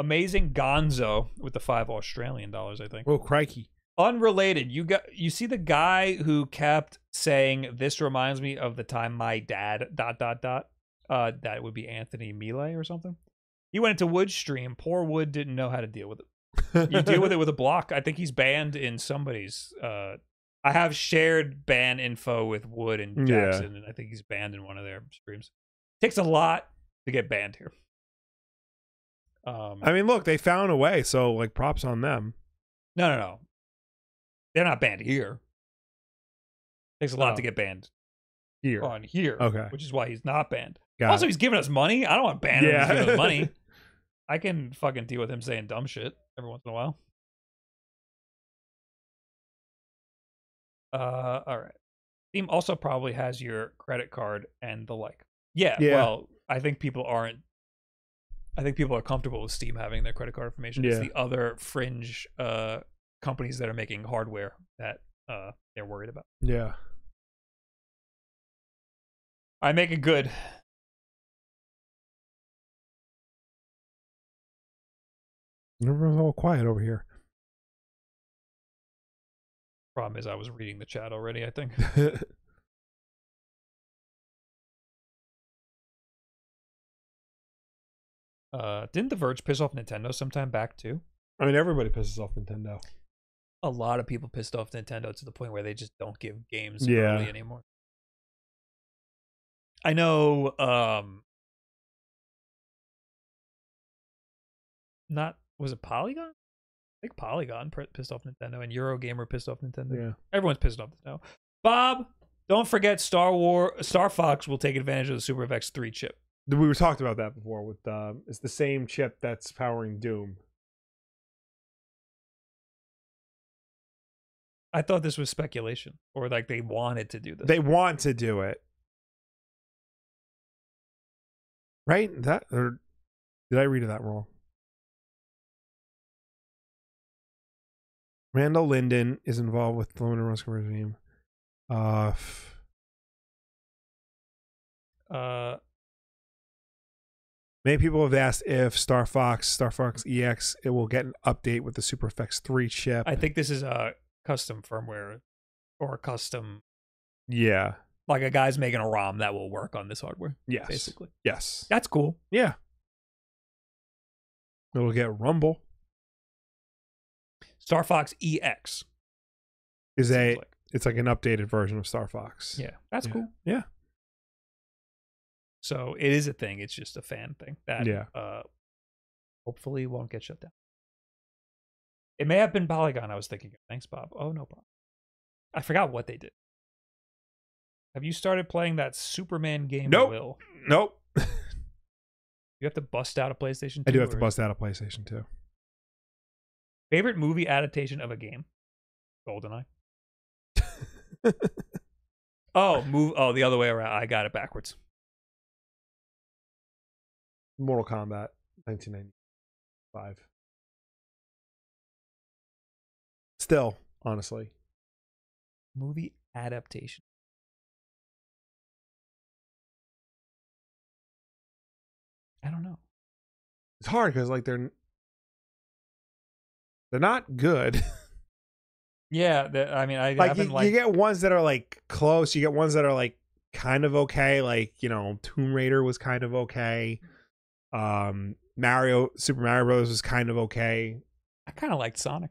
Amazing Gonzo with the five Australian dollars, I think. Oh, crikey. Unrelated, you got you see the guy who kept saying this reminds me of the time my dad dot dot dot. Uh, that would be Anthony Mealy or something. He went into Wood stream. Poor Wood didn't know how to deal with it. You deal with it [LAUGHS] with a block. I think he's banned in somebody's. Uh, I have shared ban info with Wood and Yeah. Jackson, and I think he's banned in one of their streams. Takes a lot to get banned here. Um, I mean, look, they found a way, so like props on them. no, no, no. They're not banned here. Takes a lot Oh. to get banned Here. on here. Okay. Which is why he's not banned. Got also, it. he's giving us money. I don't want to ban him. Yeah. He's giving us money. [LAUGHS] I can fucking deal with him saying dumb shit every once in a while. Uh, all right. Steam also probably has your credit card and the like. Yeah, Yeah. Well, I think people aren't. I think people are comfortable with Steam having their credit card information. It's Yeah. the other fringe uh companies that are making hardware that uh they're worried about. Yeah. I make it good. Everyone's all quiet over here. Problem is, I was reading the chat already. I think. [LAUGHS] Uh, didn't The Verge piss off Nintendo sometime back too? I mean, everybody pisses off Nintendo. A lot of people pissed off Nintendo to the point where they just don't give games Yeah. early anymore. I know. Um, not was it Polygon? I think Polygon pissed off Nintendo, and Eurogamer pissed off Nintendo. Yeah. Everyone's pissed off now. Bob, don't forget Star War Star Fox will take advantage of the Super FX three chip. We were talked about that before. With uh, it's the same chip that's powering Doom. I thought this was speculation, or like they wanted to do this. They want to do it, right? That or did I read that wrong? Randall Linden is involved with the Lunar Rusk regime. Uh, f- uh, many people have asked if Star Fox, Star Fox EX, it will get an update with the Super FX three chip. I think this is a custom firmware or a custom, yeah. like a guy's making a ROM that will work on this hardware. Yes. Basically, Yes. that's cool. Yeah. It'll get Rumble. Star Fox EX Is a like. it's like an updated version of Star Fox. yeah, that's Yeah. cool. Yeah. So it is a thing. It's just a fan thing that Yeah. uh, hopefully won't get shut down. It may have been Polygon. I was thinking. of. Thanks, Bob. Oh no problem. I forgot what they did. Have you started playing that Superman game? Nope. Will Nope. [LAUGHS] you have to bust out a PlayStation? 2 I do have to bust out a PlayStation too. Favorite movie adaptation of a game? Goldeneye. [LAUGHS] oh, move. Oh, the other way around. I got it backwards. Mortal Kombat, 1995. Still, honestly, Movie adaptation. I don't know. it's hard because like they're they're not good. [LAUGHS] Yeah, the, I mean, I like you, like. you get ones that are like close. You get ones that are like kind of okay. Like you know, Tomb Raider was kind of okay. Um, Mario, Super Mario Bros was kind of okay. I kind of liked Sonic.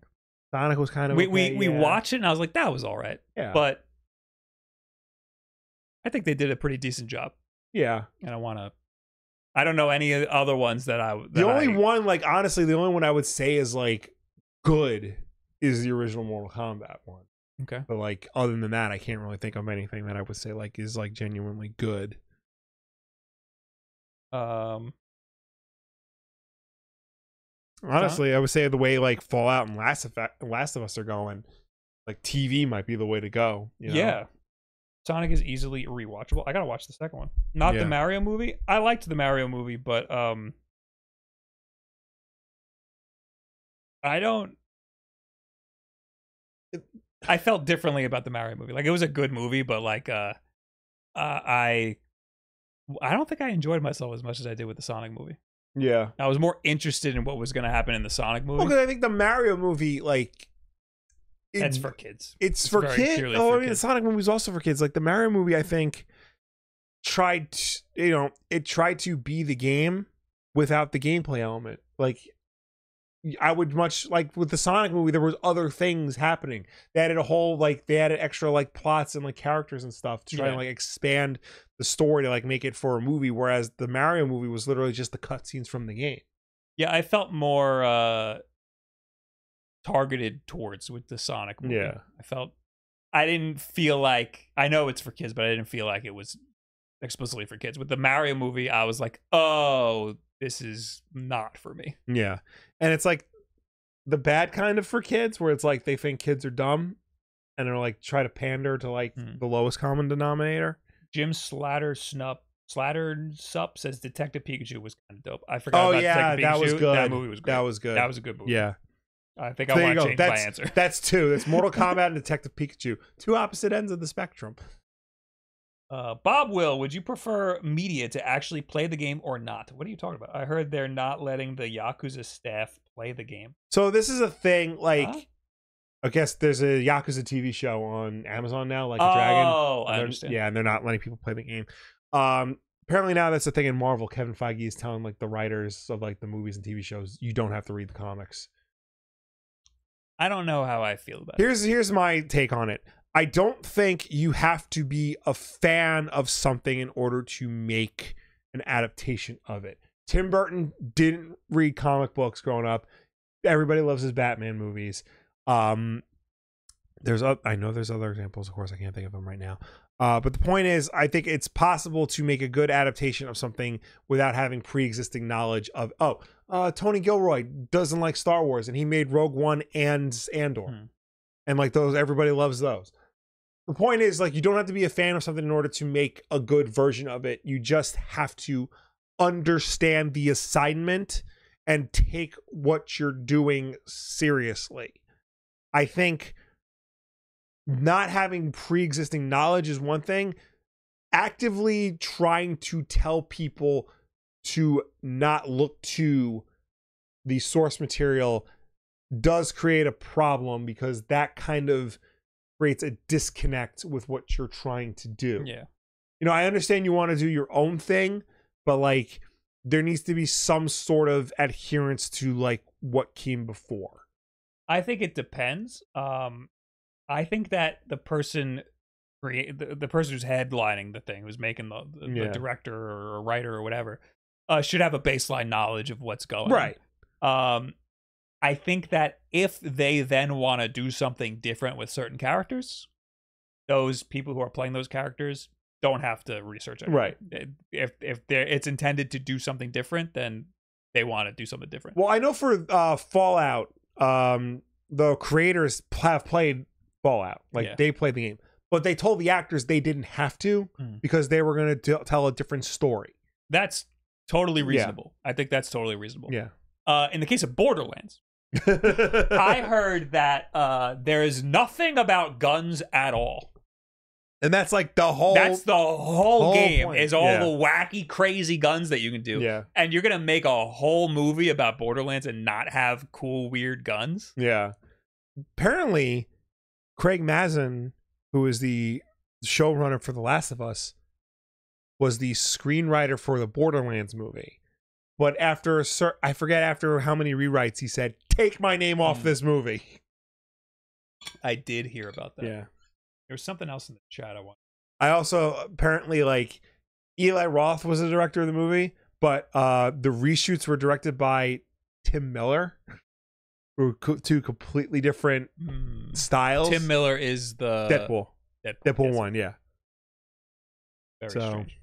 Sonic was kind of we okay, we we watched it and I was like, that was all right, Yeah, but I think they did a pretty decent job, yeah. and I want to. I don't know any other ones that I. That The only I- one, like honestly, the only one I would say is like good is the original Mortal Kombat one. Okay. But like other than that, I can't really think of anything that I would say like is like genuinely good. Um. Honestly, I would say the way like Fallout and Last of Last of Us are going, like TV might be the way to go. you know? Yeah. Sonic is easily rewatchable. I gotta watch the second one. Not Yeah. the Mario movie. I liked the Mario movie, but um I don't I felt differently about the Mario movie. Like it was a good movie, but like uh, uh I I don't think I enjoyed myself as much as I did with the Sonic movie. Yeah. I was more interested in what was going to happen in the Sonic movie. Well, because I think the Mario movie, like, it- That's for kids. it's, It's for kids. Oh, for I mean, the Sonic movie was also for kids. Like the Mario movie, I think tried, to, you know, it tried to be the game without the gameplay element. Like, I would much like with the Sonic movie, there was other things happening. They added a whole like they added extra like plots and like characters and stuff to try Yeah. and like expand the story to like make it for a movie. Whereas the Mario movie was literally just the cutscenes from the game. Yeah, I felt more uh targeted towards with the Sonic movie. Yeah. I felt I didn't feel like I know it's for kids, but I didn't feel like it was explicitly for kids. With the Mario movie, I was like, "Oh, this is not for me." Yeah. And it's like the bad kind of for kids where it's like they think kids are dumb and they're like try to pander to like Hmm. the lowest common denominator. Jim Slatter Snup Slatter Sup says Detective Pikachu was kind of dope. I forgot Oh about yeah, Detective that was good. That movie was great. That was good. That was a good movie. yeah. I think I want to change That's my answer. that's two. That's Mortal [LAUGHS] Kombat and Detective Pikachu. Two opposite ends of the spectrum. Uh, Bob Will, would you prefer media to actually play the game or not? What are you talking about? I heard they're not letting the Yakuza staff play the game. So this is a thing like Huh? I guess there's a Yakuza TV show on Amazon now, like a dragon. Oh, I understand. Yeah, and they're not letting people play the game. Um, apparently now that's the thing in Marvel. Kevin Feige is telling like the writers of like the movies and TV shows, you don't have to read the comics. I don't know how I feel about it. Here's here's my take on it. I don't think you have to be a fan of something in order to make an adaptation of it. Tim Burton didn't read comic books growing up. Everybody loves his Batman movies. Um there's a, I know there's other examples, of course I can't think of them right now. Uh, but the point is, I think it's possible to make a good adaptation of something without having pre-existing knowledge of. Oh, uh, Tony Gilroy doesn't like Star Wars, and he made Rogue One and Andor, Hmm. and like those, everybody loves those. The point is, like, you don't have to be a fan of something in order to make a good version of it. You just have to understand the assignment and take what you're doing seriously. I think not having pre-existing knowledge is one thing actively trying to tell people to not look to the source material does create a problem because that kind of creates a disconnect with what you're trying to do. Yeah. You know, I understand you want to do your own thing, but like there needs to be some sort of adherence to like what came before. I think it depends. Um, I think that the person create the, the person who's headlining the thing, who's making the, the, Yeah. the director or writer or whatever, uh, should have a baseline knowledge of what's going Right. on. Um, I think that if they then want to do something different with certain characters, those people who are playing those characters don't have to research it. Right. If if they're it's intended to do something different, then they want to do something different. Well, I know for uh, Fallout, um, the creators have played Fallout. Like Yeah. they played the game, but they told the actors they didn't have to Mm. because they were going to tell a different story. That's totally Yeah. reasonable. I think that's totally reasonable. Yeah. Uh, in the case of Borderlands, I [LAUGHS] heard that uh, there is nothing about guns at all. and that's like the whole. That's the whole, whole game point. is all Yeah. the wacky, crazy guns that you can do. yeah, And you're gonna make a whole movie about Borderlands and not have cool, weird guns. yeah. Apparently, Craig Mazin, who is the showrunner for The Last of Us, was the screenwriter for the Borderlands movie. But after a cer- I forget after how many rewrites, he said, "Take my name off Mm. this movie." I did hear about that. Yeah. There was something else in the chat I want. I also apparently like Eli Roth was the director of the movie, but uh the reshoots were directed by Tim Miller. Were co- two completely different Hmm. styles. Tim Miller is the Deadpool. Deadpool, Deadpool yes. one, yeah. Very So- strange.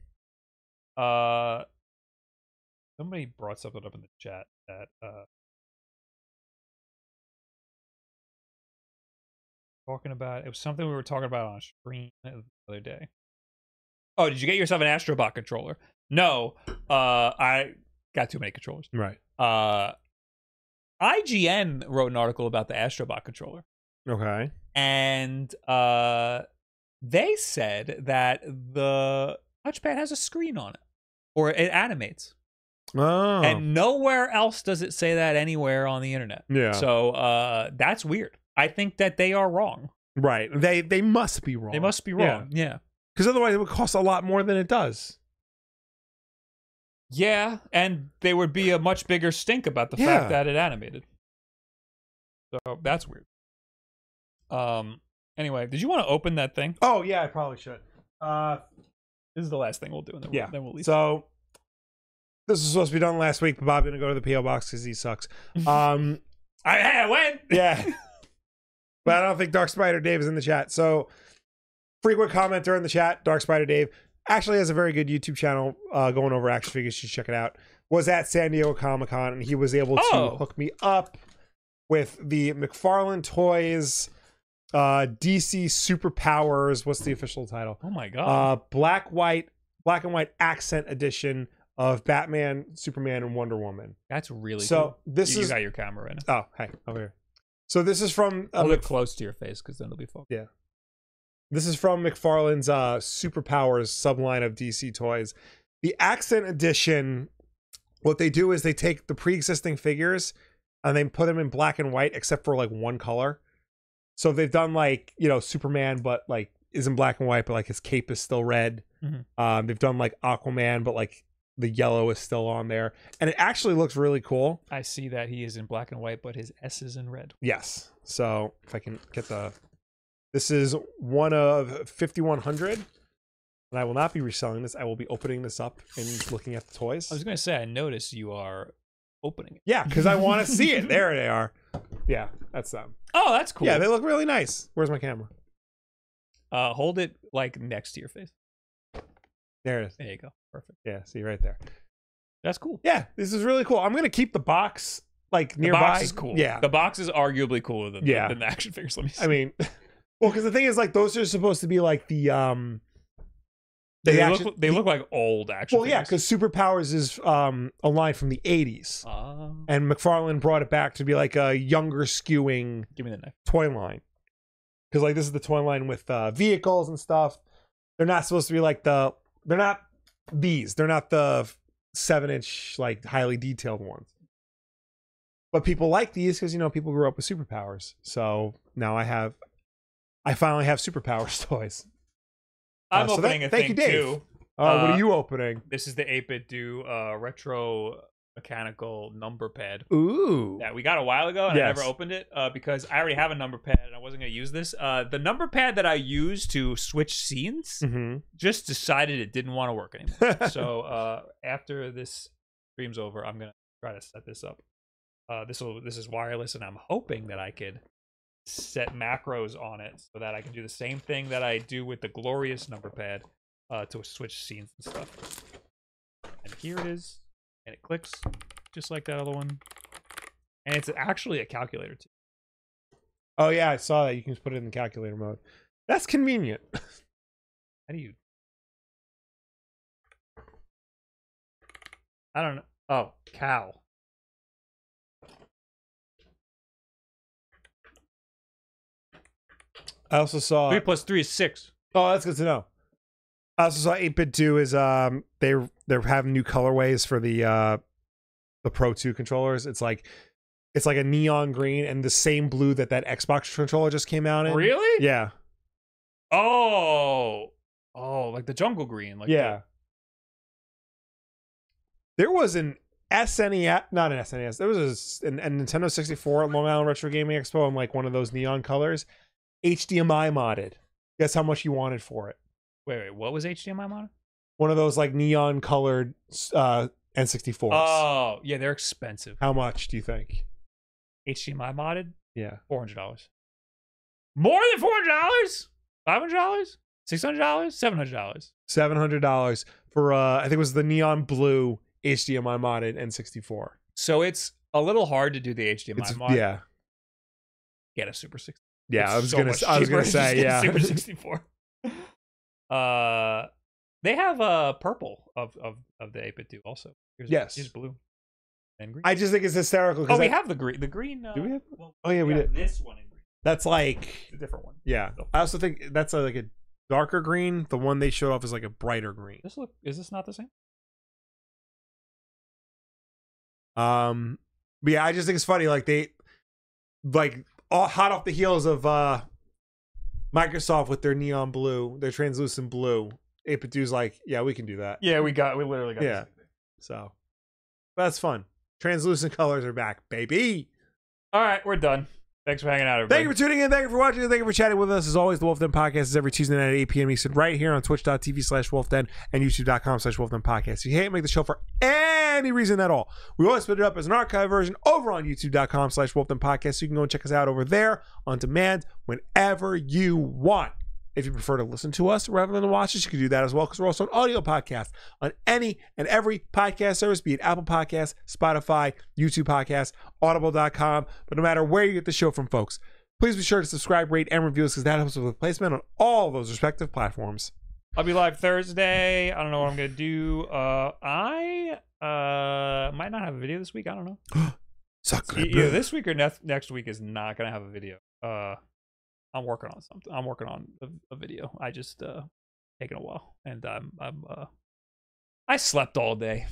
Uh, somebody brought something up in the chat that uh, talking about it was something we were talking about on stream the other day. Oh, did you get yourself an Astrobot controller? No, uh, I got too many controllers. Right. Uh, IGN wrote an article about the Astrobot controller Okay. and uh they said that the touchpad has a screen on it or it animates Oh. and nowhere else does it say that anywhere on the internet yeah. so uh that's weird i think that they are wrong right. They they must be wrong. they must be wrong yeah Because otherwise it would cost a lot more than it does. yeah and there would be a much bigger stink about the Yeah. fact that it animated so that's weird um anyway did you want to open that thing Oh yeah, I probably should. Uh this is the last thing we'll do and then, Yeah. we'll, then we'll leave So this was supposed to be done last week, but Bob didn't go to the PO box because he sucks. Um, [LAUGHS] I, I went [LAUGHS] yeah, but I don't think Dark Spider Dave is in the chat. So frequent commenter in the chat, Dark Spider Dave actually has a very good YouTube channel uh, going over action figures. You should check it out. Was at San Diego Comic Con and he was able to Oh. hook me up with the McFarlane Toys uh DC Superpowers. What's the official title? oh my god uh black white black and white accent edition of batman superman and wonder woman That's really so cool. this you, you got your camera in. oh hey over here so this is from uh, Hold it close to your face because then it'll be focused. this is from mcfarlane's uh superpowers subline of dc toys the accent edition what they do is they take the pre-existing figures and they put them in black and white except for like one color so they've done like you know superman but like isn't black and white but like his cape is still red Mhm. um they've done like aquaman but like the yellow is still on there. And it actually looks really cool. I see that he is in black and white, but his S is in red. yes. So if i can get the this is one of 5100 and i will not be reselling this. I will be opening this up and looking at the toys. I was gonna say I notice you are opening it. yeah because i want to see it. [LAUGHS] There they are. Yeah that's them. Oh, that's cool. yeah they look really nice. Where's my camera? Uh, hold it like next to your face. there it is. There you go. Perfect. yeah see right there That's cool. yeah this is really cool i'm gonna keep the box like nearby. The box is cool. yeah The box is arguably cooler than, Yeah. than the action figures. Let me see. i mean [LAUGHS] well because the thing is like those are supposed to be like the um they, they look actually- they look like old action well yeah figures. because superpowers is um a line from the 80s Ah, and mcfarlane brought it back to be like a younger skewing give me the knife. toy line because like this is the toy line with uh vehicles and stuff they're not supposed to be like the they're not these. They're not the seven inch like highly detailed ones. But people like these because you know people grew up with superpowers. So now i have i finally have superpowers [LAUGHS] toys. I'm so opening that- a thank thing you, Dave. too. uh, what Uh, are you opening? This is the 8BitDo uh, retro mechanical number pad. ooh that we got a while ago and I never opened it uh, because I already have a number pad and I wasn't going to use this. Uh, the number pad that I used to switch scenes Mhm. just decided it didn't want to work anymore. so uh, after this stream's over, I'm going to try to set this up. Uh, this will this is wireless and I'm hoping that I could set macros on it so that I can do the same thing that I do with the glorious number pad uh, to switch scenes and stuff. And here it is, and it clicks just like that other one. And it's actually a calculator too. Oh yeah, I saw that. You can just put it in the calculator mode. That's convenient. [LAUGHS] How do you? I don't know. Oh, cow. I also saw. Three plus three is six. Oh, that's good to know. I also saw 8BitDo is um they they're having new colorways for the uh the Pro 2 controllers. It's like it's like a neon green and the same blue that that Xbox controller just came out in. Really? Yeah. Oh. Oh, like the jungle green. Like yeah. There was an SNES, not an SNES. There was a, s- an, a Nintendo 64 at Long Island Retro Gaming Expo in like one of those neon colors, HDMI modded. Guess how much you wanted for it? Wait, wait. What was HDMI monitor? One of those like neon colored uh, N64s. Oh, yeah, they're expensive. How much do you think? HDMI modded, Yeah. four hundred dollars. More than four hundred dollars? Five hundred dollars? Six hundred dollars? Seven hundred dollars? Seven hundred dollars for uh I think it was the neon blue HDMI modded N64. So it's a little hard to do the HDMI It's, mod. yeah. Get a Super 64. Yeah, It's I was so gonna I was gonna say, yeah. Super [LAUGHS] 64. uh, they have uh purple of of of the 8BitDo also. Here's, Yes. here's blue and green. I just think it's hysterical oh, because we have the green. The green. Uh, Do we have- Well, Oh, yeah, we have did. This one in green. that's like a different one. Yeah. I also think that's a, like a darker green. The one they showed off is like a brighter green. This look. Is this not the same? Um, but yeah, I just think it's funny. Like they, like all hot off the heels of uh Microsoft with their neon blue, their translucent blue. 8BitDo's like, yeah, we can do that. Yeah, we got. We literally got. Yeah. So that's fun. Translucent colors are back, baby. All right, we're done. Thanks for hanging out, everybody. Thank you for tuning in. Thank you for watching. Thank you for chatting with us. As always, the Wulff Den Podcast is every Tuesday night at 8 p.m. Eastern, right here on twitch.tv slash wulffden and youtube.com slash wulffden podcast. If you can't make the show for any reason at all, we always put it up as an archive version over on youtube.com slash wulffden podcast. So you can go and check us out over there on demand whenever you want. If you prefer to listen to us rather than watch us, you can do that as well because we're also an audio podcast on any and every podcast service, be it Apple Podcasts, Spotify, YouTube Podcasts, Audible.com. But no matter where you get the show from, folks, please be sure to subscribe, rate, and review us because that helps with placement on all those respective platforms. I'll be live Thursday. I don't know what I'm gonna do. Uh, I uh might not have a video this week. I don't know. [GASPS] Either this week or next next week is not gonna have a video. Uh, I'm working on something. I'm working on a, a video. I just uh taking a while, and I'm I'm uh I slept all day.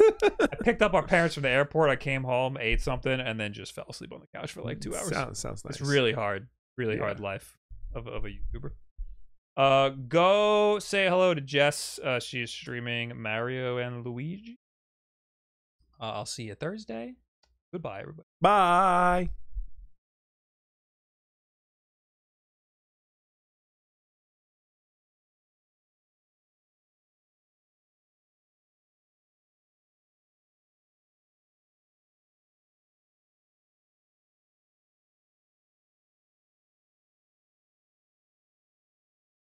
I [LAUGHS] picked up our parents from the airport. I came home, ate something, and then just fell asleep on the couch for like two hours. Sounds, sounds nice. It's really hard, really Yeah. hard life of, of a YouTuber. Uh, go say hello to Jess. Uh, she is streaming Mario and Luigi. Uh, I'll see you Thursday. Goodbye, everybody. Bye.